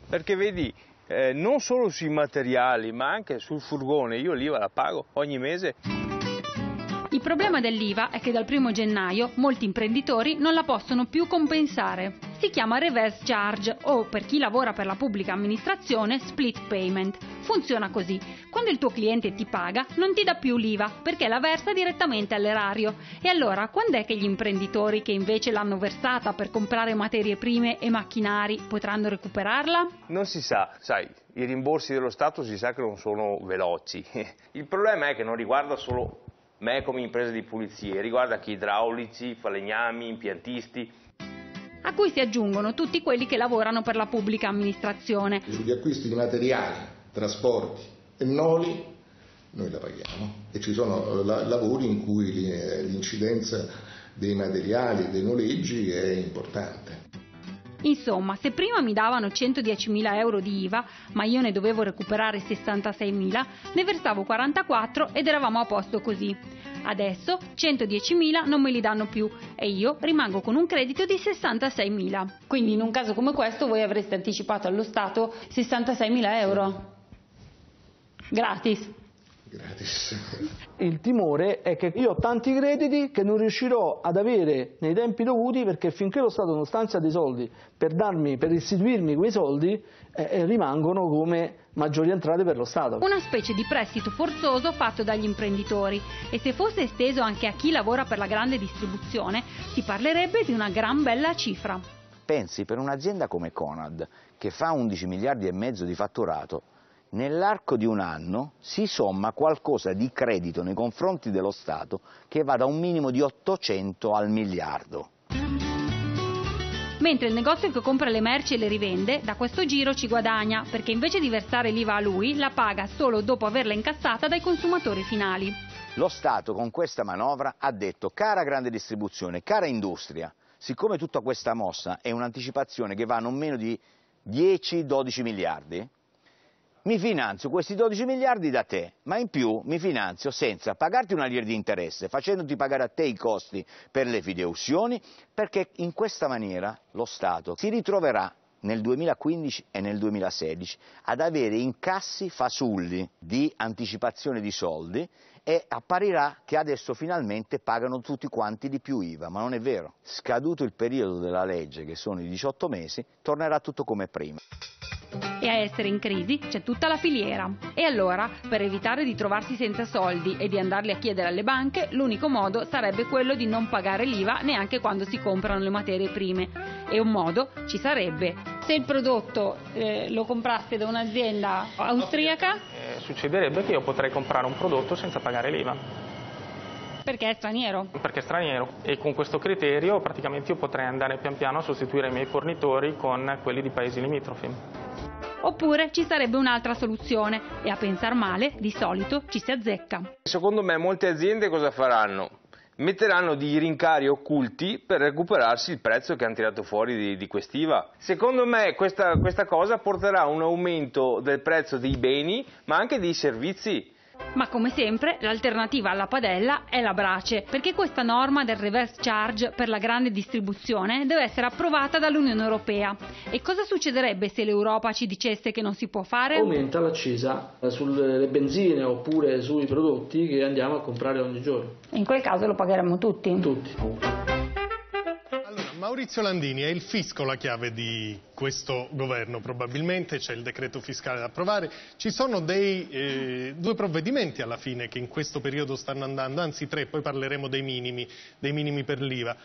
Perché vedi, eh, non solo sui materiali, ma anche sul furgone, io l'IVA la pago ogni mese.
Problema dell'IVA è che dal 1 gennaio molti imprenditori non la possono più compensare. Si chiama reverse charge o, per chi lavora per la pubblica amministrazione, split payment. Funziona così. Quando il tuo cliente ti paga, non ti dà più l'IVA perché la versa direttamente all'erario. E allora, quando è che gli imprenditori che invece l'hanno versata per comprare materie prime e macchinari potranno recuperarla?
Non si sa, sai, i rimborsi dello Stato si sa che non sono veloci. [laughs] Il problema è che non riguarda solo me come impresa di pulizie, riguarda chi idraulici, falegnami, impiantisti.
A cui si aggiungono tutti quelli che lavorano per la pubblica amministrazione.
Sugli acquisti di materiali, trasporti e noli noi la paghiamo e ci sono eh, la- lavori in cui li- l'incidenza dei materiali e dei noleggi è importante.
Insomma, se prima mi davano 110.000 euro di IVA, ma io ne dovevo recuperare 66.000, ne versavo 44 ed eravamo a posto così. Adesso 110.000 non me li danno più e io rimango con un credito di 66.000.
Quindi in un caso come questo voi avreste anticipato allo Stato 66.000 euro. Gratis.
Gratis.
Il timore è che io ho tanti crediti che non riuscirò ad avere nei tempi dovuti perché finché lo Stato non stanzia dei soldi per, darmi, per restituirmi quei soldi eh, eh, rimangono come maggiori entrate per lo Stato.
Una specie di prestito forzoso fatto dagli imprenditori e se fosse esteso anche a chi lavora per la grande distribuzione si parlerebbe di una gran bella cifra.
Pensi per un'azienda come Conad, che fa 11 miliardi e mezzo di fatturato, nell'arco di un anno si somma qualcosa di credito nei confronti dello Stato che va da un minimo di 800 al miliardo.
Mentre il negozio che compra le merci e le rivende, da questo giro ci guadagna, perché invece di versare l'IVA a lui, la paga solo dopo averla incassata dai consumatori finali.
Lo Stato con questa manovra ha detto cara grande distribuzione, cara industria, siccome tutta questa mossa è un'anticipazione che va a non meno di 10-12 miliardi, mi finanzio questi 12 miliardi da te, ma in più mi finanzio senza pagarti una lira di interesse, facendoti pagare a te i costi per le fideussioni, perché in questa maniera lo Stato si ritroverà nel 2015 e nel 2016 ad avere incassi fasulli di anticipazione di soldi e apparirà che adesso finalmente pagano tutti quanti di più IVA, ma non è vero. Scaduto il periodo della legge, che sono i 18 mesi, tornerà tutto come prima.
E a essere in crisi c'è tutta la filiera. E allora, per evitare di trovarsi senza soldi e di andarli a chiedere alle banche, l'unico modo sarebbe quello di non pagare l'IVA neanche quando si comprano le materie prime. E un modo ci sarebbe. Se il prodotto eh, lo compraste da un'azienda austriaca,
Eh, succederebbe che io potrei comprare un prodotto senza pagare l'IVA,
perché è straniero.
perché è straniero. E con questo criterio praticamente io potrei andare pian piano a sostituire i miei fornitori con quelli di paesi limitrofi.
Oppure ci sarebbe un'altra soluzione e a pensar male di solito ci si azzecca.
Secondo me molte aziende cosa faranno? Metteranno dei rincari occulti per recuperarsi il prezzo che hanno tirato fuori di, di quest'IVA. Secondo me questa, questa cosa porterà a un aumento del prezzo dei beni ma anche dei servizi.
Ma come sempre l'alternativa alla padella è la brace, perché questa norma del reverse charge per la grande distribuzione deve essere approvata dall'Unione Europea. E cosa succederebbe se l'Europa ci dicesse che non si può fare?
Aumenta l'accisa sulle benzine oppure sui prodotti che andiamo a comprare ogni giorno.
In quel caso lo pagheremmo tutti.
Tutti.
Maurizio Landini, è il fisco la chiave di questo governo probabilmente, c'è il decreto fiscale da approvare, ci sono dei, eh, due provvedimenti alla fine che in questo periodo stanno andando, anzi tre, poi parleremo dei minimi, dei minimi per l'IVA.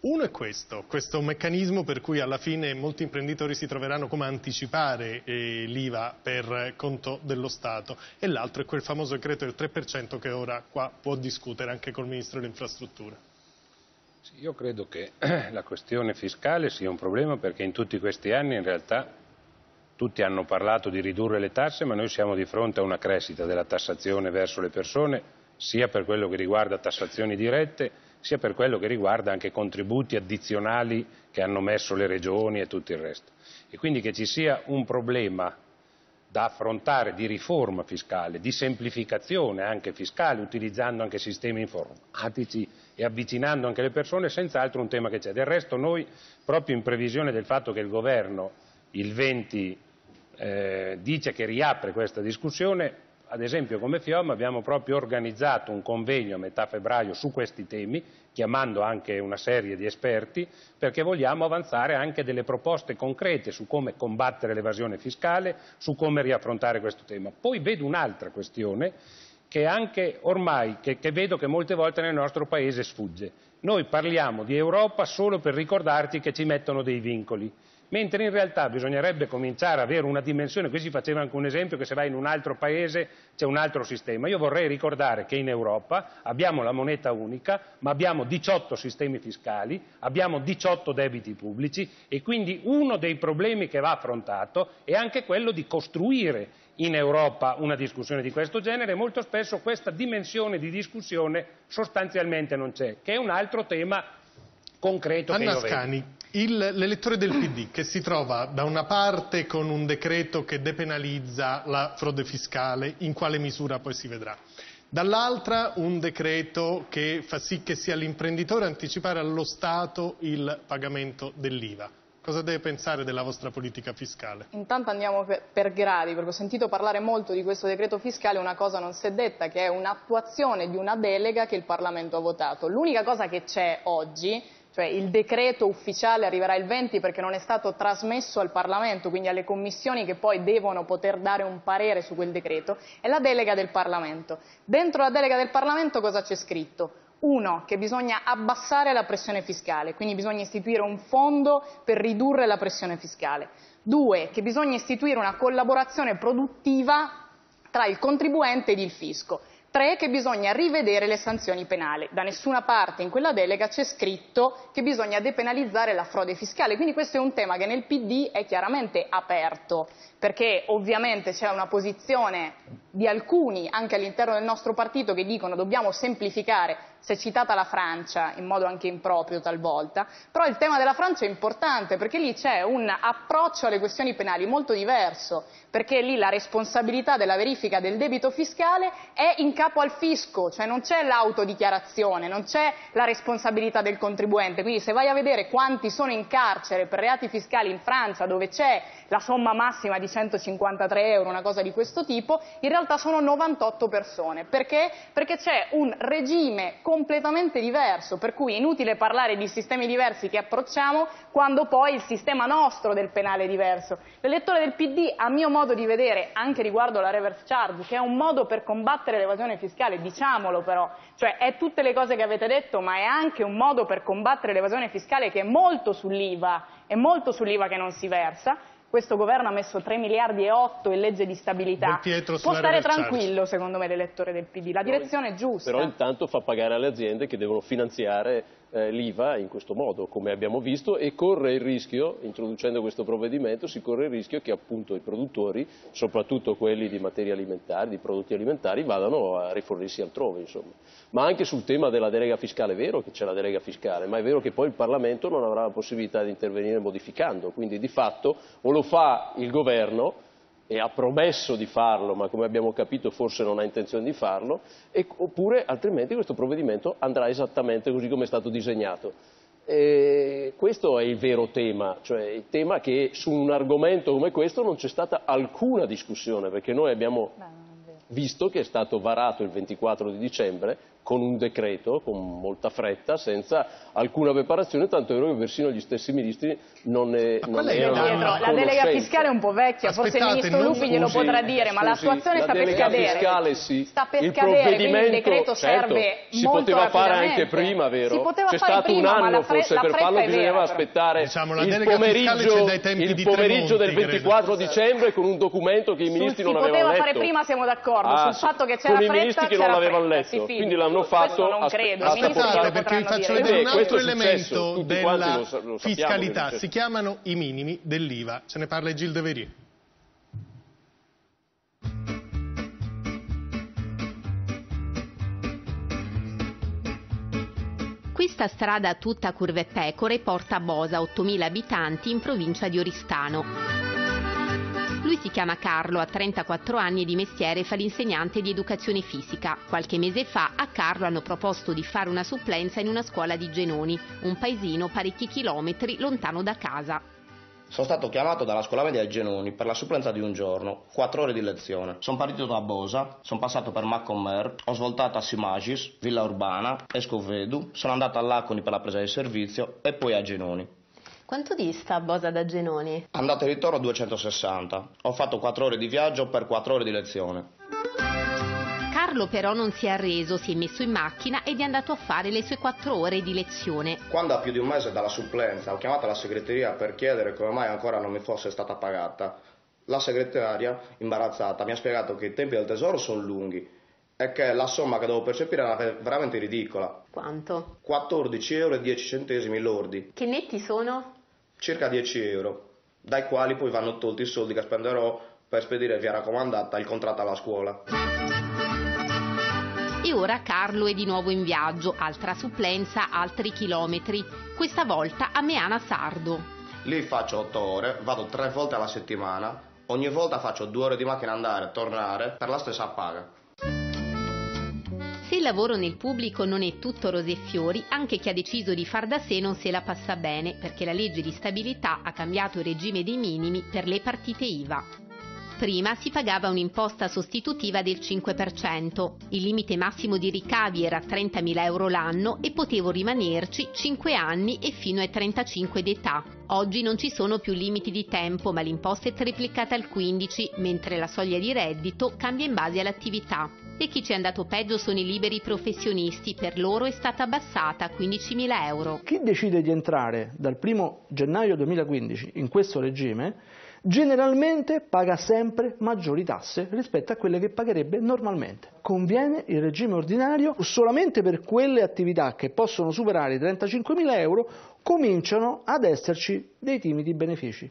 Uno è questo, questo meccanismo per cui alla fine molti imprenditori si troveranno come anticipare eh, l'IVA per conto dello Stato e l'altro è quel famoso decreto del 3% che ora qua può discutere anche col Ministro delle Infrastrutture.
Io credo che [clears throat] la questione fiscale sia un problema perché in tutti questi anni in realtà tutti hanno parlato di ridurre le tasse, ma noi siamo di fronte a una crescita della tassazione verso le persone, sia per quello che riguarda tassazioni dirette, sia per quello che riguarda anche contributi addizionali che hanno messo le regioni e tutto il resto. E quindi che ci sia un problema da affrontare di riforma fiscale, di semplificazione anche fiscale, utilizzando anche sistemi informatici e avvicinando anche le persone, senz'altro un tema che c'è. Del resto noi, proprio in previsione del fatto che il governo il 20 eh, dice che riapre questa discussione, ad esempio come FIOM abbiamo proprio organizzato un convegno a metà febbraio su questi temi, chiamando anche una serie di esperti, perché vogliamo avanzare anche delle proposte concrete su come combattere l'evasione fiscale, su come riaffrontare questo tema. Poi vedo un'altra questione che anche ormai, che, che vedo che molte volte nel nostro Paese sfugge. Noi parliamo di Europa solo per ricordarci che ci mettono dei vincoli mentre in realtà bisognerebbe cominciare ad avere una dimensione, qui si faceva anche un esempio che se vai in un altro paese c'è un altro sistema. Io vorrei ricordare che in Europa abbiamo la moneta unica, ma abbiamo 18 sistemi fiscali, abbiamo 18 debiti pubblici e quindi uno dei problemi che va affrontato è anche quello di costruire in Europa una discussione di questo genere molto spesso questa dimensione di discussione sostanzialmente non c'è, che è un altro tema concreto
Anna
che
Scani, l'elettore del PD che si trova da una parte con un decreto che depenalizza la frode fiscale, in quale misura poi si vedrà, dall'altra un decreto che fa sì che sia l'imprenditore a anticipare allo Stato il pagamento dell'IVA. Cosa deve pensare della vostra politica fiscale?
Intanto andiamo per, per, gradi, perché ho sentito parlare molto di questo decreto fiscale, una cosa non si è detta, che è un'attuazione di una delega che il Parlamento ha votato. L'unica cosa che c'è oggi, cioè il decreto ufficiale arriverà il 20 perché non è stato trasmesso al Parlamento, quindi alle commissioni che poi devono poter dare un parere su quel decreto, è la delega del Parlamento. Dentro la delega del Parlamento cosa c'è scritto? Uno, che bisogna abbassare la pressione fiscale, quindi bisogna istituire un fondo per ridurre la pressione fiscale. Due, che bisogna istituire una collaborazione produttiva tra il contribuente ed il fisco. Tre, che bisogna rivedere le sanzioni penali. Da nessuna parte in quella delega c'è scritto che bisogna depenalizzare la frode fiscale, quindi questo è un tema che nel PD è chiaramente aperto, perché ovviamente c'è una posizione di alcuni anche all'interno del nostro partito che dicono dobbiamo semplificare, si è citata la Francia in modo anche improprio talvolta, però il tema della Francia è importante perché lì c'è un approccio alle questioni penali molto diverso, perché lì la responsabilità della verifica del debito fiscale è in capo al fisco, cioè non c'è l'autodichiarazione, non c'è la responsabilità del contribuente, quindi se vai a vedere quanti sono in carcere per reati fiscali in Francia dove c'è la somma massima di 153 euro, una cosa di questo tipo, in realtà sono 98 persone. Perché? Perché c'è un regime completamente diverso, per cui è inutile parlare di sistemi diversi che approcciamo quando poi il sistema nostro del penale è diverso. L'elettore del PD, a mio modo di vedere, anche riguardo la reverse charge, che è un modo per combattere l'evasione fiscale, diciamolo però, cioè è tutte le cose che avete detto, ma è anche un modo per combattere l'evasione fiscale che è molto sull'IVA, è molto sull'IVA che non si versa, questo governo ha messo 3 miliardi e 8 in legge di stabilità, può stare tranquillo secondo me l'elettore del PD, la direzione è giusta.
Però intanto fa pagare alle aziende che devono finanziare eh, l'IVA in questo modo, come abbiamo visto, e corre il rischio, introducendo questo provvedimento, si corre il rischio che appunto i produttori, soprattutto quelli di materie alimentari, di prodotti alimentari, vadano a rifornirsi altrove. Insomma. Ma anche sul tema della delega fiscale è vero che c'è la delega fiscale, ma è vero che poi il Parlamento non avrà la possibilità di intervenire modificando, quindi di fatto o lo fa il governo e ha promesso di farlo, ma come abbiamo capito forse non ha intenzione di farlo, e, oppure altrimenti questo provvedimento andrà esattamente così come è stato disegnato. E questo è il vero tema, cioè il tema che su un argomento come questo non c'è stata alcuna discussione, perché noi abbiamo visto che è stato varato il 24 di dicembre con un decreto, con molta fretta, senza alcuna preparazione, tanto è vero che persino gli stessi ministri non ne, non
Pietro,
erano
la delega fiscale è un po' vecchia, forse il ministro Lupi glielo potrà dire, ma
scusi,
l'attuazione
la
sta per scadere.
fiscale sì.
Sta per
il
scadere, quindi il
provvedimento
decreto
certo,
serve
si poteva fare anche prima, vero?
Si poteva
C'è
fare
stato
prima,
un
ma
anno forse per
fretta
farlo
è
bisognava aspettare
Diciamo, la
il pomeriggio, il
di
pomeriggio del
Tremonti,
24 dicembre con un documento che i ministri
si
non avevano
poteva
letto.
fare prima, siamo d'accordo,
Ah,
sul fatto che c'era
con i
fretta,
ministri che non
c'era
l'avevano
fretta,
letto,
si
quindi l'hanno fatto
non credo, i ministri
Aspettate, perché vi faccio vedere
Eh,
un
questo
altro
è
elemento della
è
fiscalità. Si chiamano i minimi dell'IVA. Ce ne parla Gilles de.
Questa strada tutta curve e pecore porta a Bosa, 8.000 abitanti, in provincia di Oristano. Lui si chiama Carlo, ha 34 anni e di mestiere fa l'insegnante di educazione fisica. Qualche mese fa a Carlo hanno proposto di fare una supplenza in una scuola di Genoni, un paesino parecchi chilometri lontano da casa.
Sono stato chiamato dalla scuola media di Genoni per la supplenza di un giorno, quattro ore di lezione. Sono partito da Bosa, sono passato per Maccomer, ho svoltato a Simagis, Villa Urbana, Escovedu, sono andato all'Aconi per la presa di servizio e poi a Genoni.
Quanto dista Bosa da Genoni?
Andata e ritorno 260. Ho fatto quattro ore di viaggio per quattro ore di lezione.
Carlo però non si è arreso, si è messo in macchina ed è andato a fare le sue quattro ore di lezione.
Quando a più di un mese dalla supplenza ho chiamato la segreteria per chiedere come mai ancora non mi fosse stata pagata, la segretaria, imbarazzata, mi ha spiegato che i tempi del tesoro sono lunghi e che la somma che devo percepire era ver- veramente ridicola.
Quanto?
14 euro e 10 centesimi lordi,
Che netti sono?
Circa 10 euro, dai quali poi vanno tolti i soldi che spenderò per spedire via raccomandata il contratto alla scuola.
E ora Carlo è di nuovo in viaggio, altra supplenza, altri chilometri, questa volta a Meana Sardo.
Lì faccio 8 ore, vado tre volte alla settimana, ogni volta faccio due ore di macchina andare e tornare per la stessa paga.
Se il lavoro nel pubblico non è tutto rose e fiori, anche chi ha deciso di far da sé non se la passa bene, perché la legge di stabilità ha cambiato il regime dei minimi per le partite IVA. Prima si pagava un'imposta sostitutiva del 5%, il limite massimo di ricavi era 30.000 euro l'anno e potevo rimanerci 5 anni e fino ai 35 d'età. Oggi non ci sono più limiti di tempo, ma l'imposta è triplicata al 15, mentre la soglia di reddito cambia in base all'attività. E chi ci è andato peggio sono i liberi professionisti, per loro è stata abbassata a 15.000 euro.
Chi decide di entrare dal 1 gennaio 2015 in questo regime generalmente paga sempre maggiori tasse rispetto a quelle che pagherebbe normalmente. Conviene il regime ordinario solamente per quelle attività che possono superare i 35.000 euro cominciano ad esserci dei timidi benefici.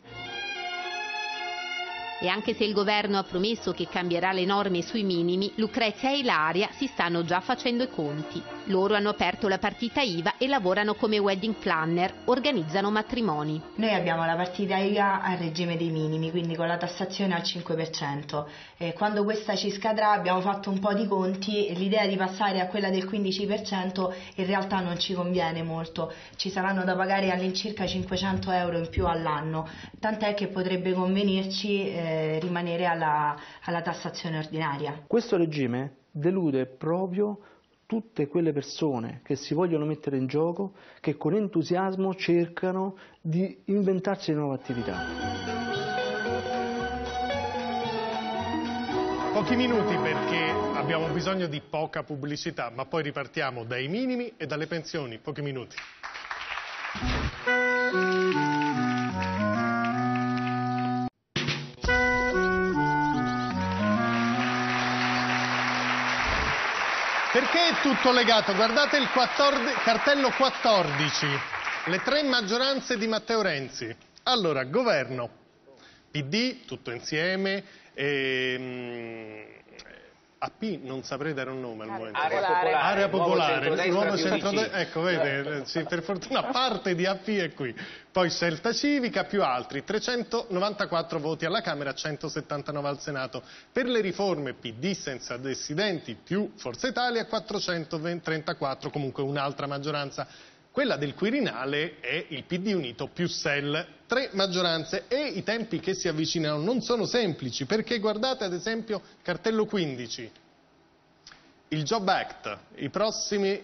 E anche se il governo ha promesso che cambierà le norme sui minimi, Lucrezia e Ilaria si stanno già facendo i conti. Loro hanno aperto la partita IVA e lavorano come wedding planner, organizzano matrimoni.
Noi abbiamo la partita IVA al regime dei minimi, quindi con la tassazione al 5%. E quando questa ci scadrà abbiamo fatto un po' di conti e l'idea di passare a quella del 15% in realtà non ci conviene molto. Ci saranno da pagare all'incirca 500 euro in più all'anno, tant'è che potrebbe convenirci eh, rimanere alla, alla tassazione ordinaria.
Questo regime delude proprio tutte quelle persone che si vogliono mettere in gioco, che con entusiasmo cercano di inventarsi nuove attività.
Pochi minuti perché abbiamo bisogno di poca pubblicità, ma poi ripartiamo dai minimi e dalle pensioni. Pochi minuti. Tutto legato? Guardate il 14, cartello 14, le tre maggioranze di Matteo Renzi. Allora, governo, PD, tutto insieme, ehm, AP non saprei dare un nome al momento.
Area Popolare.
Area Popolare,
Nuovo centrodestra.
Ecco, vede, sì, per fortuna parte di AP è qui. Poi Scelta Civica più altri, 394 voti alla Camera, 179 al Senato. Per le riforme PD senza dissidenti più Forza Italia, 434, comunque un'altra maggioranza. Quella del Quirinale è il PD unito più SEL, tre maggioranze e i tempi che si avvicinano non sono semplici perché guardate ad esempio cartello 15, il Job Act, i prossimi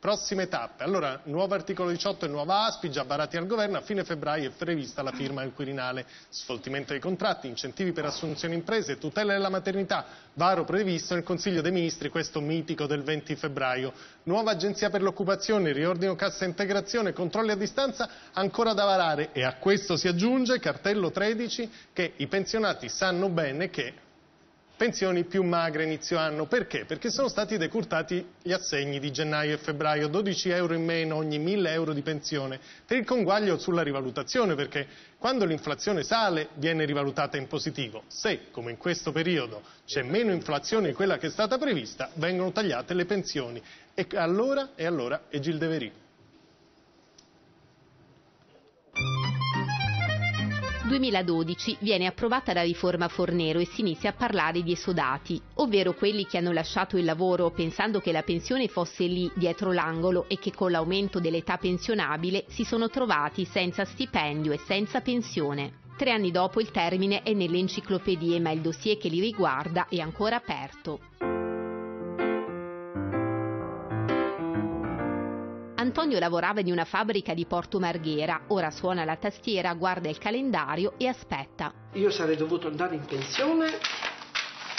prossime tappe. Allora, nuovo articolo 18 e nuova ASPI, già barati al governo, a fine febbraio è prevista la firma del Quirinale, sfoltimento dei contratti, incentivi per assunzioni imprese, tutela della maternità, varo previsto nel Consiglio dei Ministri, questo mitico del 20 febbraio. Nuova agenzia per l'occupazione, riordino cassa integrazione, controlli a distanza, ancora da varare e a questo si aggiunge, cartello 13, che i pensionati sanno bene che pensioni più magre inizio anno. Perché? Perché sono stati decurtati gli assegni di gennaio e febbraio, 12 euro in meno ogni 1000 euro di pensione, per il conguaglio sulla rivalutazione, perché quando l'inflazione sale viene rivalutata in positivo. Se, come in questo periodo, c'è meno inflazione di quella che è stata prevista, vengono tagliate le pensioni. E allora, e allora, è Gilles
2012 viene approvata la riforma Fornero e si inizia a parlare di esodati, ovvero quelli che hanno lasciato il lavoro pensando che la pensione fosse lì dietro l'angolo e che con l'aumento dell'età pensionabile si sono trovati senza stipendio e senza pensione. Tre anni dopo il termine è nelle enciclopedie, ma il dossier che li riguarda è ancora aperto. Antonio lavorava in una fabbrica di Porto Marghera, ora suona la tastiera, guarda il calendario e aspetta.
Io sarei dovuto andare in pensione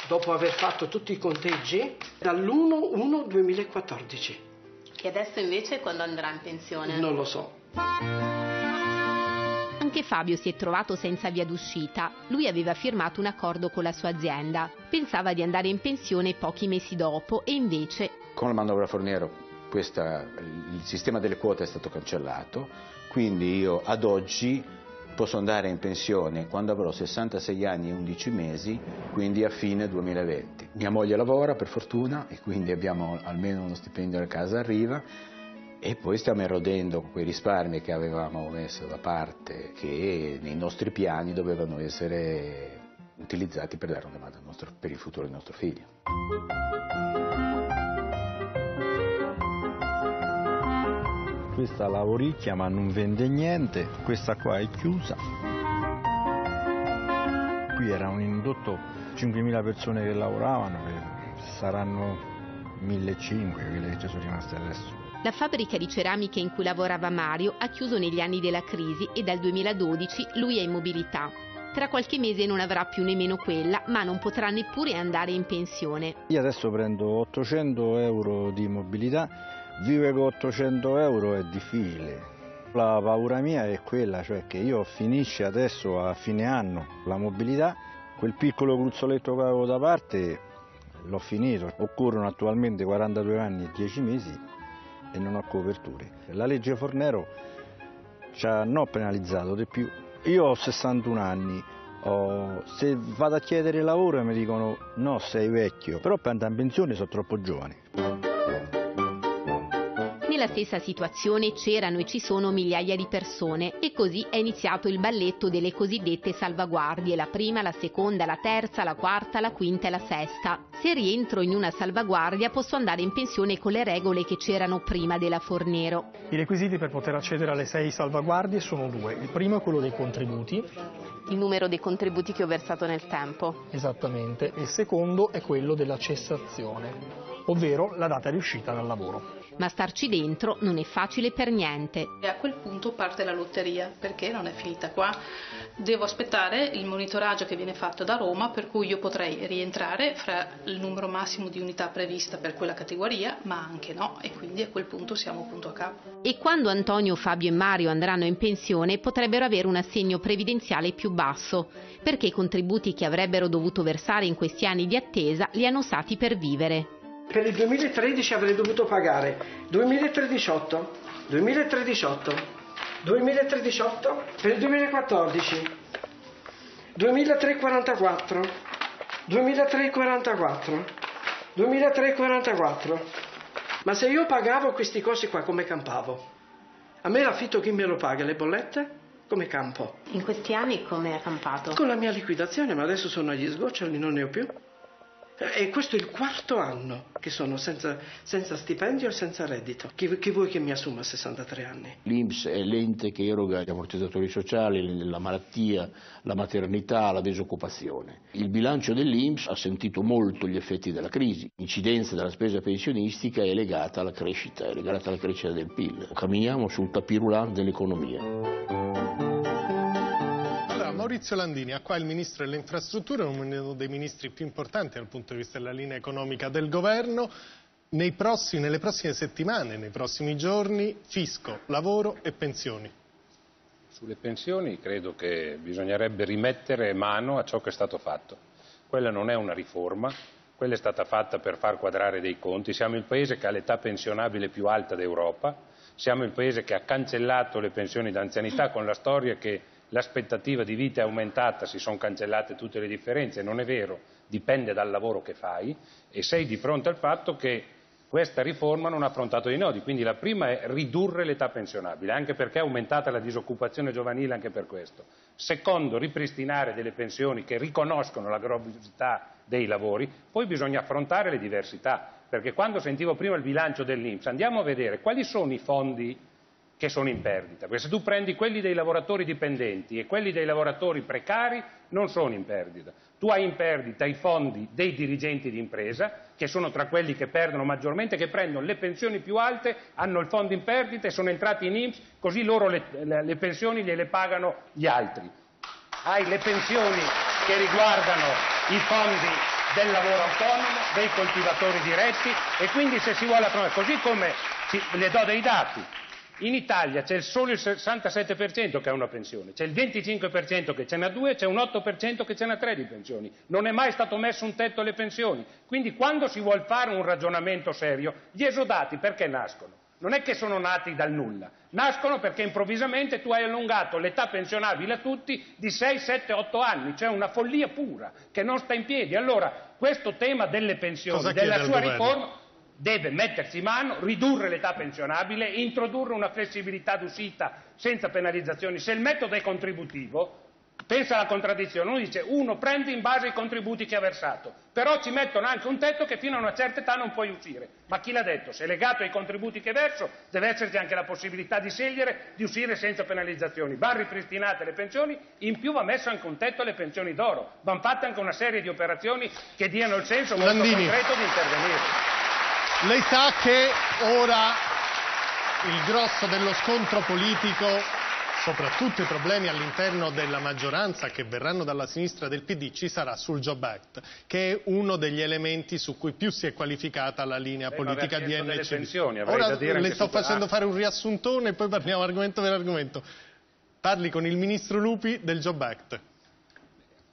dopo aver fatto tutti i conteggi dall'1-1-2014.
E adesso invece quando andrà in pensione?
Non lo so.
Anche Fabio si è trovato senza via d'uscita. Lui aveva firmato un accordo con la sua azienda. Pensava di andare in pensione pochi mesi dopo e invece...
Con la manovra Fornero questa, il sistema delle quote è stato cancellato, quindi io ad oggi posso andare in pensione quando avrò 66 anni e 11 mesi, quindi a fine 2020. Mia moglie lavora per fortuna e quindi abbiamo almeno uno stipendio a casa arriva e poi stiamo erodendo quei risparmi che avevamo messo da parte che nei nostri piani dovevano essere utilizzati per dare una mano per il futuro del nostro figlio.
Questa lavoricchia ma non vende niente, questa qua è chiusa. Qui era un indotto 5.000 persone che lavoravano, saranno 1.500 quelle che ci sono rimaste adesso.
La fabbrica di ceramiche in cui lavorava Mario ha chiuso negli anni della crisi e dal 2012 lui è in mobilità. Tra qualche mese non avrà più nemmeno quella, ma non potrà neppure andare in pensione.
Io adesso prendo 800 euro di mobilità Vivere con 800 euro è difficile. La paura mia è quella, cioè che io finisce adesso a fine anno la mobilità, quel piccolo gruzzoletto che avevo da parte l'ho finito. Occorrono attualmente 42 anni e 10 mesi e non ho coperture. La legge Fornero ci ha non penalizzato di più. Io ho 61 anni, Oh, se vado a chiedere lavoro mi dicono no, sei vecchio, però per andare in pensione sono troppo giovane.
Nella stessa situazione c'erano e ci sono migliaia di persone e così è iniziato il balletto delle cosiddette salvaguardie, la prima, la seconda, la terza, la quarta, la quinta e la sesta. Se rientro in una salvaguardia posso andare in pensione con le regole che c'erano prima della Fornero.
I requisiti per poter accedere alle sei salvaguardie sono due. Il primo è quello dei contributi.
Il numero dei contributi che ho versato nel tempo.
Esattamente. Il secondo è quello della cessazione, ovvero la data di uscita dal lavoro
ma starci dentro non è facile per niente.
E a quel punto parte la lotteria, perché non è finita qua. Devo aspettare il monitoraggio che viene fatto da Roma, per cui io potrei rientrare fra il numero massimo di unità prevista per quella categoria, ma anche no, e quindi a quel punto siamo punto a capo.
E quando Antonio, Fabio e Mario andranno in pensione potrebbero avere un assegno previdenziale più basso, perché i contributi che avrebbero dovuto versare in questi anni di attesa li hanno usati per vivere
per il 2013 avrei dovuto pagare 2018, 2018, 2018 per il 2014, 2344, 2344, 2344. Ma se io pagavo questi costi qua come campavo? A me l'affitto chi me lo paga? Le bollette? Come campo?
In questi anni come ha campato?
Con la mia liquidazione, ma adesso sono agli sgoccioli, non ne ho più. E questo è il quarto anno che sono senza, senza stipendio e senza reddito. Chi, chi, vuoi che mi assuma a 63 anni?
L'Inps è l'ente che eroga gli ammortizzatori sociali, la malattia, la maternità, la disoccupazione. Il bilancio dell'Inps ha sentito molto gli effetti della crisi. L'incidenza della spesa pensionistica è legata alla crescita, è legata alla crescita del PIL. Camminiamo sul tapirulan dell'economia.
Maurizio Landini, a qua il Ministro delle Infrastrutture, uno dei ministri più importanti dal punto di vista della linea economica del Governo. Prossimi, nelle prossime settimane, nei prossimi giorni, fisco, lavoro e pensioni.
Sulle pensioni credo che bisognerebbe rimettere mano a ciò che è stato fatto. Quella non è una riforma, quella è stata fatta per far quadrare dei conti. Siamo il paese che ha l'età pensionabile più alta d'Europa, siamo il paese che ha cancellato le pensioni d'anzianità con la storia che l'aspettativa di vita è aumentata, si sono cancellate tutte le differenze, non è vero, dipende dal lavoro che fai e sei di fronte al fatto che questa riforma non ha affrontato i nodi, quindi la prima è ridurre l'età pensionabile, anche perché è aumentata la disoccupazione giovanile anche per questo. Secondo, ripristinare delle pensioni che riconoscono la gravità dei lavori, poi bisogna affrontare le diversità, perché quando sentivo prima il bilancio dell'Inps andiamo a vedere quali sono i fondi che sono in perdita, perché se tu prendi quelli dei lavoratori dipendenti e quelli dei lavoratori precari non sono in perdita. Tu hai in perdita i fondi dei dirigenti di impresa, che sono tra quelli che perdono maggiormente, che prendono le pensioni più alte, hanno il fondo in perdita e sono entrati in IMSS, così loro le, le, le pensioni gliele pagano gli altri. Hai le pensioni che riguardano i fondi del lavoro autonomo, dei coltivatori diretti e quindi se si vuole così come si, le do dei dati, in Italia c'è solo il 67% che ha una pensione, c'è il 25% che ce n'ha due, c'è un 8% che ce n'ha tre di pensioni. Non è mai stato messo un tetto alle pensioni. Quindi quando si vuole fare un ragionamento serio, gli esodati perché nascono? Non è che sono nati dal nulla, nascono perché improvvisamente tu hai allungato l'età pensionabile a tutti di 6, 7, 8 anni, cioè una follia pura che non sta in piedi. Allora, questo tema delle pensioni, della sua riforma, deve mettersi mano, ridurre l'età pensionabile, introdurre una flessibilità d'uscita senza penalizzazioni. Se il metodo è contributivo, pensa alla contraddizione, uno dice uno prende in base ai contributi che ha versato, però ci mettono anche un tetto che fino a una certa età non puoi uscire. Ma chi l'ha detto? Se è legato ai contributi che verso, deve esserci anche la possibilità di scegliere di uscire senza penalizzazioni. Vanno ripristinate le pensioni, in più va messo anche un tetto alle pensioni d'oro, vanno fatte anche una serie di operazioni che diano il senso molto
Landini.
concreto di intervenire.
Lei sa che ora il grosso dello scontro politico, soprattutto i problemi all'interno della maggioranza che verranno dalla sinistra del PD, ci sarà sul Job Act, che è uno degli elementi su cui più si è qualificata la linea
Lei
politica
m'aveva
di NCD. Ora le sto facendo fare un riassuntone e poi parliamo argomento per argomento. Parli con il ministro Lupi del Job Act.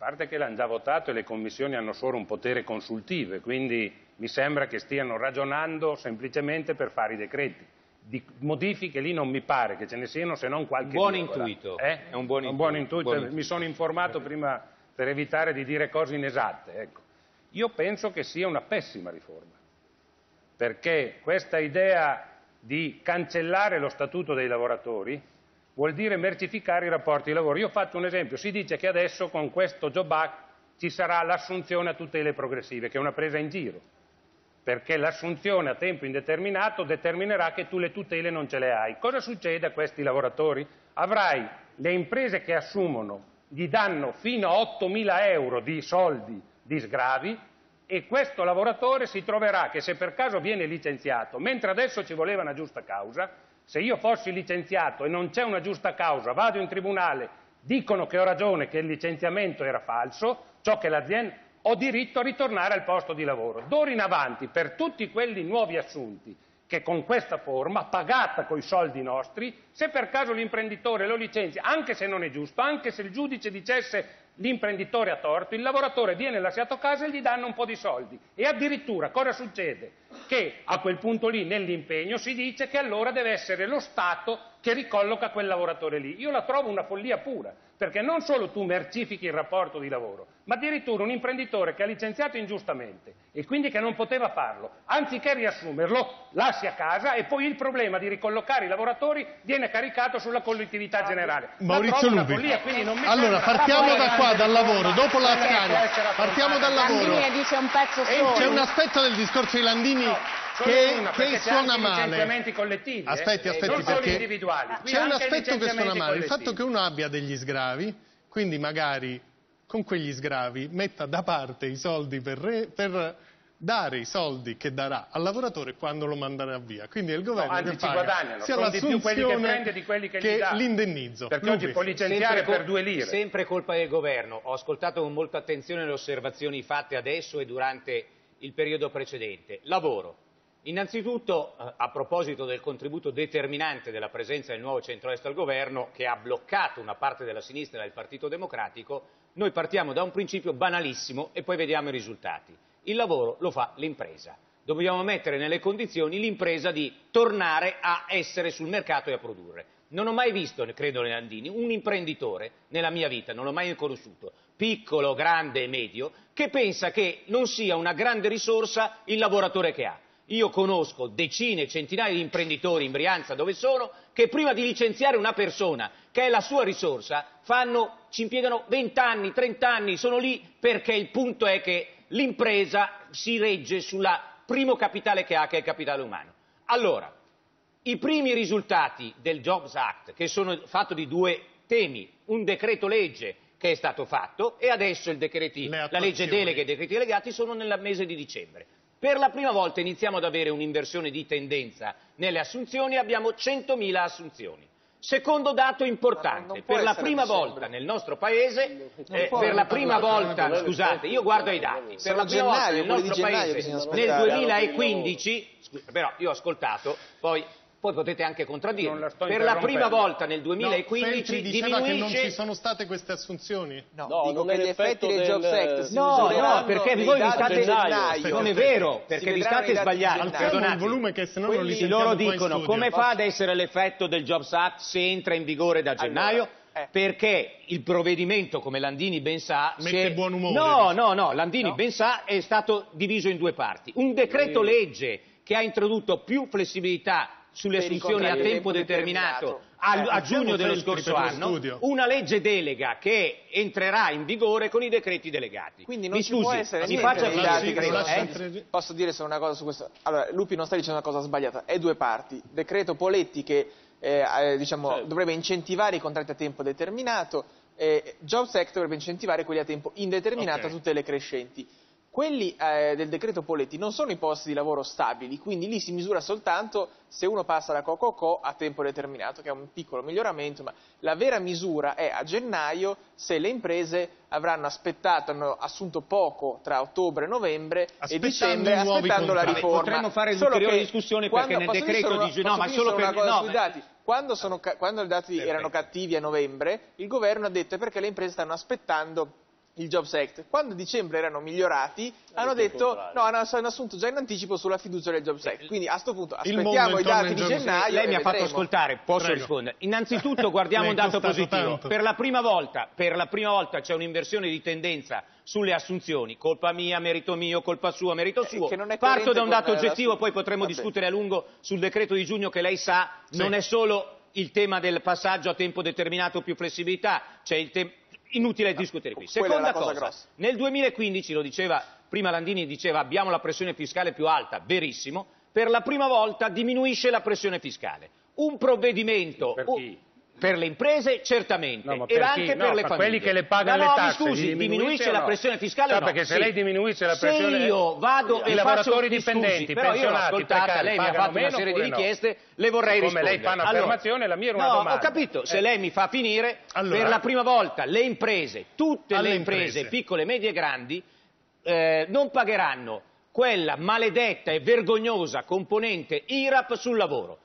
A parte che l'hanno già votato e le commissioni hanno solo un potere consultivo e quindi mi sembra che stiano ragionando semplicemente per fare i decreti. Di modifiche lì non mi pare che ce ne siano se non qualche
buon
virgola.
intuito.
Eh?
È un buon
intuito.
intuito. Buon
Mi sono informato prima per evitare di dire cose inesatte. Ecco. Io penso che sia una pessima riforma, perché questa idea di cancellare lo statuto dei lavoratori vuol dire mercificare i rapporti di lavoro. Io faccio un esempio, si dice che adesso con questo Job Act ci sarà l'assunzione a tutele progressive, che è una presa in giro, perché l'assunzione a tempo indeterminato determinerà che tu le tutele non ce le hai. Cosa succede a questi lavoratori? Avrai le imprese che assumono, gli danno fino a 8.000 euro di soldi di sgravi e questo lavoratore si troverà che se per caso viene licenziato, mentre adesso ci voleva una giusta causa, se io fossi licenziato e non c'è una giusta causa, vado in tribunale, dicono che ho ragione, che il licenziamento era falso, ciò che l'azienda ho diritto a ritornare al posto di lavoro. D'ora in avanti, per tutti quelli nuovi assunti che con questa forma, pagata coi soldi nostri, se per caso l'imprenditore lo licenzia, anche se non è giusto, anche se il giudice dicesse l'imprenditore ha torto, il lavoratore viene lasciato a casa e gli danno un po' di soldi. E addirittura cosa succede? Che a quel punto lì nell'impegno si dice che allora deve essere lo Stato che ricolloca quel lavoratore lì. Io la trovo una follia pura, perché non solo tu mercifichi il rapporto di lavoro, ma addirittura un imprenditore che ha licenziato ingiustamente e quindi che non poteva farlo, anziché riassumerlo, lasci a casa e poi il problema di ricollocare i lavoratori viene caricato sulla collettività generale.
Maurizio Lupi.
follia, quindi non mi
Allora, partiamo da qua, dal lavoro, dopo la Scania. Partiamo dal lavoro.
Landini dice un pezzo solo.
c'è un aspetto del discorso di Landini
Solo
che,
una,
che suona male.
eh,
Aspetti, aspetti, perché c'è un
anche
aspetto che suona male, il fatto che uno abbia degli sgravi, quindi magari con quegli sgravi metta da parte i soldi per, re- per dare i soldi che darà al lavoratore quando lo manderà via. Quindi è il governo
No, anzi,
paga
guadagnano,
sia
quelli che
l'assunzione
prende che gli
che l'indennizzo.
Perché oggi
Lupi.
può licenziare per due lire.
Sempre colpa del governo. Ho ascoltato con molta attenzione le osservazioni fatte adesso e durante il periodo precedente. Lavoro. Innanzitutto, eh, a proposito del contributo determinante della presenza del nuovo centro-est al governo, che ha bloccato una parte della sinistra del Partito Democratico, noi partiamo da un principio banalissimo e poi vediamo i risultati. Il lavoro lo fa l'impresa. Dobbiamo mettere nelle condizioni l'impresa di tornare a essere sul mercato e a produrre. Non ho mai visto, credo Leandini, un imprenditore nella mia vita, non l'ho mai conosciuto, piccolo, grande e medio, che pensa che non sia una grande risorsa il lavoratore che ha. Io conosco decine, centinaia di imprenditori in Brianza dove sono che prima di licenziare una persona che è la sua risorsa fanno, ci impiegano 20 anni, 30 anni, sono lì perché il punto è che l'impresa si regge sul primo capitale che ha che è il capitale umano. Allora, i primi risultati del Jobs Act, che sono fatto di due temi, un decreto legge che è stato fatto e adesso il decreti, la legge delega e i decreti delegati sono nel mese di dicembre. Per la prima volta iniziamo ad avere un'inversione di tendenza. Nelle assunzioni e abbiamo 100.000 assunzioni. Secondo dato importante, per la prima volta nel nostro paese, eh, per la prima volta, scusate, io guardo i dati, per la prima volta nel nostro paese, nel
aspettare.
2015, scusa, però io ho ascoltato, poi, poi potete anche contraddirmi,
Non la sto
per la prima volta nel
No,
2015
Feltri diceva che non
diminuisce
ci sono state queste assunzioni?
No, dico che gli effetti del Jobs Act si
No, no, perché voi vi state
gennaio.
Non è vero, perché vi state sbagliando.
Alziamo il
Perdonate.
volume che se no non li
loro dicono come fa ad essere l'effetto del Jobs Act se entra in vigore da gennaio? Perché il provvedimento, come Landini ben sa, si
Mette
è-
buon umore,
No, no, no, Landini ben sa è stato diviso in due parti. Un decreto legge che ha introdotto più flessibilità sulle assunzioni a tempo determinato
determinato.
a,
Eh,
a giugno dello scorso anno, una legge delega che entrerà in vigore con i decreti delegati.
Quindi non
Mi
ci
scusi,
può essere
mi faccia
dati che
eh?
Posso dire solo una cosa su questo? Allora, Lupi non sta dicendo una cosa sbagliata, è due parti. Decreto Poletti che eh, eh, diciamo, dovrebbe incentivare i contratti a tempo determinato, eh, Jobs Act dovrebbe incentivare quelli a tempo indeterminato
Ok.
a tutte le crescenti. Quelli eh, del decreto Poletti non sono i posti di lavoro stabili, quindi lì si misura soltanto se uno passa da co-co-co a tempo determinato, che è un piccolo miglioramento, ma la vera misura è a gennaio se le imprese avranno aspettato, hanno assunto poco tra ottobre e novembre e
Aspettando
dicembre
i nuovi
aspettando la riforma.
Potremmo fare discussioni
quando-
perché nel decreto
solo-
dice- no, ma solo per- no,
sui dati. Quando, sono quando i dati erano cattivi a novembre, il governo ha detto perché le imprese stanno aspettando il Jobs Act. Quando a dicembre erano migliorati, hanno detto no, hanno, hanno assunto già in anticipo sulla fiducia del Jobs Act. Quindi a questo punto aspettiamo i dati di gennaio.
Lei mi
e
ha fatto ascoltare, posso
Prego.
rispondere? Innanzitutto guardiamo un dato positivo. Per la prima volta, per la prima volta c'è un'inversione di tendenza sulle assunzioni, colpa mia, merito mio, colpa sua, merito suo.
che non è
Parto da un dato oggettivo, poi potremo
Vabbè.
discutere a lungo sul decreto di giugno che lei sa non è solo il tema del passaggio a tempo determinato più flessibilità, c'è il tema inutile discutere qui. Seconda
cosa
nel 2015 lo diceva prima Landini diceva abbiamo la pressione fiscale più alta, verissimo, per la prima volta diminuisce la pressione fiscale. Un provvedimento
chi?
Per le imprese certamente
No,
e anche
chi?
per
No,
le famiglie.
quelli che le pagano
No, no,
le
mi
tasse,
scusi,
li diminuisce
la
no?
pressione fiscale
No,
no?
perché se
Sì.
lei diminuisce la pressione-
Se io vado
I
e
lavoratori
faccio, mi
dipendenti,
scusi, però io l'ho ascoltata,
precari,
lei mi ha fatto una serie di
no?
richieste, le vorrei
Come lei
rispondere.
fa
Allora,
un'affermazione, la mia era una
no,
domanda.
ho capito, se
Eh.
lei mi fa finire,
Allora.
per la prima volta le imprese, tutte
Alle
le imprese,
imprese.
piccole, medie e grandi, eh, non pagheranno quella maledetta e vergognosa componente IRAP sul lavoro.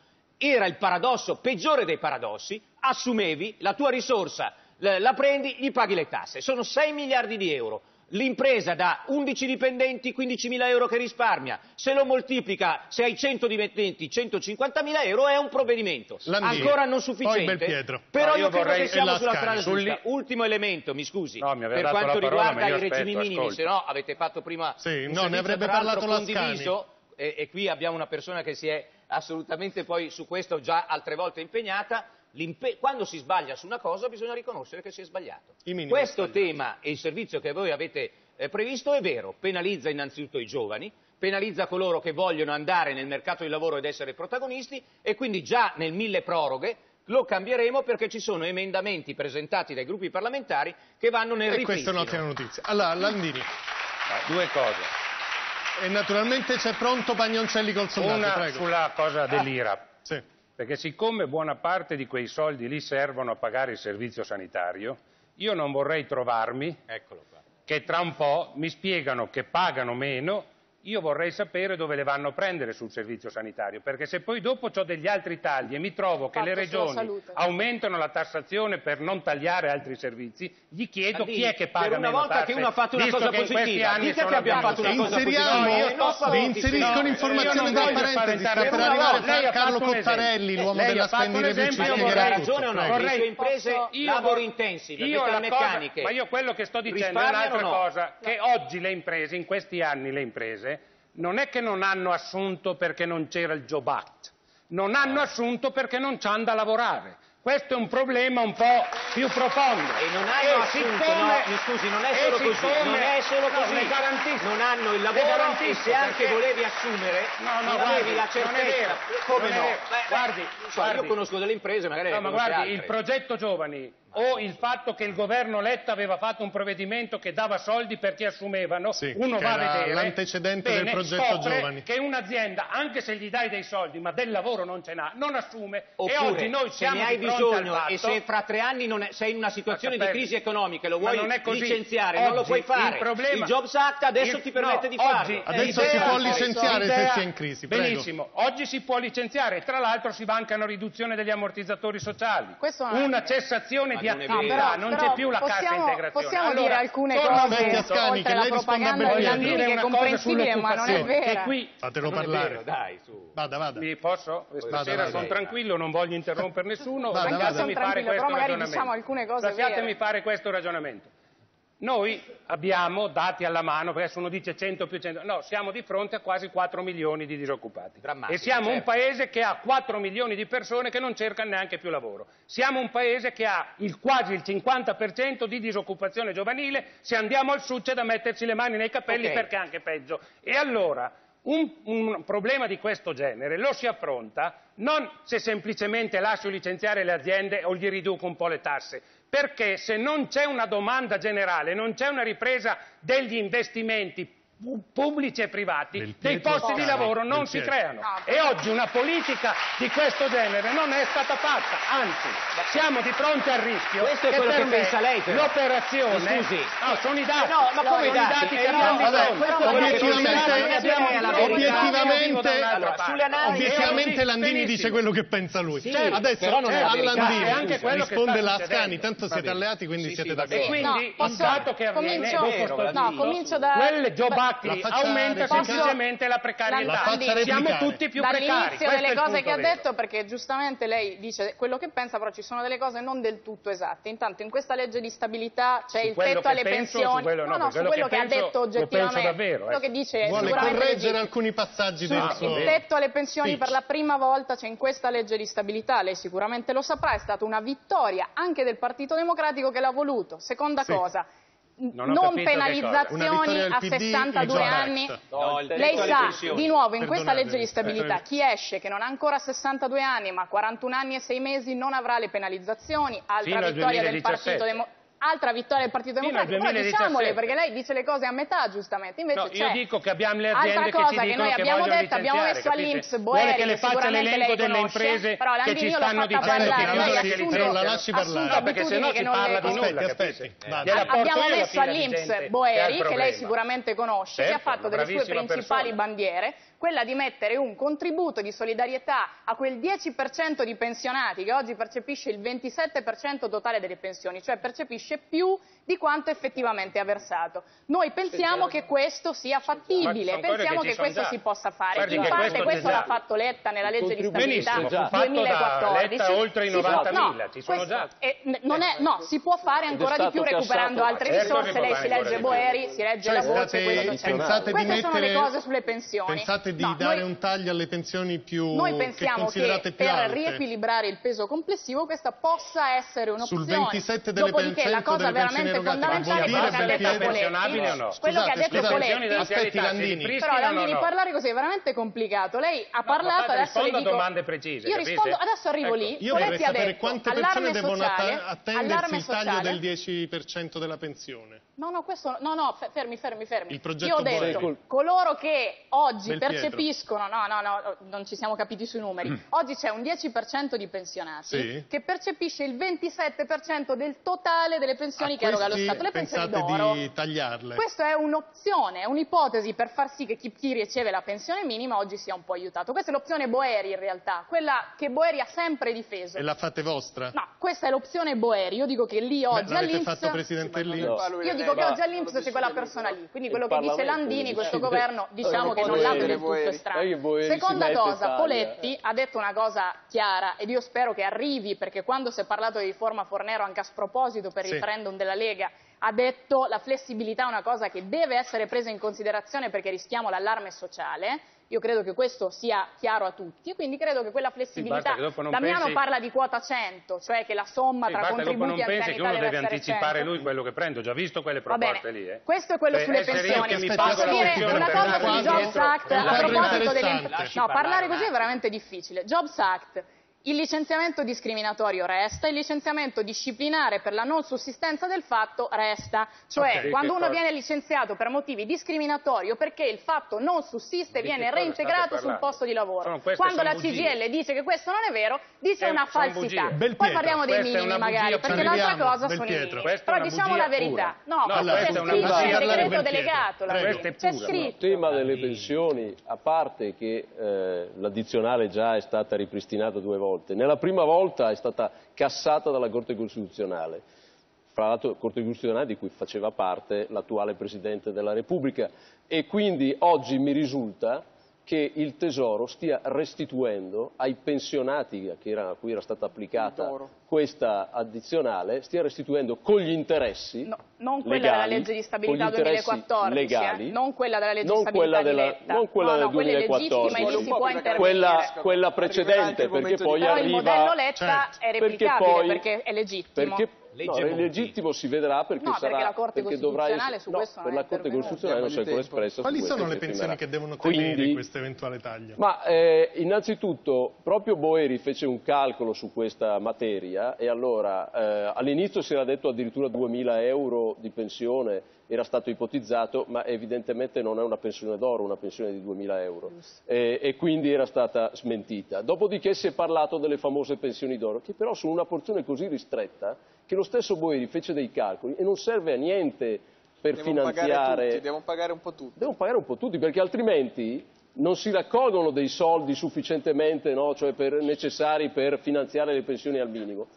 Era il paradosso peggiore dei paradossi, assumevi la tua risorsa, la prendi, gli paghi le tasse. Sono 6 miliardi di euro. L'impresa da 11 dipendenti, 15 mila euro che risparmia, se lo moltiplica, se hai 100 dipendenti, 150 mila euro è un provvedimento.
Landini,
Ancora non sufficiente, però io,
io
credo che siamo
la
sulla strada giusta. Ultimo elemento, mi scusi,
No, mi
per quanto
la parola,
riguarda i regimi
aspetto,
minimi,
ascolti.
se no avete fatto prima
Sì,
un
no, ne avrebbe parlato
condiviso, e, e qui abbiamo una persona che si è assolutamente poi su questo già altre volte impegnata. Quando si sbaglia su una cosa bisogna riconoscere che si è sbagliato. Questo tema e il servizio che voi avete eh, previsto è vero, penalizza innanzitutto i giovani, penalizza coloro che vogliono andare nel mercato del lavoro ed essere protagonisti e quindi già nel mille proroghe lo cambieremo perché ci sono emendamenti presentati dai gruppi parlamentari che vanno nel
E questa è
ripristino.
un'ottima notizia. Allora, Landini,
due cose.
E naturalmente c'è pronto Pagnoncelli col sondaggio,
Una
prego.
sulla cosa dell'IRAP.
Sì.
Perché siccome buona parte di quei soldi lì servono a pagare il servizio sanitario, io non vorrei trovarmi
Eccolo qua.
che tra un po' mi spiegano che pagano meno, io vorrei sapere dove le vanno a prendere sul servizio sanitario, perché se poi dopo ho degli altri tagli e mi trovo che le
Patto sulla
regioni aumentano la tassazione per non tagliare altri servizi, gli chiedo
Landini,
chi è che paga
per una
meno
volta
tasse,
che uno ha fatto una cosa positiva,
sono
che abbiamo fatto una cosa
Inseriamo,
positiva.
io
No, non
sto-
fa-
vi inserisco
no,
un'informazione
io non
tra parentesi, per arrivare
No, lei ha
Carlo
fatto.
Cottarelli, l'uomo
Lei
della
ha fatto un
spending review, ci
io
spiegherà
ragione o
tutto,
no? Le sue imprese
Io
lavoro
vor-
intensive,
io
metalmeccaniche.
ma io quello che sto dicendo è un'altra cosa, che oggi le imprese, in questi anni le imprese, non è che non hanno assunto perché non c'era il Job Act, non hanno assunto perché non c'hanno da lavorare. Questo è un problema un po' più profondo.
E non hanno assunto,
siccome-
no, mi scusi, non è
e
solo così, non è solo
no,
così.
garantisco.
Non hanno il lavoro e se anche volevi assumere,
No, no, guardi,
avevi la certezza. Come no? Beh,
Guardi,
cioè,
guardi.
io conosco delle imprese, magari
No, ma guardi,
altre.
il progetto giovani o il fatto che il governo Letta aveva fatto un provvedimento che dava soldi per chi assumevano, uno
che
va a vedere.
l'antecedente del progetto giovani.
Che un'azienda, anche se gli dai dei soldi, ma del lavoro non ce n'ha, non assume.
Oppure,
e oggi noi
se
siamo
ne hai
di
bisogno
fatto,
e se fra tre anni non è- sei in una situazione di
Aspetta,
crisi economica e lo vuoi licenziare, non lo
Oggi
puoi fare.
il problema-
Jobs Act adesso
il-
ti permette
no,
di
oggi-
farlo.
Adesso si può licenziare se si è in crisi, prego.
Benissimo, oggi si può licenziare tra l'altro si mancano riduzione degli ammortizzatori sociali. Una cessazione
Ma
di
non
c'è più la cassa
possiamo-
integrazione.
Possiamo
Allora,
dire alcune cose.
Ascani, che lei risponda a.
Landini
Dire una cosa
comprensibile ma non è
sull'occupazione,
vera.
che qui
Fatelo parlare.
vero, dai, su.
Vada, vada.
mi posso? Stasera sono tranquillo, non voglio interrompere nessuno,
Vada,
lasciatemi
vada.
fare
Tranquillo,
questo
però magari
ragionamento.
diciamo alcune cose
Lasciatemi fare questo ragionamento. Noi abbiamo dati alla mano, perché adesso uno dice 100 più 100, no, siamo di fronte a quasi 4 milioni di disoccupati.
Drammatico,
e siamo un
certo.
paese che ha 4 milioni di persone che non cercano neanche più lavoro. Siamo un paese che ha il, quasi il 50% di disoccupazione giovanile, se andiamo al sud c'è da metterci le mani nei capelli
Ok.
perché è anche peggio. E allora un, un problema di questo genere lo si affronta non se semplicemente lascio licenziare le aziende o gli riduco un po' le tasse, perché se non c'è una domanda generale, non c'è una ripresa degli investimenti
pubblici e privati dei posti di lavoro non si creano ah, e oggi una politica di questo genere non è stata fatta, anzi siamo di fronte al rischio
Questo è quello
per
che pensa lei,
l'operazione
scusi.
no, sono i dati,
No, ma come
sono
i dati?
Che abbiamo di fronte.
Obiettivamente- Obiettivamente-
Obiettivamente
Landini dice quello che pensa lui. Adesso certo,
però non è certo,
a certo.
è Landini anche quello
risponde
sta
tanto siete alleati quindi siete d'accordo.
E quindi il dato che avviene,
comincio- da-
infatti
aumenta semplicemente la precarietà.
La
Siamo tutti più precari.
Dall'inizio delle cose che ha detto, perché giustamente lei dice quello che pensa, però ci sono delle cose non del tutto esatte. Intanto in questa legge di stabilità c'è il tetto alle
penso,
pensioni.
Quello, no,
no, no su
quello che, penso,
ha detto oggettivamente.
Davvero, eh.
Quello che ecco. dice
Vuole correggere alcuni passaggi del suo Il
tetto alle pensioni per la prima volta c'è in questa legge di stabilità, lei sicuramente lo saprà, è stata una vittoria anche del Partito Democratico che l'ha voluto. Seconda cosa,
non,
penalizzazioni a 62 anni.
No,
Lei sa, di nuovo, in questa legge di stabilità, chi esce che non ha ancora 62 anni ma 41 anni e 6 mesi non avrà le penalizzazioni, altra vittoria del Partito Democratico altra vittoria del Partito Democratico, però diciamole perché lei dice le cose a metà giustamente, invece
no, io dico che abbiamo le aziende che ci dicono che
abbiamo detto, abbiamo messo all'Inps Boeri
che le faccia l'elenco delle imprese che ci stanno dicendo che
non la lasci parlare,
perché se no si parla di nulla,
aspetti,
eh,
abbiamo messo all'Inps Boeri che lei sicuramente conosce, che ha
certo,
fatto delle sue principali bandiere, quella di mettere un contributo di solidarietà a quel 10% di pensionati che oggi percepisce il 27% totale delle pensioni, cioè percepisce restituisce più di quanto effettivamente ha versato. Noi pensiamo che questo sia fattibile, pensiamo
che,
che questo
già.
si possa fare.
Guardi
In parte
questo,
questo l'ha fatto Letta nella legge di stabilità 2014.
Letta oltre i 90.000,
no,
ci sono già.
È, è, certo. no, si può fare ancora di più recuperando altre risorse, lei si legge Boeri, si legge
cioè
la voce, questo c'è. Queste mettere, sono le cose sulle pensioni.
Pensate di
no,
dare
noi,
un taglio alle pensioni più
Noi pensiamo che,
che
per riequilibrare il peso complessivo questa possa essere un'opzione.
Sul 27 delle pensioni
cosa veramente fondamentale che ha detto Poletti. Quello che ha detto Poletti.
Aspetti Landini.
Però Landini parlare così è veramente complicato. Lei ha parlato, adesso le dico...
domande precise.
Io rispondo, adesso arrivo lì.
Io vorrei sapere quante persone devono attendersi il taglio del 10% della pensione.
No, no, questo, no, no, fermi, fermi, fermi.
Il progetto
Io ho detto,
Borelli.
coloro che oggi
Belpietro.
percepiscono, no, no, no, non ci siamo capiti sui numeri, mm. oggi c'è un 10% di pensionati
sì.
che percepisce il 27% del totale delle pensioni
A
che eroga lo Stato, le pensioni d'oro.
di tagliarle.
Questa è un'opzione, è un'ipotesi per far sì che chi, chi, riceve la pensione minima oggi sia un po' aiutato. Questa è l'opzione Boeri in realtà, quella che Boeri ha sempre difeso.
E la fate vostra?
No, questa è l'opzione Boeri, io dico che lì oggi all'Inps...
fatto Presidente sì,
Lì? dico che oggi all'Inps c'è quella persona lì. Quindi quello che dice Landini, questo governo, [laughs] diciamo che non l'ha del tutto
strano.
Seconda cosa, Poletti ha detto una cosa chiara ed io spero che arrivi perché quando si è parlato di riforma Fornero anche a sproposito per il referendum della Lega ha detto che la flessibilità è una cosa che deve essere presa in considerazione perché rischiamo l'allarme sociale io credo che questo sia chiaro a tutti e quindi credo che quella flessibilità...
Sì, basta,
Damiano
pensi...
parla di quota 100, cioè che la somma
sì,
tra
basta,
contributi e
anzianità che uno
deve
anticipare
100.
lui quello che prende, ho già visto quelle proposte lì. Eh.
Questo è quello
cioè,
sulle pensioni.
Mi
Posso dire una cosa sul Jobs Act a proposito delle... No,
parlare
così è veramente difficile. Jobs Act il licenziamento discriminatorio resta, il licenziamento disciplinare per la non sussistenza del fatto resta, cioè
okay,
quando uno
cosa...
viene licenziato per motivi discriminatori o perché il fatto non sussiste
di
viene reintegrato sul posto di lavoro. Quando la
bugie.
CGL dice che questo non è vero, dice
è,
una falsità. Poi parliamo dei
questa
minimi magari, perché l'altra cosa sono i minimi. Però diciamo la verità.
Pura.
No,
no allora,
c'è scritto nel decreto delegato, c'è scritto.
Il tema delle pensioni, a parte che eh, l'addizionale già è stata ripristinata due volte, volte. Nella prima volta è stata cassata dalla Corte Costituzionale, fra l'altro Corte Costituzionale di cui faceva parte l'attuale Presidente della Repubblica e quindi oggi mi risulta che il Tesoro stia restituendo ai pensionati a cui era, era stata applicata questa addizionale, stia restituendo con gli interessi no,
non quella
legali,
della legge di stabilità 2014, eh.
legali,
eh, non quella della legge di stabilità
della,
diretta,
non quella
no,
del
no,
2014,
quella,
quella, quella precedente, perché poi, arriva, perché poi
il modello Letta è replicabile perché,
poi,
perché è legittimo.
Perché no, è legittimo si vedrà perché
No, perché
sarà
la Corte
perché dovrà
Costituzionale
essere-
su
no,
questo non
per la Corte. Costituzionale non si è ancora espressa
Quali sono le
si
pensioni
esprimerà.
che devono temere
Quindi-
questo eventuale taglio?
Ma eh, innanzitutto proprio Boeri fece un calcolo su questa materia e allora eh, all'inizio si era detto addirittura 2.000 euro di pensione era stato ipotizzato, ma evidentemente non è una pensione d'oro, una pensione di 2.000 euro e, e quindi era stata smentita. Dopodiché si è parlato delle famose pensioni d'oro, che però sono una porzione così ristretta che lo stesso Boeri fece dei calcoli e non serve a niente per
Devono pagare
finanziare...
tutti, devono pagare un po' tutti.
Devono pagare un po' tutti, perché altrimenti non si raccolgono dei soldi sufficientemente no? cioè per- necessari per finanziare le pensioni al minimo.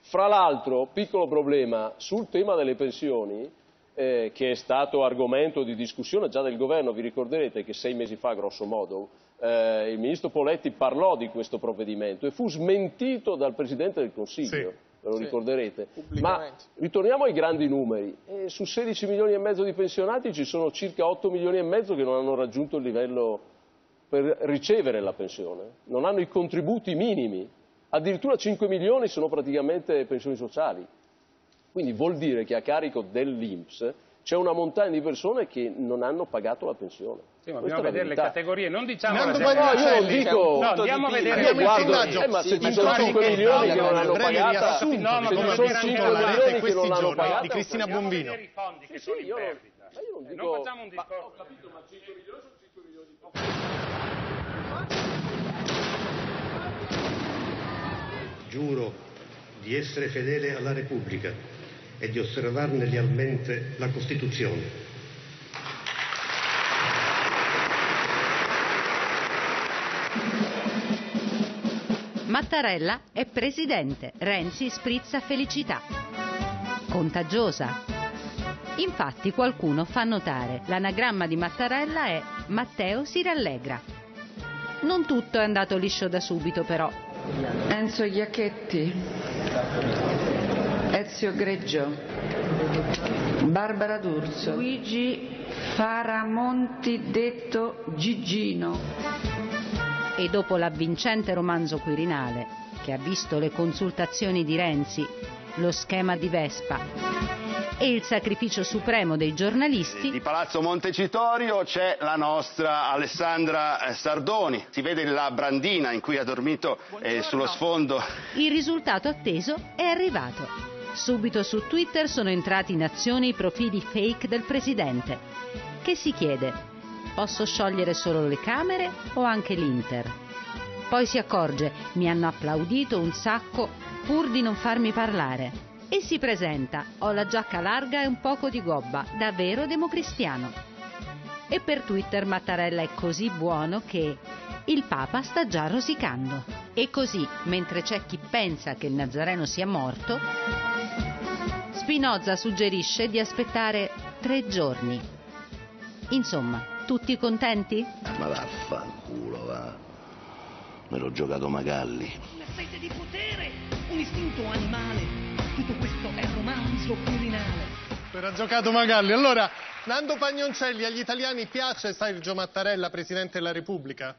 Fra l'altro, piccolo problema, sul tema delle pensioni, eh, che è stato argomento di discussione già del governo, vi ricorderete che sei mesi fa, grosso modo, eh, il ministro Poletti parlò di questo provvedimento e fu smentito dal Presidente del Consiglio, ve lo
Sì.
ricorderete. Ma ritorniamo ai grandi numeri. Eh, su 16 milioni e mezzo di pensionati ci sono circa 8 milioni e mezzo che non hanno raggiunto il livello per ricevere la pensione, non hanno i contributi minimi, addirittura 5 milioni sono praticamente pensioni sociali. Quindi vuol dire che a carico dell'Inps c'è una montagna di persone che non hanno pagato la pensione.
Sì, ma
Questa
dobbiamo vedere le categorie, non diciamo la
Pagliucelli,
gente-
io non dico-
No, andiamo a
Io
vedere
guardo-
il
sondaggio.
sondaggio.
Eh, ma se ci
In
sono
qualche
5 milioni che non hanno pagato, no, ma
come
sono
anche
5
Orlando,
milioni che
questi
non hanno
giorni,
pagato,
di Cristina
andiamo a
Bombino.
vedere
i fondi che sono in
io non-
perdita.
ma io non
E
dico-
non facciamo un discorso.
Giuro di essere fedele alla Repubblica e di osservarne lealmente la Costituzione.
Mattarella è presidente, Renzi sprizza felicità. Contagiosa. Infatti qualcuno fa notare l'anagramma di Mattarella è Matteo si rallegra. Non tutto è andato liscio da subito però.
Enzo Iacchetti, Ezio Greggio, Barbara D'Urso, Luigi Faramonti detto Gigino.
E dopo l'avvincente romanzo Quirinale, che ha visto le consultazioni di Renzi, lo schema di Vespa e il sacrificio supremo dei giornalisti,
Di Palazzo Montecitorio c'è la nostra Alessandra eh, Sardoni. Si vede la brandina in cui ha dormito eh, sullo sfondo.
il risultato atteso è arrivato. Subito su Twitter sono entrati in azione i profili fake del presidente, che si chiede: posso sciogliere solo le Camere o anche l'Inter? Poi si accorge: mi hanno applaudito un sacco pur di non farmi parlare. E si presenta: ho la giacca larga e un poco di gobba, da vero democristiano. E per Twitter Mattarella è così buono che il Papa sta già rosicando. E così, mentre c'è chi pensa che il Nazareno sia morto, Spinoza suggerisce di aspettare tre giorni. Insomma, tutti contenti?
Ma vaffanculo, va. Me l'ho giocato Magalli.
Una sete di potere, un istinto animale. Tutto questo è romanzo criminale.
Era giocato Magalli. Allora, Nando Pagnoncelli, agli italiani piace Sergio Mattarella, Presidente della Repubblica?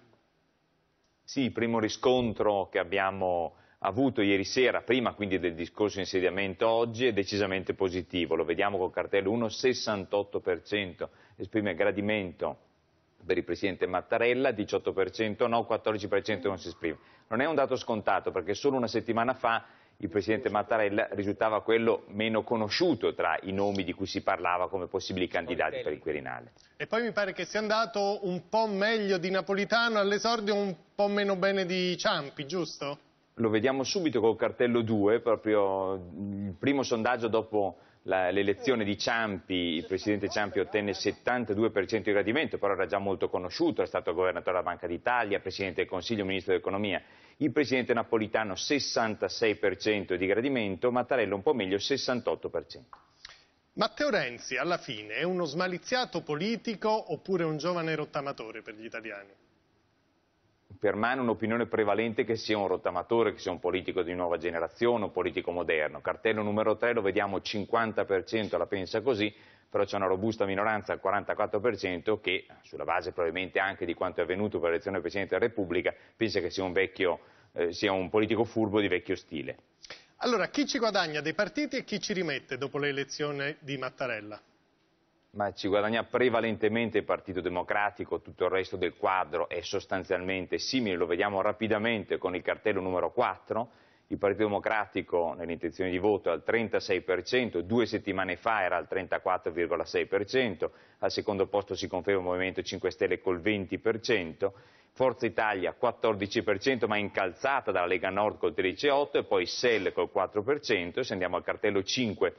Sì, il primo riscontro che abbiamo avuto ieri sera, prima quindi del discorso di insediamento oggi, è decisamente positivo. Lo vediamo col cartello 1, 68% esprime gradimento per il Presidente Mattarella, 18% no, 14% non si esprime. Non è un dato scontato perché solo una settimana fa il Presidente Mattarella risultava quello meno conosciuto tra i nomi di cui si parlava come possibili candidati per il Quirinale.
E poi mi pare che sia andato un po' meglio di Napolitano, all'esordio un po' meno bene di Ciampi, giusto?
Lo vediamo subito col cartello 2, proprio il primo sondaggio dopo l'elezione di Ciampi, il presidente Ciampi ottenne il 72% di gradimento, però era già molto conosciuto, è stato governatore della Banca d'Italia, presidente del Consiglio, ministro dell'Economia. Il presidente napolitano 66% di gradimento, Mattarella un po' meglio 68%.
Matteo Renzi, alla fine, è uno smaliziato politico oppure un giovane rottamatore per gli italiani?
Permane un'opinione prevalente che sia un rottamatore, che sia un politico di nuova generazione, un politico moderno. Cartello numero 3 lo vediamo 50% la pensa così, però c'è una robusta minoranza al 44% che, sulla base probabilmente anche di quanto è avvenuto per l'elezione del Presidente della Repubblica, pensa che sia un, vecchio, eh, sia un politico furbo di vecchio stile.
Allora, chi ci guadagna dei partiti e chi ci rimette dopo l'elezione di Mattarella?
Ma ci guadagna prevalentemente il Partito Democratico, tutto il resto del quadro è sostanzialmente simile, lo vediamo rapidamente con il cartello numero 4, il Partito Democratico nelle intenzioni di voto è al 36%, due settimane fa era al 34,6%, al secondo posto si conferma il Movimento 5 Stelle col 20%, Forza Italia 14% ma incalzata dalla Lega Nord col 13,8% e poi SEL col 4%, se andiamo al cartello 5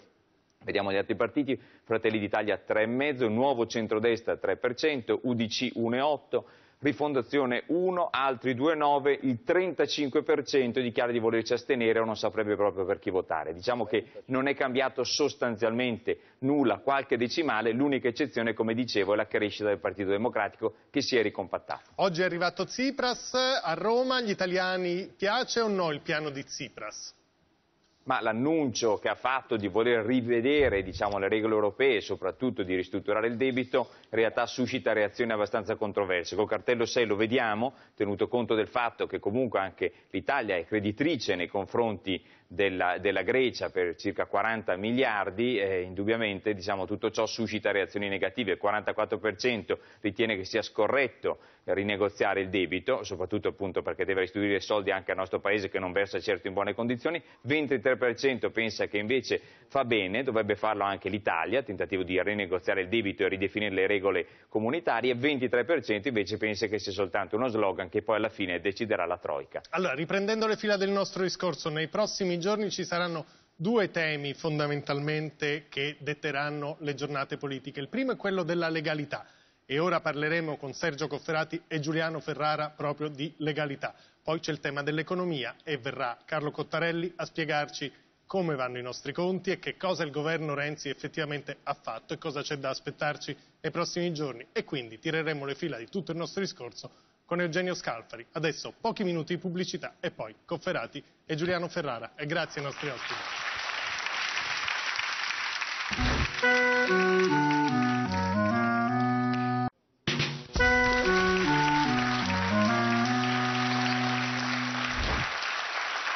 Vediamo gli altri partiti, Fratelli d'Italia 3,5, Nuovo Centrodestra 3%, UDC 1,8%, Rifondazione 1, altri 2,9, il 35% dichiara di volerci astenere o non saprebbe proprio per chi votare. Diciamo che non è cambiato sostanzialmente nulla, qualche decimale, l'unica eccezione, come dicevo, è la crescita del Partito Democratico che si è ricompattato.
Oggi è arrivato Tsipras a Roma, gli italiani piace o no il piano di Tsipras?
Ma l'annuncio che ha fatto di voler rivedere diciamo, le regole europee e soprattutto di ristrutturare il debito in realtà suscita reazioni abbastanza controverse. Col cartello 6 lo vediamo, tenuto conto del fatto che comunque anche l'Italia è creditrice nei confronti della, della, Grecia per circa 40 miliardi, eh, indubbiamente diciamo, tutto ciò suscita reazioni negative. Il 44% ritiene che sia scorretto rinegoziare il debito, soprattutto appunto perché deve restituire soldi anche al nostro paese che non versa certo in buone condizioni, 23% pensa che invece fa bene, dovrebbe farlo anche l'Italia, tentativo di rinegoziare il debito e ridefinire le regole comunitarie, 23% invece pensa che sia soltanto uno slogan che poi alla fine deciderà la Troica.
Allora, riprendendo le fila del nostro discorso, nei prossimi giorni ci saranno due temi fondamentalmente che detteranno le giornate politiche. Il primo è quello della legalità e ora parleremo con Sergio Cofferati e Giuliano Ferrara proprio di legalità. Poi c'è il tema dell'economia e verrà Carlo Cottarelli a spiegarci come vanno i nostri conti e che cosa il governo Renzi effettivamente ha fatto e cosa c'è da aspettarci nei prossimi giorni e quindi tireremo le fila di tutto il nostro discorso con Eugenio Scalfari. Adesso pochi minuti di pubblicità e poi Cofferati e Giuliano Ferrara. E grazie ai nostri ospiti.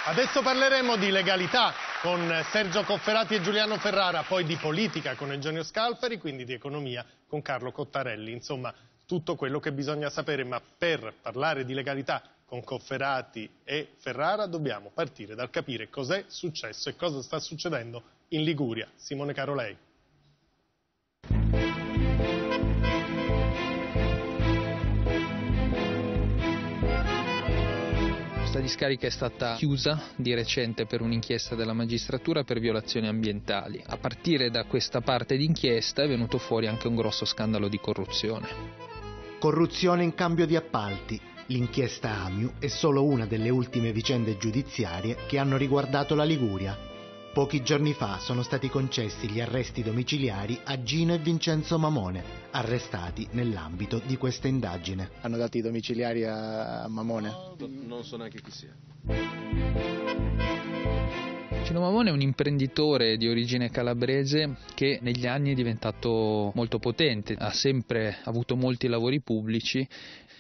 Adesso parleremo di legalità con Sergio Cofferati e Giuliano Ferrara, poi di politica con Eugenio Scalfari, quindi di economia con Carlo Cottarelli. Insomma, tutto quello che bisogna sapere, ma per parlare di legalità con Cofferati e Ferrara dobbiamo partire dal capire cos'è successo e cosa sta succedendo in Liguria. Simone Caro lei.
Questa discarica è stata chiusa di recente per un'inchiesta della magistratura per violazioni ambientali. A partire da questa parte d'inchiesta è venuto fuori anche un grosso scandalo di corruzione.
Corruzione in cambio di appalti. L'inchiesta Amiu è solo una delle ultime vicende giudiziarie che hanno riguardato la Liguria. Pochi giorni fa sono stati concessi gli arresti domiciliari a Gino e Vincenzo Mamone, arrestati nell'ambito di questa indagine.
Hanno dato i domiciliari a Mamone?
Non so neanche chi sia.
Gino Mamone è un imprenditore di origine calabrese che negli anni è diventato molto potente, ha sempre avuto molti lavori pubblici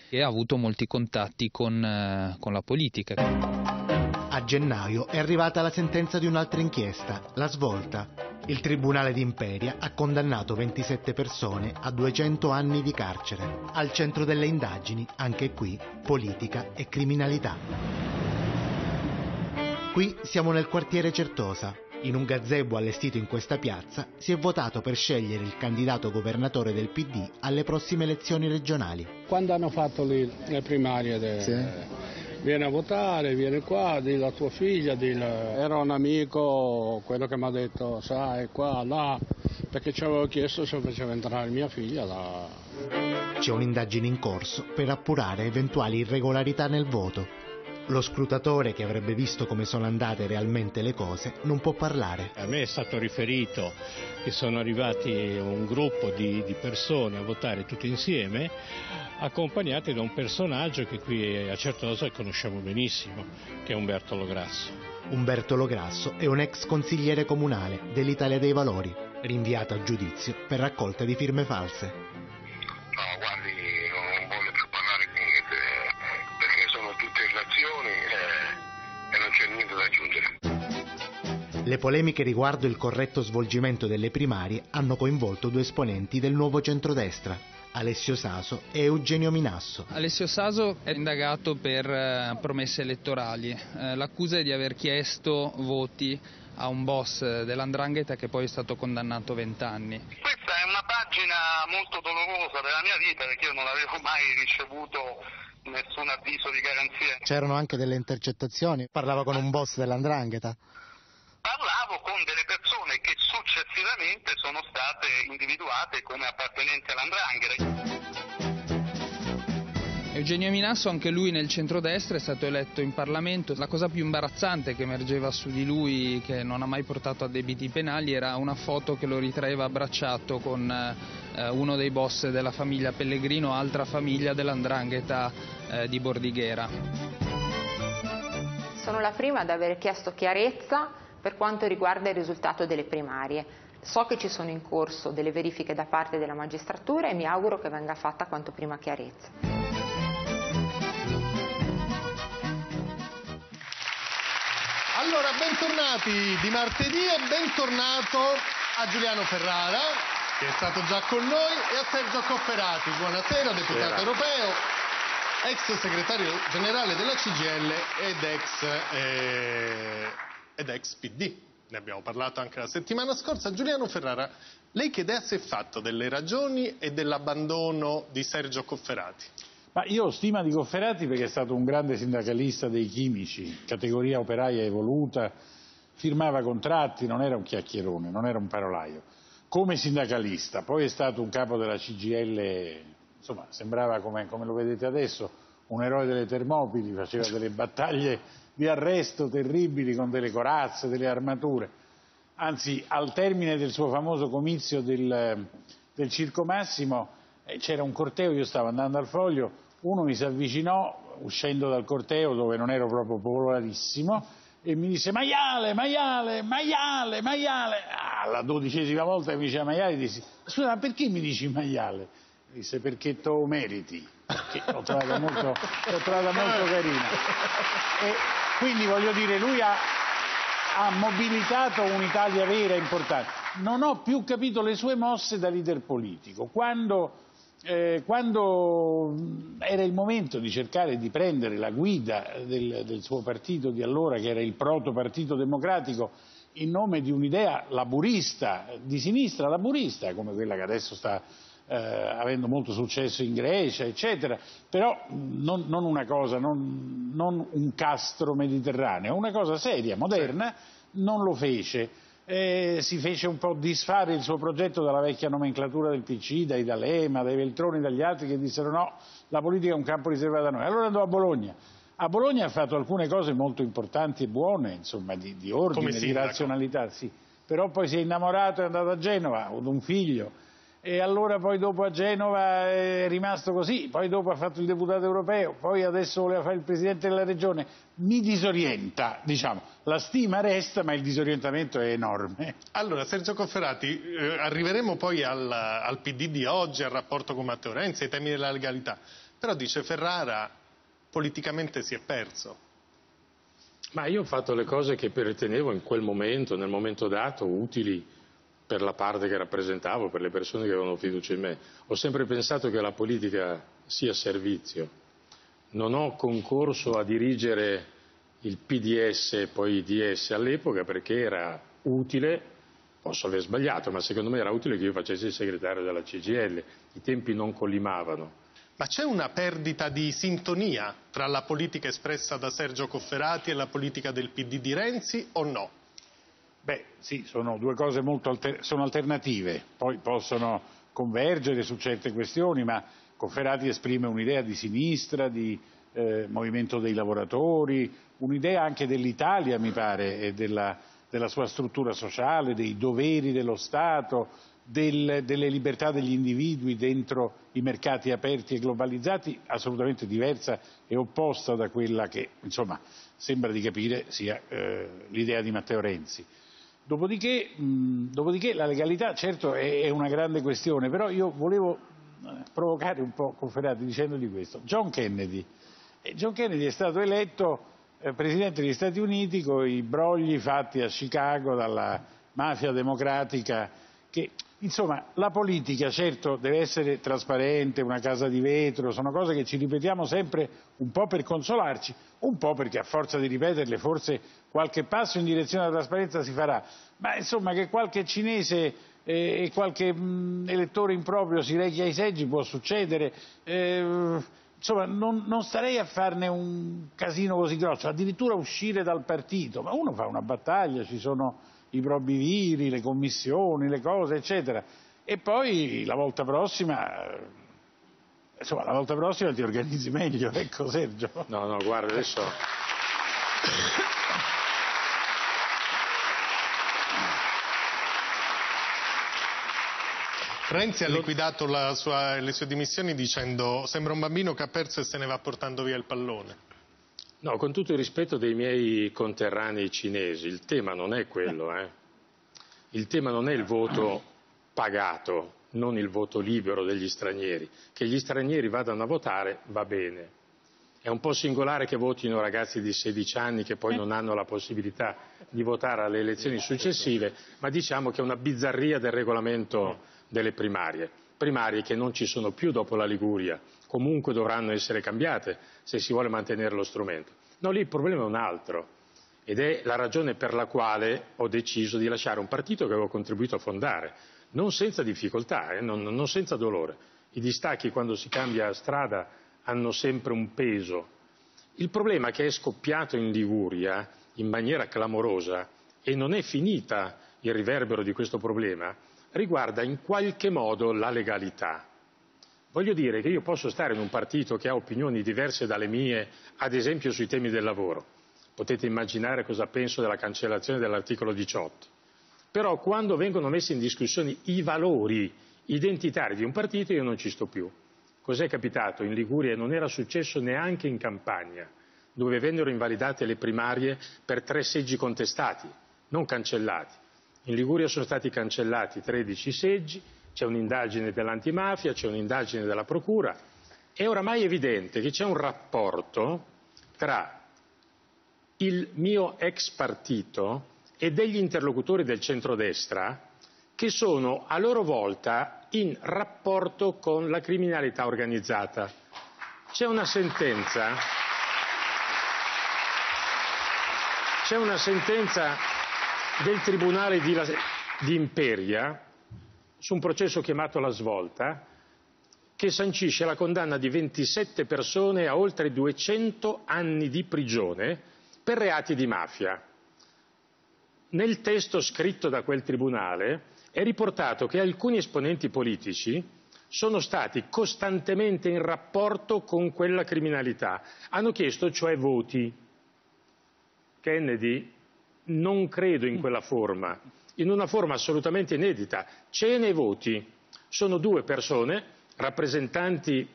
e ha avuto molti contatti con, eh, con la politica.
A gennaio è arrivata la sentenza di un'altra inchiesta, la svolta. Il Tribunale di Imperia ha condannato 27 persone a 200 anni di carcere. Al centro delle indagini, anche qui, politica e criminalità. Qui siamo nel quartiere Certosa. In un gazebo allestito in questa piazza si è votato per scegliere il candidato governatore del PD alle prossime elezioni regionali.
Quando hanno fatto lì le primarie de... sì vieni a votare, vieni qua, dillo a tua figlia, dillo. era un amico, quello che mi ha detto, sai, qua, là, perché ci avevo chiesto se faceva entrare mia figlia là.
C'è un'indagine in corso per appurare eventuali irregolarità nel voto. Lo scrutatore che avrebbe visto come sono andate realmente le cose non può parlare.
A me è stato riferito che sono arrivati un gruppo di, di persone a votare tutti insieme accompagnati da un personaggio che qui a Certosa conosciamo benissimo, che è Umberto Lograsso.
Umberto Lograsso è un ex consigliere comunale dell'Italia dei Valori, rinviato a giudizio per raccolta di firme false.
No, guardi,
Le polemiche riguardo il corretto svolgimento delle primarie hanno coinvolto due esponenti del nuovo centrodestra,
Alessio Saso e Eugenio Minasso.
Alessio Saso è indagato per eh, promesse elettorali. Eh, l'accusa è di aver chiesto voti a un boss dell'Andrangheta che poi è stato condannato a 20 anni.
Questa è una pagina molto dolorosa della mia vita perché io non avevo mai ricevuto nessun avviso di garanzia.
C'erano anche delle intercettazioni, parlava con un boss dell'Andrangheta.
Parlavo con delle persone che successivamente sono state individuate come appartenenti all'Andrangheta.
Eugenio Minasso, anche lui nel centrodestra, è stato eletto in Parlamento. La cosa più imbarazzante che emergeva su di lui, che non ha mai portato a debiti penali, era una foto che lo ritraeva abbracciato con eh, uno dei boss della famiglia Pellegrino, altra famiglia dell'Andrangheta eh, di Bordighera.
Sono la prima ad aver chiesto chiarezza per quanto riguarda il risultato delle primarie. So che ci sono in corso delle verifiche da parte della magistratura e mi auguro che venga fatta quanto prima chiarezza.
Allora, bentornati di martedì e bentornato a Giuliano Ferrara, che è stato già con noi, e a Sergio Cofferati. Buonasera, deputato
Buonasera.
europeo, ex segretario generale della CGL ed ex, eh, ed ex PD. Ne abbiamo parlato anche la settimana scorsa. Giuliano Ferrara, lei che idea si è fatto delle ragioni e dell'abbandono di Sergio Cofferati?
Ma io ho stima di Cofferati perché è stato un grande sindacalista dei chimici, categoria operaia evoluta, firmava contratti, non era un chiacchierone, non era un parolaio. Come sindacalista, poi è stato un capo della CGL, insomma, sembrava come, come lo vedete adesso, un eroe delle Termopili, faceva delle battaglie di arresto terribili con delle corazze, delle armature. Anzi, al termine del suo famoso comizio del, del Circo Massimo, eh, c'era un corteo, io stavo andando al foglio, uno mi si avvicinò uscendo dal corteo dove non ero proprio popolarissimo e mi disse maiale, maiale, maiale, maiale. Ah, la dodicesima volta che mi diceva maiale dissi scusa ma perché mi dici maiale? Disse perché tu meriti, che l'ho trovata molto, molto carina. E quindi voglio dire, lui ha, ha mobilitato un'Italia vera e importante. Non ho più capito le sue mosse da leader politico. Quando eh, quando era il momento di cercare di prendere la guida del, del, suo partito di allora, che era il proto partito democratico, in nome di un'idea laburista, di sinistra laburista, come quella che adesso sta eh, avendo molto successo in Grecia, eccetera, però non, non una cosa, non, non, un castro mediterraneo, una cosa seria, moderna, non lo fece eh, si fece un po' disfare il suo progetto dalla vecchia nomenclatura del PC, dai D'Alema, dai Veltroni, dagli altri che dissero no, la politica è un campo riservato a noi. Allora andò a Bologna. A Bologna ha fatto alcune cose molto importanti e buone, insomma, di, di ordine, di razionalità, sì. Però poi si è innamorato, è andato a Genova, ha avuto un figlio, e allora poi dopo a Genova è rimasto così, poi dopo ha fatto il deputato europeo, poi adesso voleva fare il presidente della regione, mi disorienta, diciamo, la stima resta ma il disorientamento è enorme.
Allora Sergio Cofferati, eh, arriveremo poi al, al, PD di oggi, al rapporto con Matteo Renzi, ai temi della legalità, però dice Ferrara politicamente si è perso.
Ma io ho fatto le cose che ritenevo in quel momento, nel momento dato, utili per la parte che rappresentavo, per le persone che avevano fiducia in me. Ho sempre pensato che la politica sia servizio. Non ho concorso a dirigere il PDS e poi il DS all'epoca perché era utile, posso aver sbagliato, ma secondo me era utile che io facessi il segretario della CGL. I tempi non collimavano.
Ma c'è una perdita di sintonia tra la politica espressa da Sergio Cofferati e la politica del PD di Renzi o no?
Beh, sì, sono due cose molto alter- sono alternative, poi possono convergere su certe questioni, ma Cofferati esprime un'idea di sinistra, di eh, movimento dei lavoratori, un'idea anche dell'Italia, mi pare, e della, della sua struttura sociale, dei doveri dello Stato, del, delle libertà degli individui dentro i mercati aperti e globalizzati, assolutamente diversa e opposta da quella che, insomma, sembra di capire sia eh, l'idea di Matteo Renzi. Dopodiché, mh, dopodiché, la legalità certo è, è, una grande questione, però io volevo eh, provocare un po' Conferati dicendogli questo. John Kennedy. Eh, John Kennedy è stato eletto eh, Presidente degli Stati Uniti con i brogli fatti a Chicago dalla mafia democratica che Insomma, la politica certo deve essere trasparente, una casa di vetro, sono cose che ci ripetiamo sempre un po' per consolarci, un po' perché a forza di ripeterle forse qualche passo in direzione della trasparenza si farà. Ma insomma che qualche cinese eh, e qualche mh, elettore improprio si rechi ai seggi può succedere. Eh, insomma, non, non, starei a farne un casino così grosso, addirittura uscire dal partito, ma uno fa una battaglia, ci sono i probiviri, le commissioni, le cose, eccetera. E poi la volta prossima, insomma, la volta prossima ti organizzi meglio, [laughs] ecco Sergio.
No, no, guarda, adesso...
Renzi ha liquidato sua, le sue dimissioni dicendo sembra un bambino che ha perso e se ne va portando via il pallone.
No, con tutto il rispetto dei miei conterranei cinesi, il tema non è quello, eh. Il tema non è il voto pagato, non il voto libero degli stranieri. Che gli stranieri vadano a votare va bene. È un po' singolare che votino ragazzi di 16 anni che poi non hanno la possibilità di votare alle elezioni successive, ma diciamo che è una bizzarria del regolamento delle primarie. Primarie che non ci sono più dopo la Liguria, comunque dovranno essere cambiate se si vuole mantenere lo strumento. No, lì il problema è un altro ed è la ragione per la quale ho deciso di lasciare un partito che avevo contribuito a fondare, non senza difficoltà, eh, non, non senza dolore. I distacchi quando si cambia strada hanno sempre un peso. Il problema che è scoppiato in Liguria in maniera clamorosa e non è finita il riverbero di questo problema, riguarda in qualche modo la legalità. Voglio dire che io posso stare in un partito che ha opinioni diverse dalle mie, ad esempio sui temi del lavoro. Potete immaginare cosa penso della cancellazione dell'articolo 18. Però quando vengono messi in discussione i valori identitari di un partito io non ci sto più. Cos'è capitato? In Liguria non era successo neanche in campagna, dove vennero invalidate le primarie per tre seggi contestati, non cancellati. In Liguria sono stati cancellati 13 seggi, c'è un'indagine dell'antimafia, c'è un'indagine della procura. È oramai evidente che c'è un rapporto tra il mio ex partito e degli interlocutori del centrodestra che sono a loro volta in rapporto con la criminalità organizzata. C'è una sentenza, c'è una sentenza del Tribunale di, di Imperia su un processo chiamato La Svolta, che sancisce la condanna di 27 persone a oltre 200 anni di prigione per reati di mafia. Nel testo scritto da quel tribunale è riportato che alcuni esponenti politici sono stati costantemente in rapporto con quella criminalità, hanno chiesto cioè voti. Kennedy non credo in quella forma, in una forma assolutamente inedita, cene e voti. Sono due persone, rappresentanti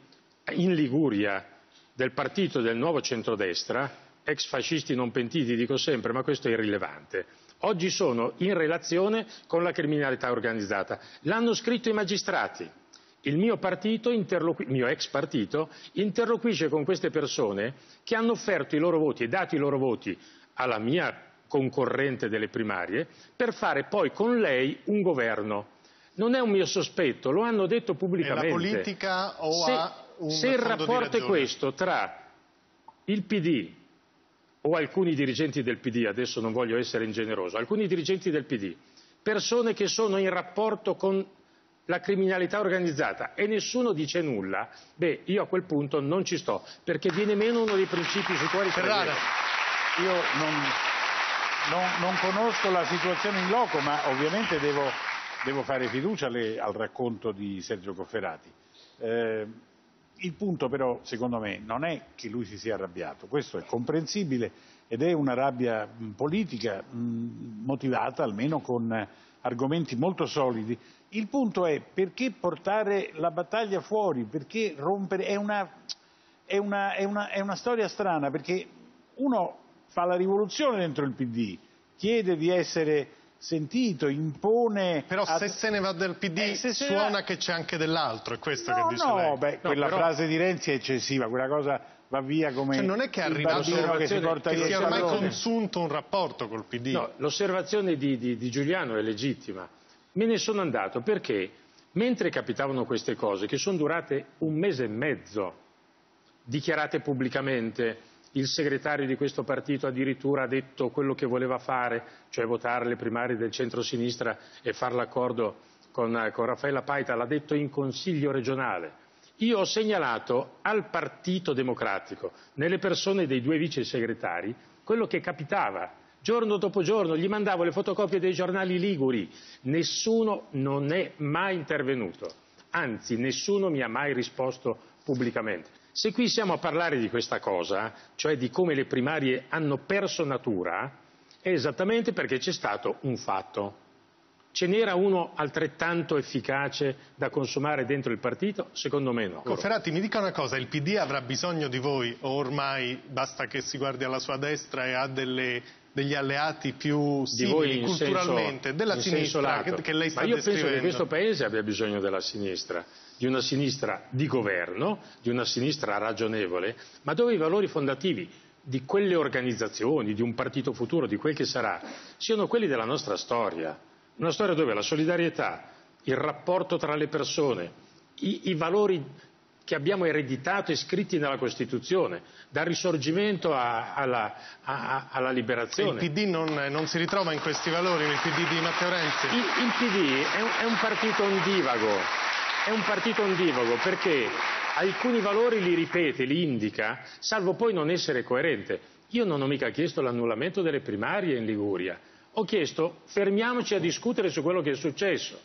in Liguria del partito del nuovo centrodestra, ex fascisti non pentiti dico sempre, ma questo è irrilevante. Oggi sono in relazione con la criminalità organizzata. L'hanno scritto i magistrati. Il mio, partito, mio ex partito interloquisce con queste persone che hanno offerto i loro voti e dato i loro voti alla mia concorrente delle primarie, per fare poi con lei un governo. Non è un mio sospetto, lo hanno detto pubblicamente.
È la politica o
se,
ha un
Se il rapporto è questo tra il PD o alcuni dirigenti del PD, adesso non voglio essere ingeneroso, alcuni dirigenti del PD, persone che sono in rapporto con la criminalità organizzata e nessuno dice nulla, beh, io a quel punto non ci sto, perché viene meno uno dei principi sui quali
Ferrara, io non, non, non, conosco la situazione in loco, ma ovviamente devo, devo fare fiducia alle, al racconto di Sergio Cofferati. Eh, il punto però, secondo me, non è che lui si sia arrabbiato, questo è comprensibile ed è una rabbia politica mh, motivata almeno con argomenti molto solidi. Il punto è perché portare la battaglia fuori, perché rompere, è una, è una, è una, è una storia strana, perché uno fa la rivoluzione dentro il PD, chiede di essere sentito, impone...
Però se se ne va del PD
Eh,
suona
va-
che c'è anche dell'altro, è questo
No,
che dice
no,
lei.
beh, quella
però-
frase di Renzi è eccessiva, quella cosa va via come
Cioè, non è che è
il
arrivato
che si porta
che
il
sia ormai consunto un rapporto col PD.
No, l'osservazione di, di- di Giuliano è legittima. Me ne sono andato perché mentre capitavano queste cose, che sono durate un mese e mezzo, dichiarate pubblicamente, il segretario di questo partito addirittura ha detto quello che voleva fare, cioè votare le primarie del centro-sinistra e fare l'accordo con, con Raffaella Paita, l'ha detto in consiglio regionale. Io ho segnalato al Partito Democratico, nelle persone dei due vice segretari, quello che capitava. Giorno dopo giorno gli mandavo le fotocopie dei giornali liguri. Nessuno non è mai intervenuto. Anzi, nessuno mi ha mai risposto pubblicamente. Se qui siamo a parlare di questa cosa, cioè di come le primarie hanno perso natura, è esattamente perché c'è stato un fatto. Ce n'era uno altrettanto efficace da consumare dentro il partito? Secondo me no.
Cofferati, mi dica una cosa, il PD avrà bisogno di voi o ormai basta che si guardi alla sua destra e ha delle, degli alleati più simili culturalmente
senso,
della sinistra che, che, lei sta
Ma io penso che questo Paese abbia bisogno della sinistra, di una sinistra di governo, di una sinistra ragionevole, ma dove i valori fondativi di quelle organizzazioni, di un partito futuro, di quel che sarà, siano quelli della nostra storia. Una storia dove la solidarietà, il rapporto tra le persone, i, i valori che abbiamo ereditato e scritti nella Costituzione, dal risorgimento a, alla, a, alla, liberazione.
Il PD non, non, si ritrova in questi valori, il PD di Matteo Renzi?
Il, il PD è un, è un partito ondivago, è un partito ondivago perché alcuni valori li ripete, li indica, salvo poi non essere coerente. Io non ho mica chiesto l'annullamento delle primarie in Liguria, ho chiesto fermiamoci a discutere su quello che è successo.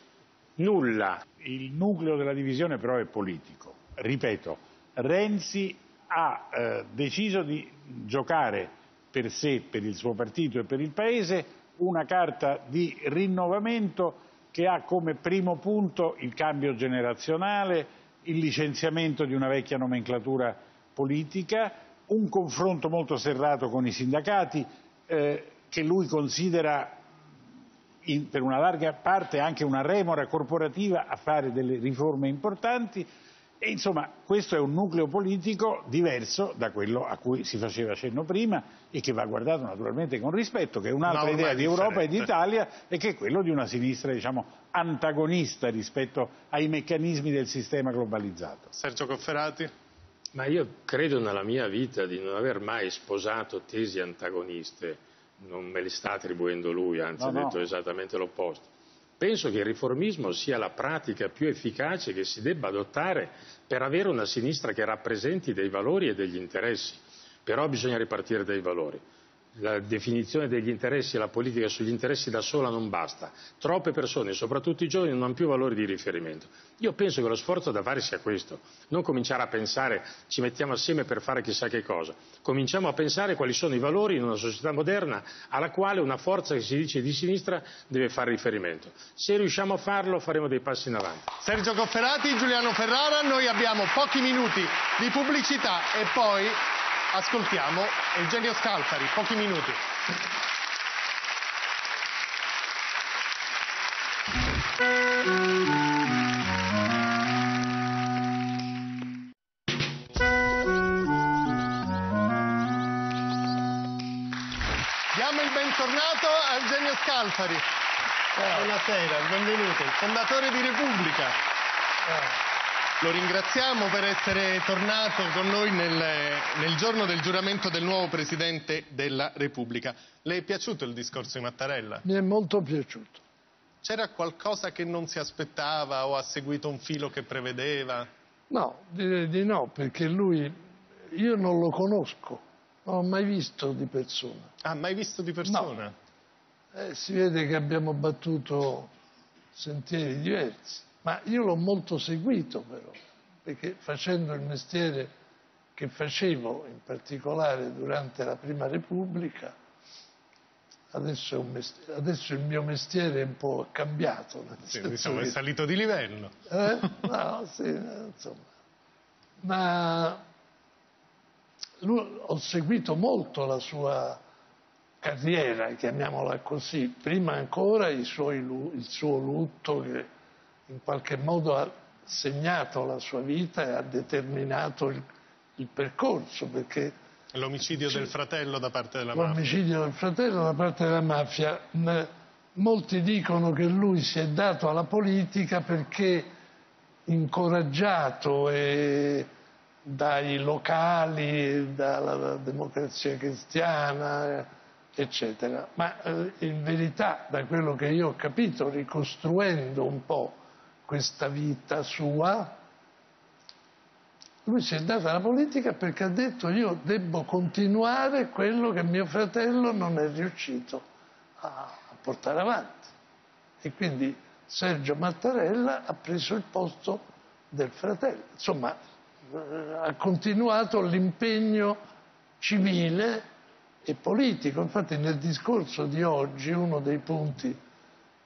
Nulla.
Il nucleo della divisione però è politico. Ripeto, Renzi ha eh, deciso di giocare per sé, per il suo partito e per il Paese una carta di rinnovamento che ha come primo punto il cambio generazionale, il licenziamento di una vecchia nomenclatura politica, un confronto molto serrato con i sindacati eh, che lui considera in, per una larga parte anche una remora corporativa a fare delle riforme importanti e insomma questo è un nucleo politico diverso da quello a cui si faceva cenno prima e che va guardato naturalmente con rispetto, che è un'altra
No,
idea di Europa e d'Italia e che è quello di una sinistra diciamo antagonista rispetto ai meccanismi del sistema globalizzato.
Sergio Cofferati?
Ma io credo nella mia vita di non aver mai sposato tesi antagoniste, non me le sta attribuendo lui, anzi
No,
ha
no.
detto esattamente l'opposto. Penso che il riformismo sia la pratica più efficace che si debba adottare per avere una sinistra che rappresenti dei valori e degli interessi. Però bisogna ripartire dai valori. La definizione degli interessi e la politica sugli interessi da sola non basta. Troppe persone, soprattutto i giovani, non hanno più valori di riferimento. Io penso che lo sforzo da fare sia questo, non cominciare a pensare ci mettiamo assieme per fare chissà che cosa. Cominciamo a pensare quali sono i valori in una società moderna alla quale una forza che si dice di sinistra deve fare riferimento. Se riusciamo a farlo faremo dei passi in avanti.
Sergio Cofferati, Giuliano Ferrara, noi abbiamo pochi minuti di pubblicità e poi ascoltiamo Eugenio Scalfari, pochi minuti. Diamo il bentornato a Eugenio Scalfari. Buonasera, benvenuto, il fondatore di Repubblica. Lo ringraziamo per essere tornato con noi nel, nel giorno del giuramento del nuovo Presidente della Repubblica. Le è piaciuto il discorso di Mattarella?
Mi è molto piaciuto.
C'era qualcosa che non si aspettava o ha seguito un filo che prevedeva?
No, direi di no, perché lui, io non lo conosco, non l'ho mai visto di persona.
Ah, mai visto di persona?
Eh, si vede che abbiamo battuto sentieri diversi, ma io l'ho molto seguito però, perché facendo il mestiere che facevo, in particolare durante la Prima Repubblica, adesso, è mestiere- adesso il mio mestiere è un po' cambiato.
Sì,
senso
diciamo, è
che-
salito di livello.
eh? [laughs] No, sì, insomma. Ma lui- ho seguito molto la sua carriera, chiamiamola così, prima ancora suoi il suo lutto che in qualche modo ha segnato la sua vita e ha determinato il, il percorso, perché
L'omicidio del fratello da parte della mafia.
l'omicidio del fratello da parte della mafia molti dicono che lui si è dato alla politica perché incoraggiato dai locali, dalla democrazia cristiana, eccetera. Ma eh, in verità, da quello che io ho capito, ricostruendo un po' questa vita sua, lui si è dato alla politica perché ha detto io devo continuare quello che mio fratello non è riuscito a portare avanti. E quindi Sergio Mattarella ha preso il posto del fratello. Insomma, eh, ha continuato l'impegno civile e politico. Infatti nel discorso di oggi uno dei punti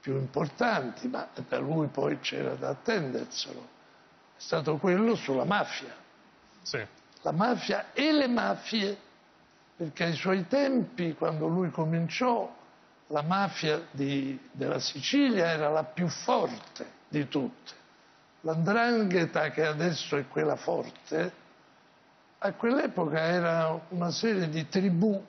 più importanti, ma da lui poi c'era da attenderselo, è stato quello sulla mafia.
Sì.
La mafia e le mafie, perché ai suoi tempi, quando lui cominciò, la mafia di, della Sicilia era la più forte di tutte. L'andrangheta, che adesso è quella forte, a quell'epoca era una serie di tribù,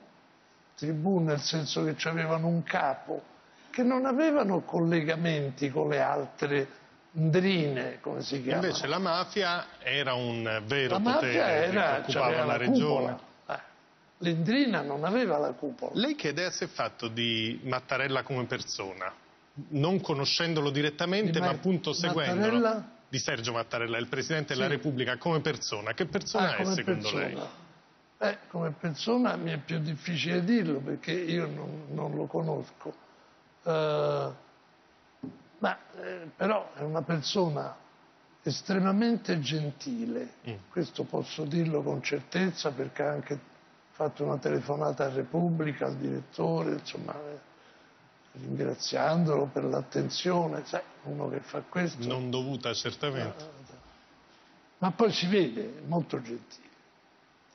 tribù nel senso che avevano un capo, che non avevano collegamenti con le altre ndrine, come si chiama.
Invece la mafia era un vero
la
potere
era,
che occupava la, regione.
L'Endrina non aveva la cupola.
Lei che idea si è fatto di Mattarella come persona? Non conoscendolo direttamente, ma appunto seguendolo.
Mattarella?
Di Sergio Mattarella, il Presidente sì. della Repubblica, come persona. Che persona
ah,
è secondo
persona.
lei?
Eh, come persona mi è più difficile dirlo perché io non, non lo conosco. Uh, ma eh, però è una persona estremamente gentile, mm. questo posso dirlo con certezza perché anche fatto una telefonata a Repubblica, al direttore, insomma, eh, ringraziandolo per l'attenzione, sai, uno che fa questo.
Non dovuta certamente.
Ma poi si vede, molto gentile.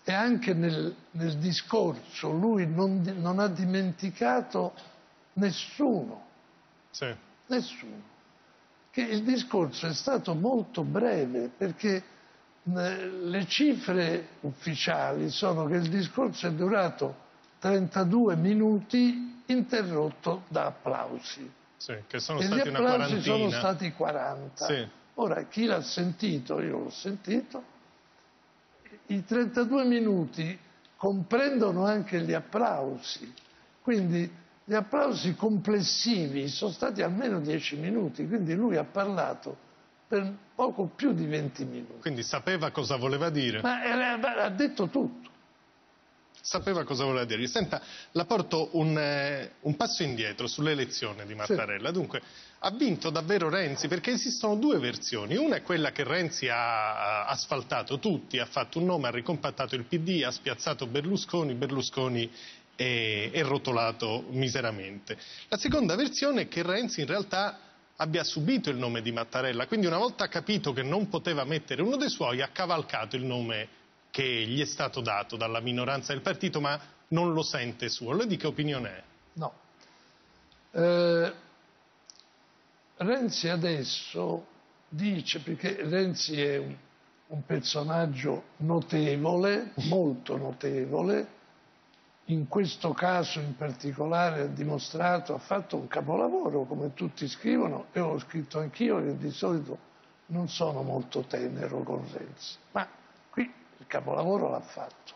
E anche nel, nel discorso lui non, non, ha dimenticato nessuno.
Sì.
Nessuno. Che il discorso è stato molto breve perché le cifre ufficiali sono che il discorso è durato 32 minuti interrotto da applausi.
Sì, che sono
e
stati
gli applausi sono stati 40.
Sì.
Ora, chi l'ha sentito, io l'ho sentito, i 32 minuti comprendono anche gli applausi, quindi gli applausi complessivi sono stati almeno 10 minuti, quindi lui ha parlato per poco più di 20 minuti.
Quindi sapeva cosa voleva dire?
Ma ha detto tutto.
Sapeva cosa voleva dire. Senta, la porto un, eh, un passo indietro sull'elezione di Mattarella. Sì. Dunque, ha vinto davvero Renzi perché esistono due versioni. Una è quella che Renzi ha asfaltato tutti, ha fatto un nome, ha ricompattato il PD, ha spiazzato Berlusconi, Berlusconi è, è rotolato miseramente. La seconda versione è che Renzi in realtà abbia subito il nome di Mattarella, quindi una volta capito che non poteva mettere uno dei suoi ha cavalcato il nome che gli è stato dato dalla minoranza del partito, ma non lo sente suo. Lei di che opinione è?
No. Eh, Renzi adesso dice, perché Renzi è un, un personaggio notevole, molto notevole, in questo caso in particolare ha dimostrato, ha fatto un capolavoro, come tutti scrivono, e ho scritto anch'io che di solito non sono molto tenero con Renzi, ma qui il capolavoro l'ha fatto.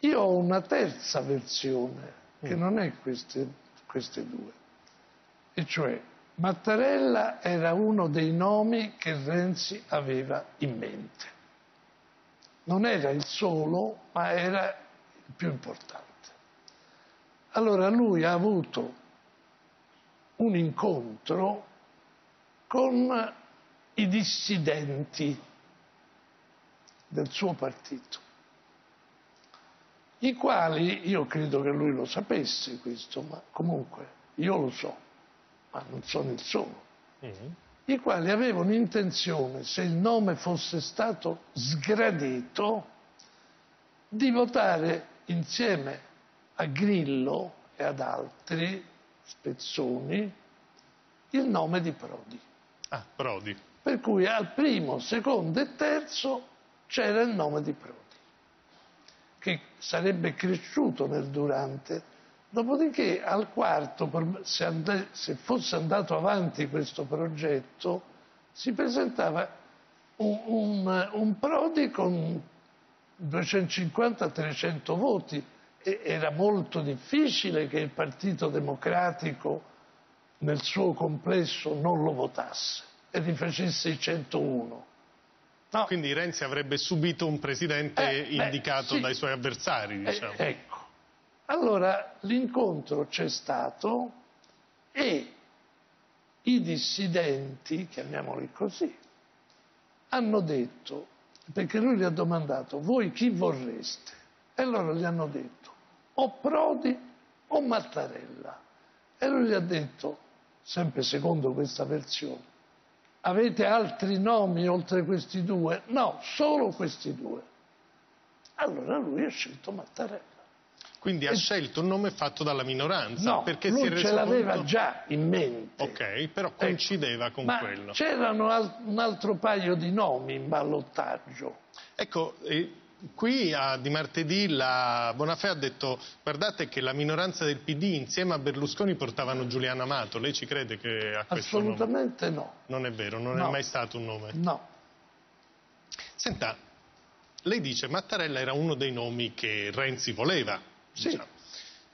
Io ho una terza versione, che mm. non è queste, queste due, e cioè Mattarella era uno dei nomi che Renzi aveva in mente. Non era il solo, ma era più importante. Allora lui ha avuto un incontro con i dissidenti del suo partito, i quali, io credo che lui lo sapesse questo, ma comunque io lo so, ma non sono il solo, mm-hmm. i quali avevano intenzione, se il nome fosse stato sgradito, di votare insieme a Grillo e ad altri spezzoni il nome di Prodi.
Ah, Prodi.
Per cui al primo, secondo e terzo c'era il nome di Prodi, che sarebbe cresciuto nel durante, Dopodiché al quarto, se, and- se fosse andato avanti questo progetto, si presentava un, un, un Prodi con 250-300 voti e era molto difficile che il Partito Democratico nel suo complesso non lo votasse e rifacesse i 101.
No. Quindi Renzi avrebbe subito un presidente
eh,
indicato
beh, sì.
dai suoi avversari, diciamo.
Eh, ecco. Allora l'incontro c'è stato e i dissidenti, chiamiamoli così, hanno detto, perché lui gli ha domandato, voi chi vorreste? E loro gli hanno detto, o Prodi o Mattarella. E lui gli ha detto, sempre secondo questa versione, avete altri nomi oltre questi due? No, solo questi due. Allora lui ha scelto Mattarella.
Quindi ha scelto un nome fatto dalla minoranza.
No,
perché
lui
si è
ce l'aveva
conto...
già in mente.
Ok, però coincideva con
Ma
quello.
c'erano al- un altro paio di nomi in ballottaggio.
Ecco, eh, qui a, di martedì la Bonafè ha detto guardate che la minoranza del PD insieme a Berlusconi portavano Giuliano Amato. Lei ci crede che a questo nome?
Assolutamente no.
Non è vero, non
No.
è mai stato un nome.
No.
Senta, lei dice Mattarella era uno dei nomi che Renzi voleva. Diciamo.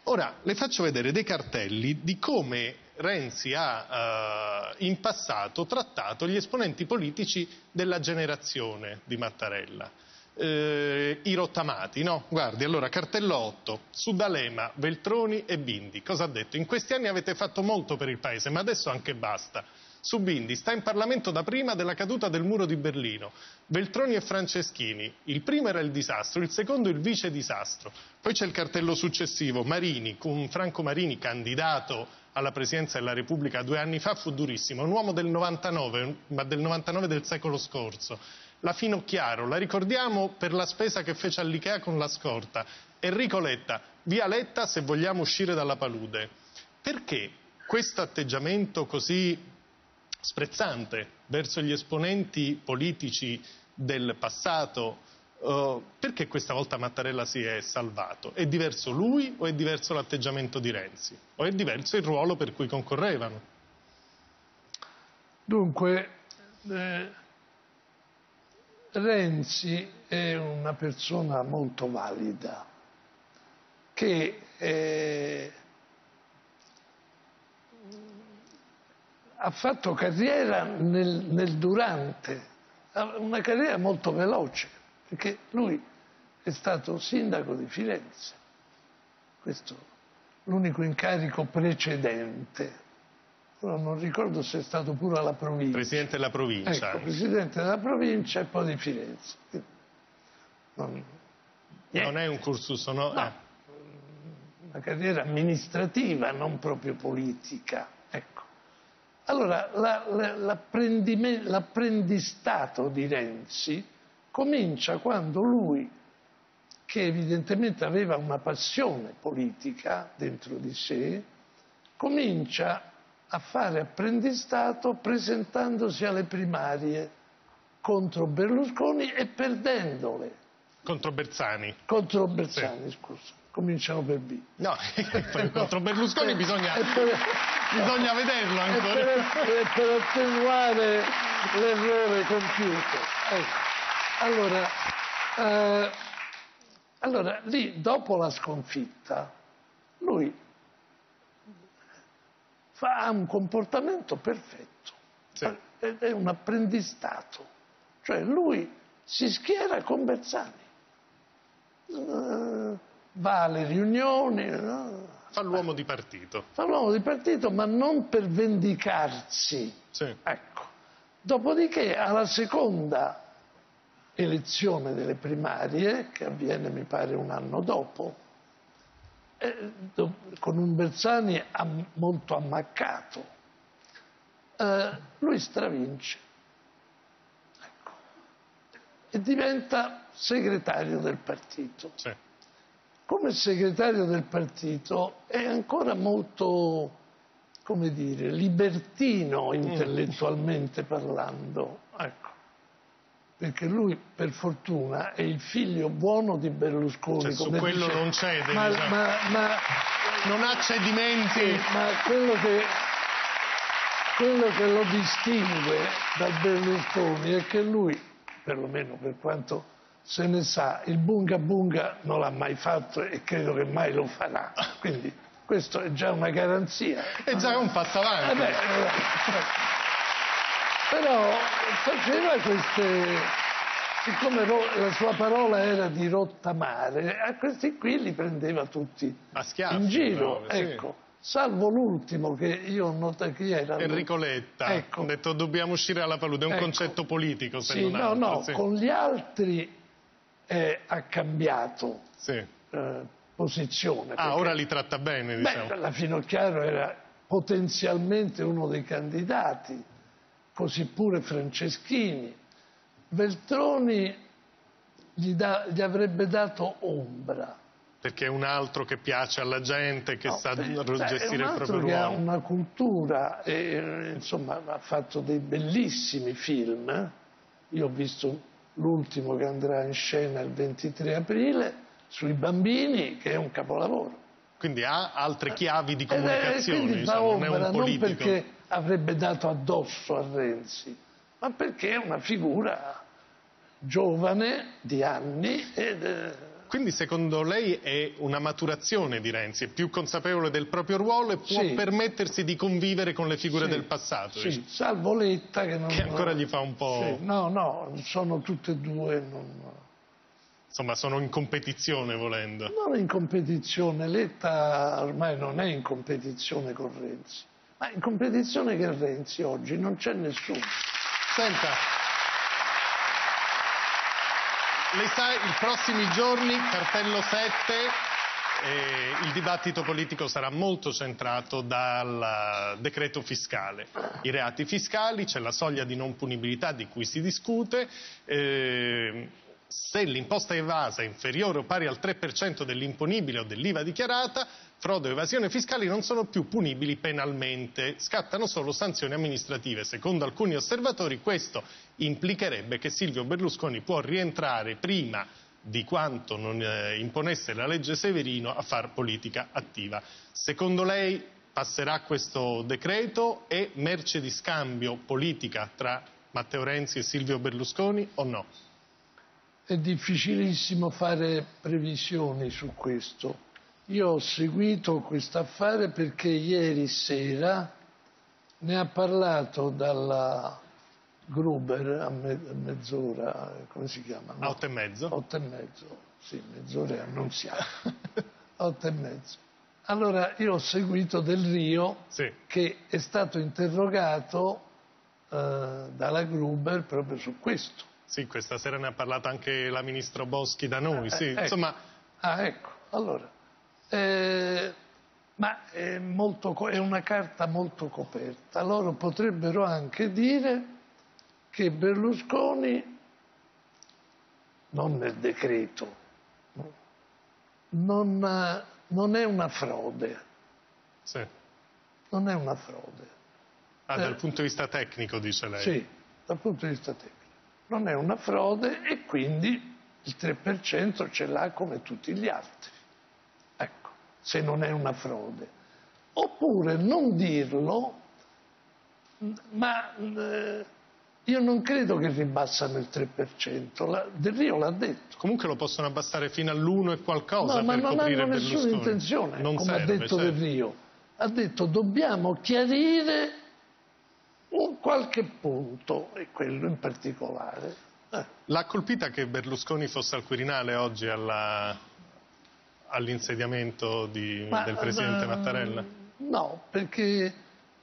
Ora, le faccio vedere dei cartelli di come Renzi ha eh, in passato trattato gli esponenti politici della generazione di Mattarella. Eh, I rottamati, no? Guardi, allora, cartello 8, Sudalema, Veltroni e Bindi. Cosa ha detto? In questi anni avete fatto molto per il Paese, ma adesso anche basta. Su Bindi sta in Parlamento da prima della caduta del muro di Berlino. Veltroni e Franceschini. Il primo era il disastro, il secondo il vice disastro. Poi c'è il cartello successivo, Marini, con Franco Marini, candidato alla presidenza della Repubblica due anni fa, fu durissimo. Un uomo del 99, ma del 99 del secolo scorso. La Finocchiaro, la ricordiamo per la spesa che fece all'Ikea con la scorta. Enrico Letta, via Letta se vogliamo uscire dalla palude. Perché questo atteggiamento così sprezzante verso gli esponenti politici del passato, eh, perché questa volta Mattarella si è salvato? È diverso lui o è diverso l'atteggiamento di Renzi? O è diverso il ruolo per cui concorrevano?
Dunque, eh, Renzi è una persona molto valida che eh, ha fatto carriera nel, nel durante, una carriera molto veloce, perché lui è stato sindaco di Firenze, questo l'unico incarico precedente. Ora non ricordo se è stato pure alla provincia.
Presidente della provincia.
Ecco, presidente della provincia e poi di Firenze. Non-
Non è un cursus, no?
No.
eh.
una carriera amministrativa, non proprio politica. Ecco. Allora, la- la- l'apprendistato di Renzi comincia quando lui, che evidentemente aveva una passione politica dentro di sé, comincia a fare apprendistato presentandosi alle primarie contro Berlusconi e perdendole.
Contro Bersani.
Contro Bersani, scusa, cominciano per B.
No, [laughs] poi contro Berlusconi bisogna,
per-
bisogna vederlo ancora.
per, per attenuare l'errore compiuto. Ecco. Allora, eh, allora, lì, dopo la sconfitta, lui fa, ha un comportamento perfetto, è, è un apprendistato, cioè lui si schiera con Bersani, Eh, va alle riunioni, no?
Fa l'uomo di partito.
fa l'uomo di partito, ma non per vendicarsi. Ecco. Dopodiché, alla seconda elezione delle primarie, che avviene mi pare un anno dopo, eh, do- con un Bersani am- molto ammaccato, eh, lui stravince Ecco. e diventa segretario del partito. Come segretario del partito è ancora molto, come dire, libertino intellettualmente parlando. Ecco. Perché lui, per fortuna, è il figlio buono di Berlusconi.
Cioè, su quello
dice-
non cede,
Ma,
diciamo.
ma- ma
non ha cedimenti.
Sì, ma quello che, quello che lo distingue da Berlusconi è che lui, perlomeno per quanto se ne sa, il bunga bunga non l'ha mai fatto e credo che mai lo farà. Quindi questo è già una garanzia.
È già un passo avanti.
Eh beh, eh, però faceva queste siccome la sua parola era di rottamare, a questi qui li prendeva tutti
schiaffi,
in giro.
però, sì.
ecco. Salvo l'ultimo che io ho notato chi era.
Enrico Letta
Ecco.
ha detto dobbiamo uscire dalla palude, è un
Ecco.
concetto politico se
Sì,
non
no,
altro.
no,
sì.
con gli altri eh, ha cambiato
Sì.
eh, posizione.
Ah, ora li tratta bene, diciamo.
Beh, la Finocchiaro era potenzialmente uno dei candidati, così pure Franceschini. Veltroni gli, da- gli avrebbe dato ombra.
Perché è un altro che piace alla gente, che sa
Cioè,
gestire
è
il proprio
che ha
ruolo.
una cultura e insomma ha fatto dei bellissimi film. eh. Io ho visto l'ultimo che andrà in scena il 23 aprile sui bambini, che è un capolavoro.
Quindi ha altre chiavi di comunicazione,
fa
diciamo, non è un
non
politico.
perché avrebbe dato addosso a Renzi, ma perché è una figura giovane di anni ed, eh,
Quindi secondo lei è una maturazione di Renzi, è più consapevole del proprio ruolo e può
Sì.
permettersi di convivere con le figure
Sì,
del passato.
sì, salvo Letta che non
Che ancora gli fa un po'...
Sì, no, no, sono tutte e due non,
Insomma, sono in competizione volendo.
non in competizione. Letta ormai non è in competizione con Renzi, ma in competizione con Renzi oggi non c'è nessuno.
Senta, lei sa, i prossimi giorni, cartello 7, eh, il dibattito politico sarà molto centrato dal decreto fiscale. I reati fiscali, c'è la soglia di non punibilità di cui si discute. eh, se l'imposta evasa è inferiore o pari al 3% dell'imponibile o dell'IVA dichiarata, frode o evasione fiscali non sono più punibili penalmente, scattano solo sanzioni amministrative. Secondo alcuni osservatori questo implicherebbe che Silvio Berlusconi può rientrare prima di quanto non eh, imponesse la legge Severino a far politica attiva. Secondo lei passerà questo decreto e merce di scambio politica tra Matteo Renzi e Silvio Berlusconi o no?
È difficilissimo fare previsioni su questo. Io ho seguito questo affare perché ieri sera ne ha parlato dalla Gruber a, me- a mezz'ora, come si chiama?
A otto e mezzo?
Otto e mezzo, sì, mezz'ora è annunziata. [laughs] otto e mezzo. Allora io ho seguito Del Rio che è stato interrogato eh, dalla Gruber proprio su questo.
Sì, questa sera ne ha parlato anche la ministro Boschi da noi, sì.
Eh, ecco.
Insomma,
Ah, ecco, allora. Eh, ma è, molto è una carta molto coperta. Loro potrebbero anche dire che Berlusconi, non nel decreto, no, non, non è una frode.
sì.
Non è una frode.
Ah,
Eh.
dal punto di vista tecnico, dice lei.
Sì, dal punto di vista tecnico. Non è una frode e quindi il 3% ce l'ha come tutti gli altri. Se non è una frode. Oppure non dirlo, ma eh, io non credo che ribassano il 3%. La, Del Rio l'ha detto.
Comunque lo possono abbassare fino all'1 e qualcosa
No, ma non
coprire
hanno nessuna
Berlusconi.
intenzione,
Non
come
serve,
ha detto
certo.
Del Rio. Ha detto dobbiamo chiarire un qualche punto, e quello in particolare. Eh,
L'ha colpita che Berlusconi fosse al Quirinale oggi alla- all'insediamento di-
Ma,
del Presidente
eh,
Mattarella?
No, perché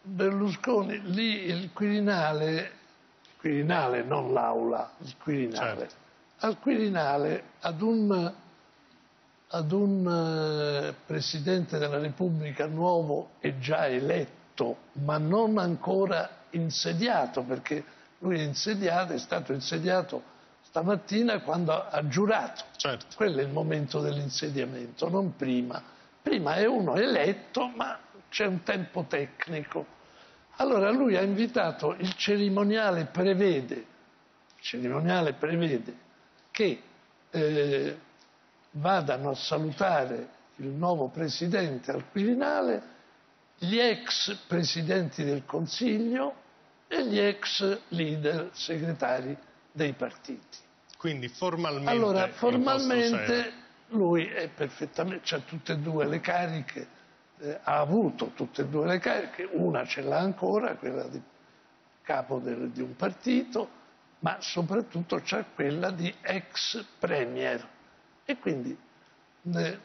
Berlusconi lì il Quirinale, Quirinale non l'aula, il Quirinale.
Certo.
Al Quirinale ad un, ad un eh, Presidente della Repubblica nuovo e già eletto, ma non ancora insediato, perché lui è insediato, è stato insediato stamattina quando ha- giurato.
Certo.
Quello è il momento dell'insediamento, non prima. Prima è uno eletto, ma c'è un tempo tecnico. Allora lui ha invitato, il cerimoniale prevede, il cerimoniale prevede che eh, vadano a salutare il nuovo presidente al Quirinale, gli ex presidenti del Consiglio e gli ex leader segretari dei partiti.
Quindi formalmente.
Allora, formalmente lui è perfettamente, ha tutte e due le cariche, eh, ha avuto tutte e due le cariche, una ce l'ha ancora, quella di capo del, di un partito, ma soprattutto c'ha quella di ex premier. E quindi eh,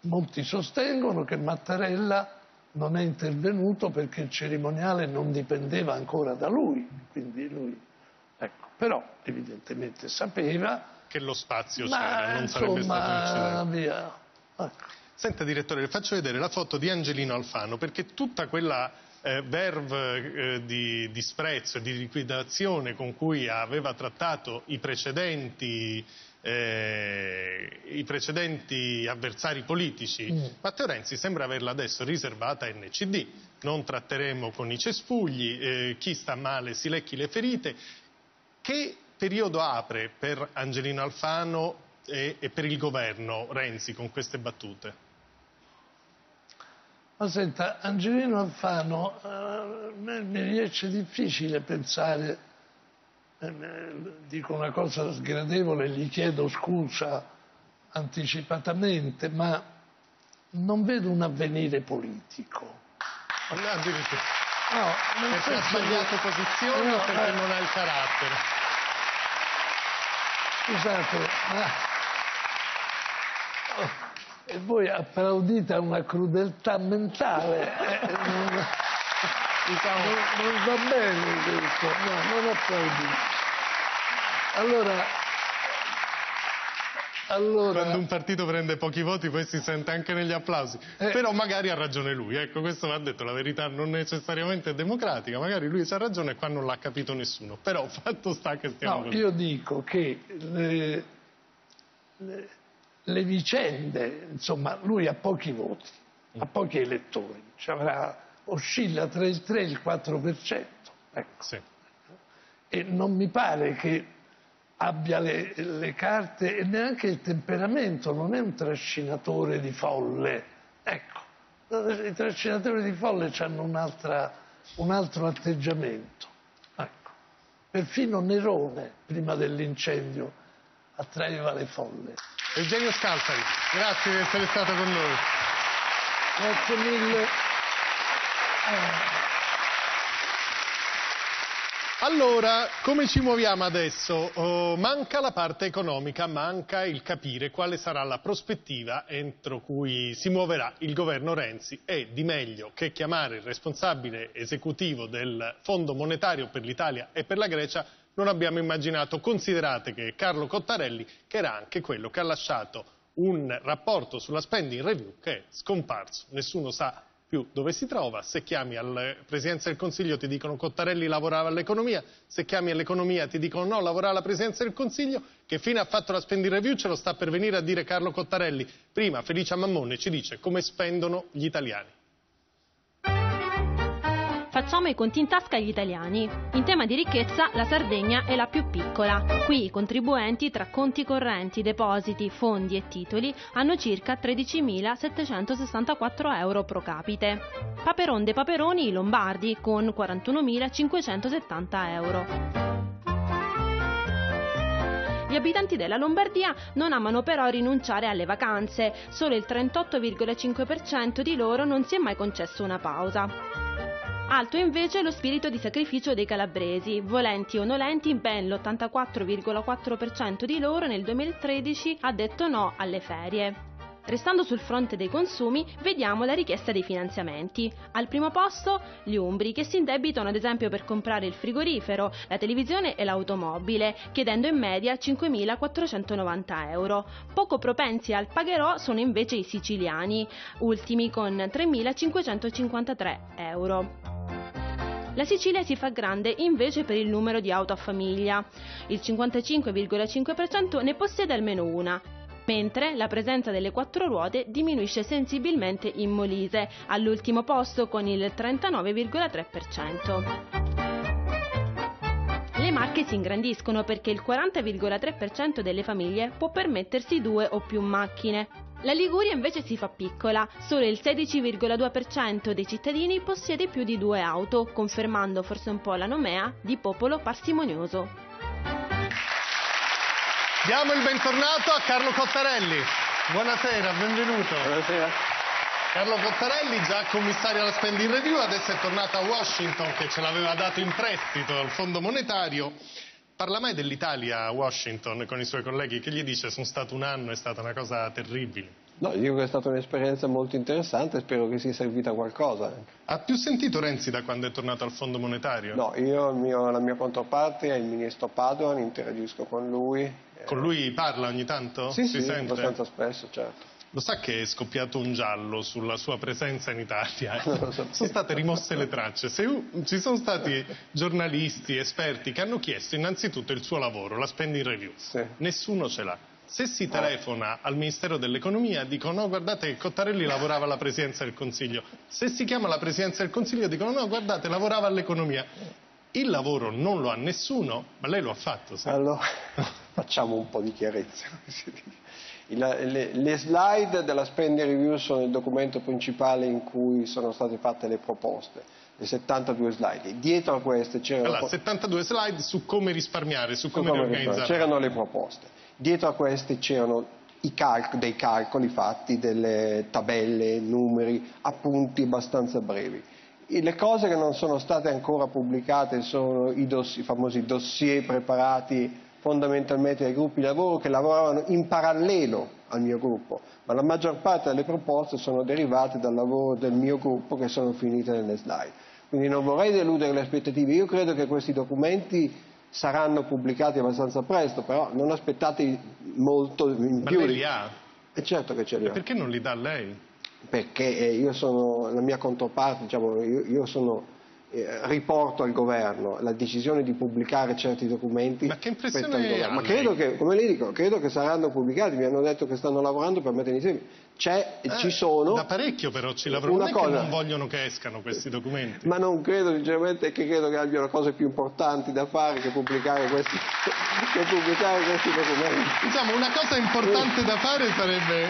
molti sostengono che Mattarella non è intervenuto perché il cerimoniale non dipendeva ancora da lui, quindi lui, ecco, però evidentemente sapeva
che lo spazio
ma,
c'era, non sarebbe stato
via. Ecco.
Senta direttore, le faccio vedere la foto di Angelino Alfano perché tutta quella eh, verve eh, di disprezzo e di liquidazione con cui aveva trattato i precedenti eh, i precedenti avversari politici, mm. Matteo Renzi sembra averla adesso riservata a NCD. Non tratteremo con i cespugli, eh, chi sta male si lecchi le ferite. Che periodo apre per Angelino Alfano e, e per il governo Renzi con queste battute?
Ma senta, Angelino Alfano, eh, mi riesce difficile pensare eh, dico una cosa sgradevole, gli chiedo scusa anticipatamente, ma non vedo un avvenire politico.
Addirittura.
No,
perché ha sbagliato posizione
no,
o perché
eh,
non ha il carattere?
Scusate, ma... Oh, e voi applaudite a una crudeltà mentale. Eh, non... Diciamo, non, non, va bene questo, no, non applaudite. Allora, allora...
Quando un partito prende pochi voti poi si sente anche negli applausi. Eh... Però magari ha ragione lui, ecco, questo va detto, la verità non necessariamente è democratica, magari lui ha ragione e qua non l'ha capito nessuno. Però [laughs] fatto sta che stiamo...
No, così. io dico che le, le, le, vicende, insomma, lui ha pochi voti, ha mm. pochi elettori, avrà oscilla tra il 3 e il 4%. Ecco.
Sì.
E non mi pare che abbia le, le, carte e neanche il temperamento, non è un trascinatore di folle. Ecco, i trascinatori di folle hanno un altro atteggiamento. Ecco. Perfino Nerone, prima dell'incendio, attraeva le folle.
Eugenio Scalfari, grazie di essere stato con noi.
Grazie mille.
Allora, come ci muoviamo adesso? Oh, manca la parte economica, manca il capire quale sarà la prospettiva entro cui si muoverà il governo Renzi e di meglio che chiamare il responsabile esecutivo del Fondo Monetario per l'Italia e per la Grecia non abbiamo immaginato. Considerate che Carlo Cottarelli, che era anche quello che ha lasciato un rapporto sulla spending review che è scomparso, nessuno sa più dove si trova, se chiami alla Presidenza del Consiglio ti dicono Cottarelli lavorava all'economia, se chiami all'economia ti dicono no, lavorava alla Presidenza del Consiglio, che fine ha fatto la spending review ce lo sta per venire a dire Carlo Cottarelli. Prima Felicia Mammone ci dice come spendono gli italiani.
Facciamo i conti in tasca agli italiani. In tema di ricchezza la Sardegna è la più piccola. Qui i contribuenti tra conti correnti, depositi, fondi e titoli hanno circa 13.764 euro pro capite. Paperon de Paperoni i Lombardi con 41.570 euro. Gli abitanti della Lombardia non amano però rinunciare alle vacanze, solo il 38,5% di loro non si è mai concesso una pausa. Alto invece lo spirito di sacrificio dei calabresi, volenti o nolenti ben l'84,4% di loro nel 2013 ha detto no alle ferie. Restando sul fronte dei consumi, vediamo la richiesta dei finanziamenti. Al primo posto gli umbri, che si indebitano ad esempio per comprare il frigorifero, la televisione e l'automobile, chiedendo in media 5.490 euro. Poco propensi al pagherò sono invece i siciliani, ultimi con 3.553 euro. La Sicilia si fa grande invece per il numero di auto a famiglia. Il 55,5% ne possiede almeno una, mentre la presenza delle quattro ruote diminuisce sensibilmente in Molise, all'ultimo posto con il 39,3%. Le Marche si ingrandiscono perché il 40,3% delle famiglie può permettersi due o più macchine. La Liguria invece si fa piccola, solo il 16,2% dei cittadini possiede più di due auto, confermando forse un po' la nomea di popolo parsimonioso.
Diamo il bentornato a Carlo Cottarelli. Buonasera, benvenuto.
Buonasera.
Carlo Cottarelli, già commissario alla Spending Review, adesso è tornato a Washington che ce l'aveva dato in prestito al Fondo Monetario. Parla mai dell'Italia a Washington con i suoi colleghi? Che gli dice sono stato un anno, è stata una cosa terribile?
No, dico che è stata un'esperienza molto interessante e spero che sia servita a qualcosa.
Ha più sentito Renzi da quando è tornato al Fondo Monetario?
No, io mio, la mia controparte è il ministro Padoan, interagisco con lui.
Con lui parla ogni tanto?
Sì,
si
sì,
sente?
abbastanza spesso, certo.
Lo sa che è scoppiato un giallo sulla sua presenza in Italia? [laughs] Sono state rimosse le tracce. Se ci sono stati giornalisti, esperti che hanno chiesto innanzitutto il suo lavoro, la spending review. Nessuno ce l'ha. Se si telefona al Ministero dell'Economia dicono no guardate che Cottarelli lavorava alla Presidenza del Consiglio. Se si chiama la Presidenza del Consiglio dicono no guardate lavorava all'economia. Il lavoro non lo ha nessuno, ma lei lo ha fatto. sì.
Allora, [laughs] facciamo un po' di chiarezza. [laughs] Le, slide della spending review sono il documento principale in cui sono state fatte le proposte, le 72 slide. Dietro a queste c'erano...
Allora, 72 slide su come risparmiare, su
su
come,
come
riorganizzare.
C'erano le proposte. Dietro a queste c'erano calc- dei calcoli fatti, delle tabelle, numeri, appunti abbastanza brevi. E Le cose che non sono state ancora pubblicate sono i, doss- i famosi dossier preparati fondamentalmente dai gruppi di lavoro che lavoravano in parallelo al mio gruppo, ma la maggior parte delle proposte sono derivate dal lavoro del mio gruppo che sono finite nelle slide. Quindi non vorrei deludere le aspettative, io credo che questi documenti saranno pubblicati abbastanza presto, però non aspettate molto in
Ma
più.
lei li ha?
Eh, certo che ce li
E
ho
perché non li dà lei?
perché eh, io sono la mia controparte, diciamo, io, io sono, eh, riporto al governo la decisione di pubblicare certi documenti. Ma che
impressione ha
Ma
lei?
credo che, come le dico, credo che saranno pubblicati, mi hanno detto che stanno lavorando per mettere insieme. C'è,
Eh,
ci sono.
Da parecchio però ci lavorano.
Una
Non
cosa-
non vogliono che escano questi documenti.
Ma non credo sinceramente che credo che abbiano cose più importanti da fare che pubblicare questi, che pubblicare questi documenti.
Diciamo, una cosa importante da fare sarebbe,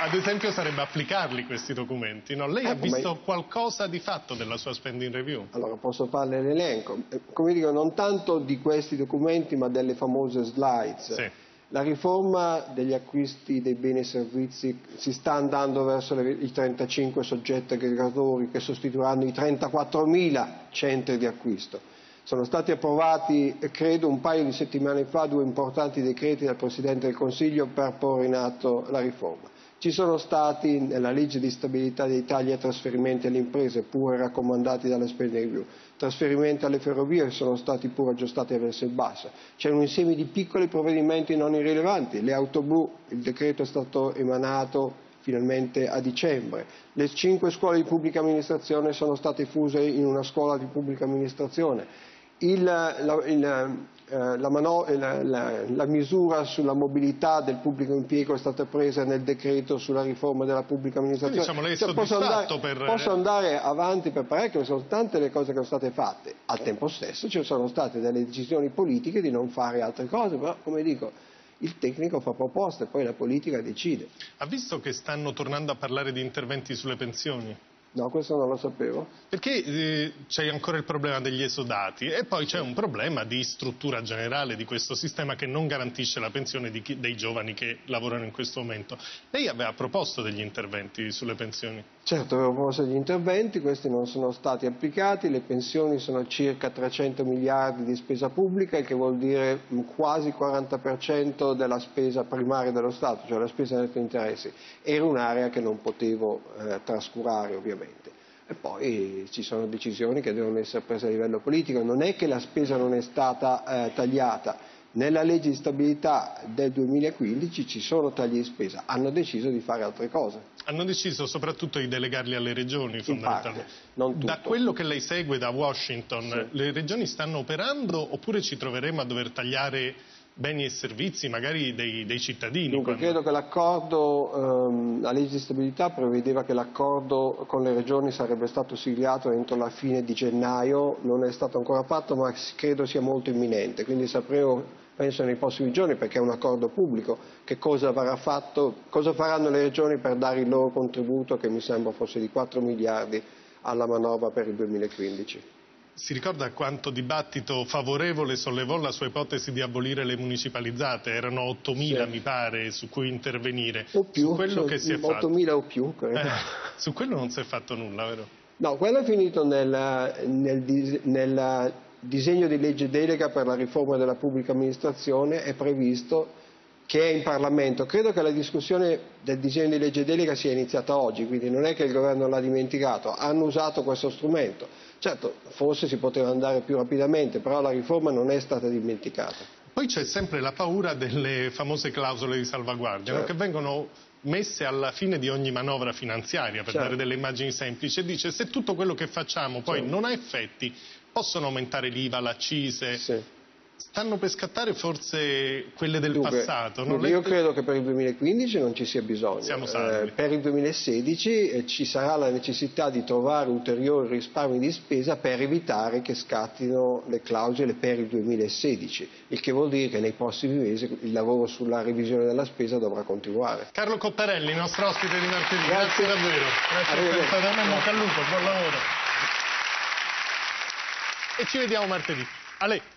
ad esempio, sarebbe applicarli questi documenti. no? Lei ha
Ecco, ma
visto
io-
qualcosa di fatto della sua spending review?
Allora posso farle l'elenco. Eh, Come dico, non tanto di questi documenti, ma delle famose slides. La riforma degli acquisti dei beni e servizi si sta andando verso le- i 35 soggetti aggregatori che sostituiranno i 34.000 centri di acquisto. Sono stati approvati, credo, un paio di settimane fa due importanti decreti dal Presidente del Consiglio per porre in atto la riforma. Ci sono stati nella legge di stabilità e trasferimenti alle imprese, pure raccomandati dalla spending review, trasferimenti alle ferrovie sono stati pure aggiustati verso il basso. C'è un insieme di piccoli provvedimenti non irrilevanti, le auto blu, il decreto è stato emanato finalmente a dicembre, le cinque scuole di pubblica amministrazione sono state fuse in una scuola di pubblica amministrazione, il- la, il, eh, la mano- la- la- la misura sulla mobilità del pubblico impiego è stata presa nel decreto sulla riforma della pubblica amministrazione.
Quindi, diciamo,
Cioè, posso, andare,
per-
posso andare avanti per parecchio, sono tante le cose che sono state fatte. Al tempo stesso ci sono state delle decisioni politiche di non fare altre cose, però come dico, il tecnico fa proposte, poi la politica decide.
Ha visto che stanno tornando a parlare di interventi sulle pensioni?
No, questo non lo sapevo.
Perché eh, c'è ancora il problema degli esodati e poi c'è un problema di struttura generale di questo sistema che non garantisce la pensione chi- dei giovani che lavorano in questo momento. Lei aveva proposto degli interventi sulle pensioni?
Certo, avevo proposto degli interventi, questi non sono stati applicati, le pensioni sono circa 300 miliardi di spesa pubblica, il che vuol dire quasi il 40% della spesa primaria dello Stato, cioè la spesa netto interessi. Era un'area che non potevo eh, trascurare ovviamente. E poi ci sono decisioni che devono essere prese a livello politico, non è che la spesa non è stata eh, tagliata. Nella legge di stabilità del 2015 ci sono tagli di spesa, hanno deciso di fare altre cose.
Hanno deciso soprattutto di delegarli alle regioni fondamentalmente.
tutto.
Da quello che lei segue da Washington, le regioni stanno operando oppure ci troveremo a dover tagliare beni e servizi magari dei, dei cittadini?
Dunque,
quando-
credo che l'accordo, ehm, la legge di stabilità prevedeva che l'accordo con le regioni sarebbe stato sigliato entro la fine di gennaio, non è stato ancora fatto ma credo sia molto imminente, quindi sapremo penso nei prossimi giorni perché è un accordo pubblico, che cosa, fatto, cosa faranno le regioni per dare il loro contributo che mi sembra fosse di 4 miliardi alla manovra per il 2015.
Si ricorda quanto dibattito favorevole sollevò la sua ipotesi di abolire le municipalizzate? Erano 8.000 sì. mi pare su cui intervenire.
O più, su quello che si è 8.000 o più. Eh,
su quello non si è fatto nulla, vero?
No, quello è finito nel, nel, nel disegno di legge delega per la riforma della pubblica amministrazione, è previsto che è in Parlamento. Credo che la discussione del disegno di legge delega sia iniziata oggi, quindi non è che il governo l'ha dimenticato, hanno usato questo strumento. Certo, forse si poteva andare più rapidamente, però la riforma non è stata dimenticata.
Poi c'è sempre la paura delle famose clausole di salvaguardia, certo. che vengono messe alla fine di ogni manovra finanziaria per certo. dare delle immagini semplici e dice se tutto quello che facciamo poi certo. non ha effetti possono aumentare l'IVA, l'accise, sì. Stanno per scattare forse quelle del
Dunque,
passato?
Dunque io credo che per il 2015 non ci sia bisogno. Eh, per il 2016 eh, ci sarà la necessità di trovare ulteriori risparmi di spesa per evitare che scattino le clausole per il 2016, il che vuol dire che nei prossimi mesi il lavoro sulla revisione della spesa dovrà continuare.
Carlo Cottarelli, nostro ospite di martedì, grazie, grazie davvero. Grazie per a me, bocca al lupo, buon lavoro. E ci vediamo martedì. Ale.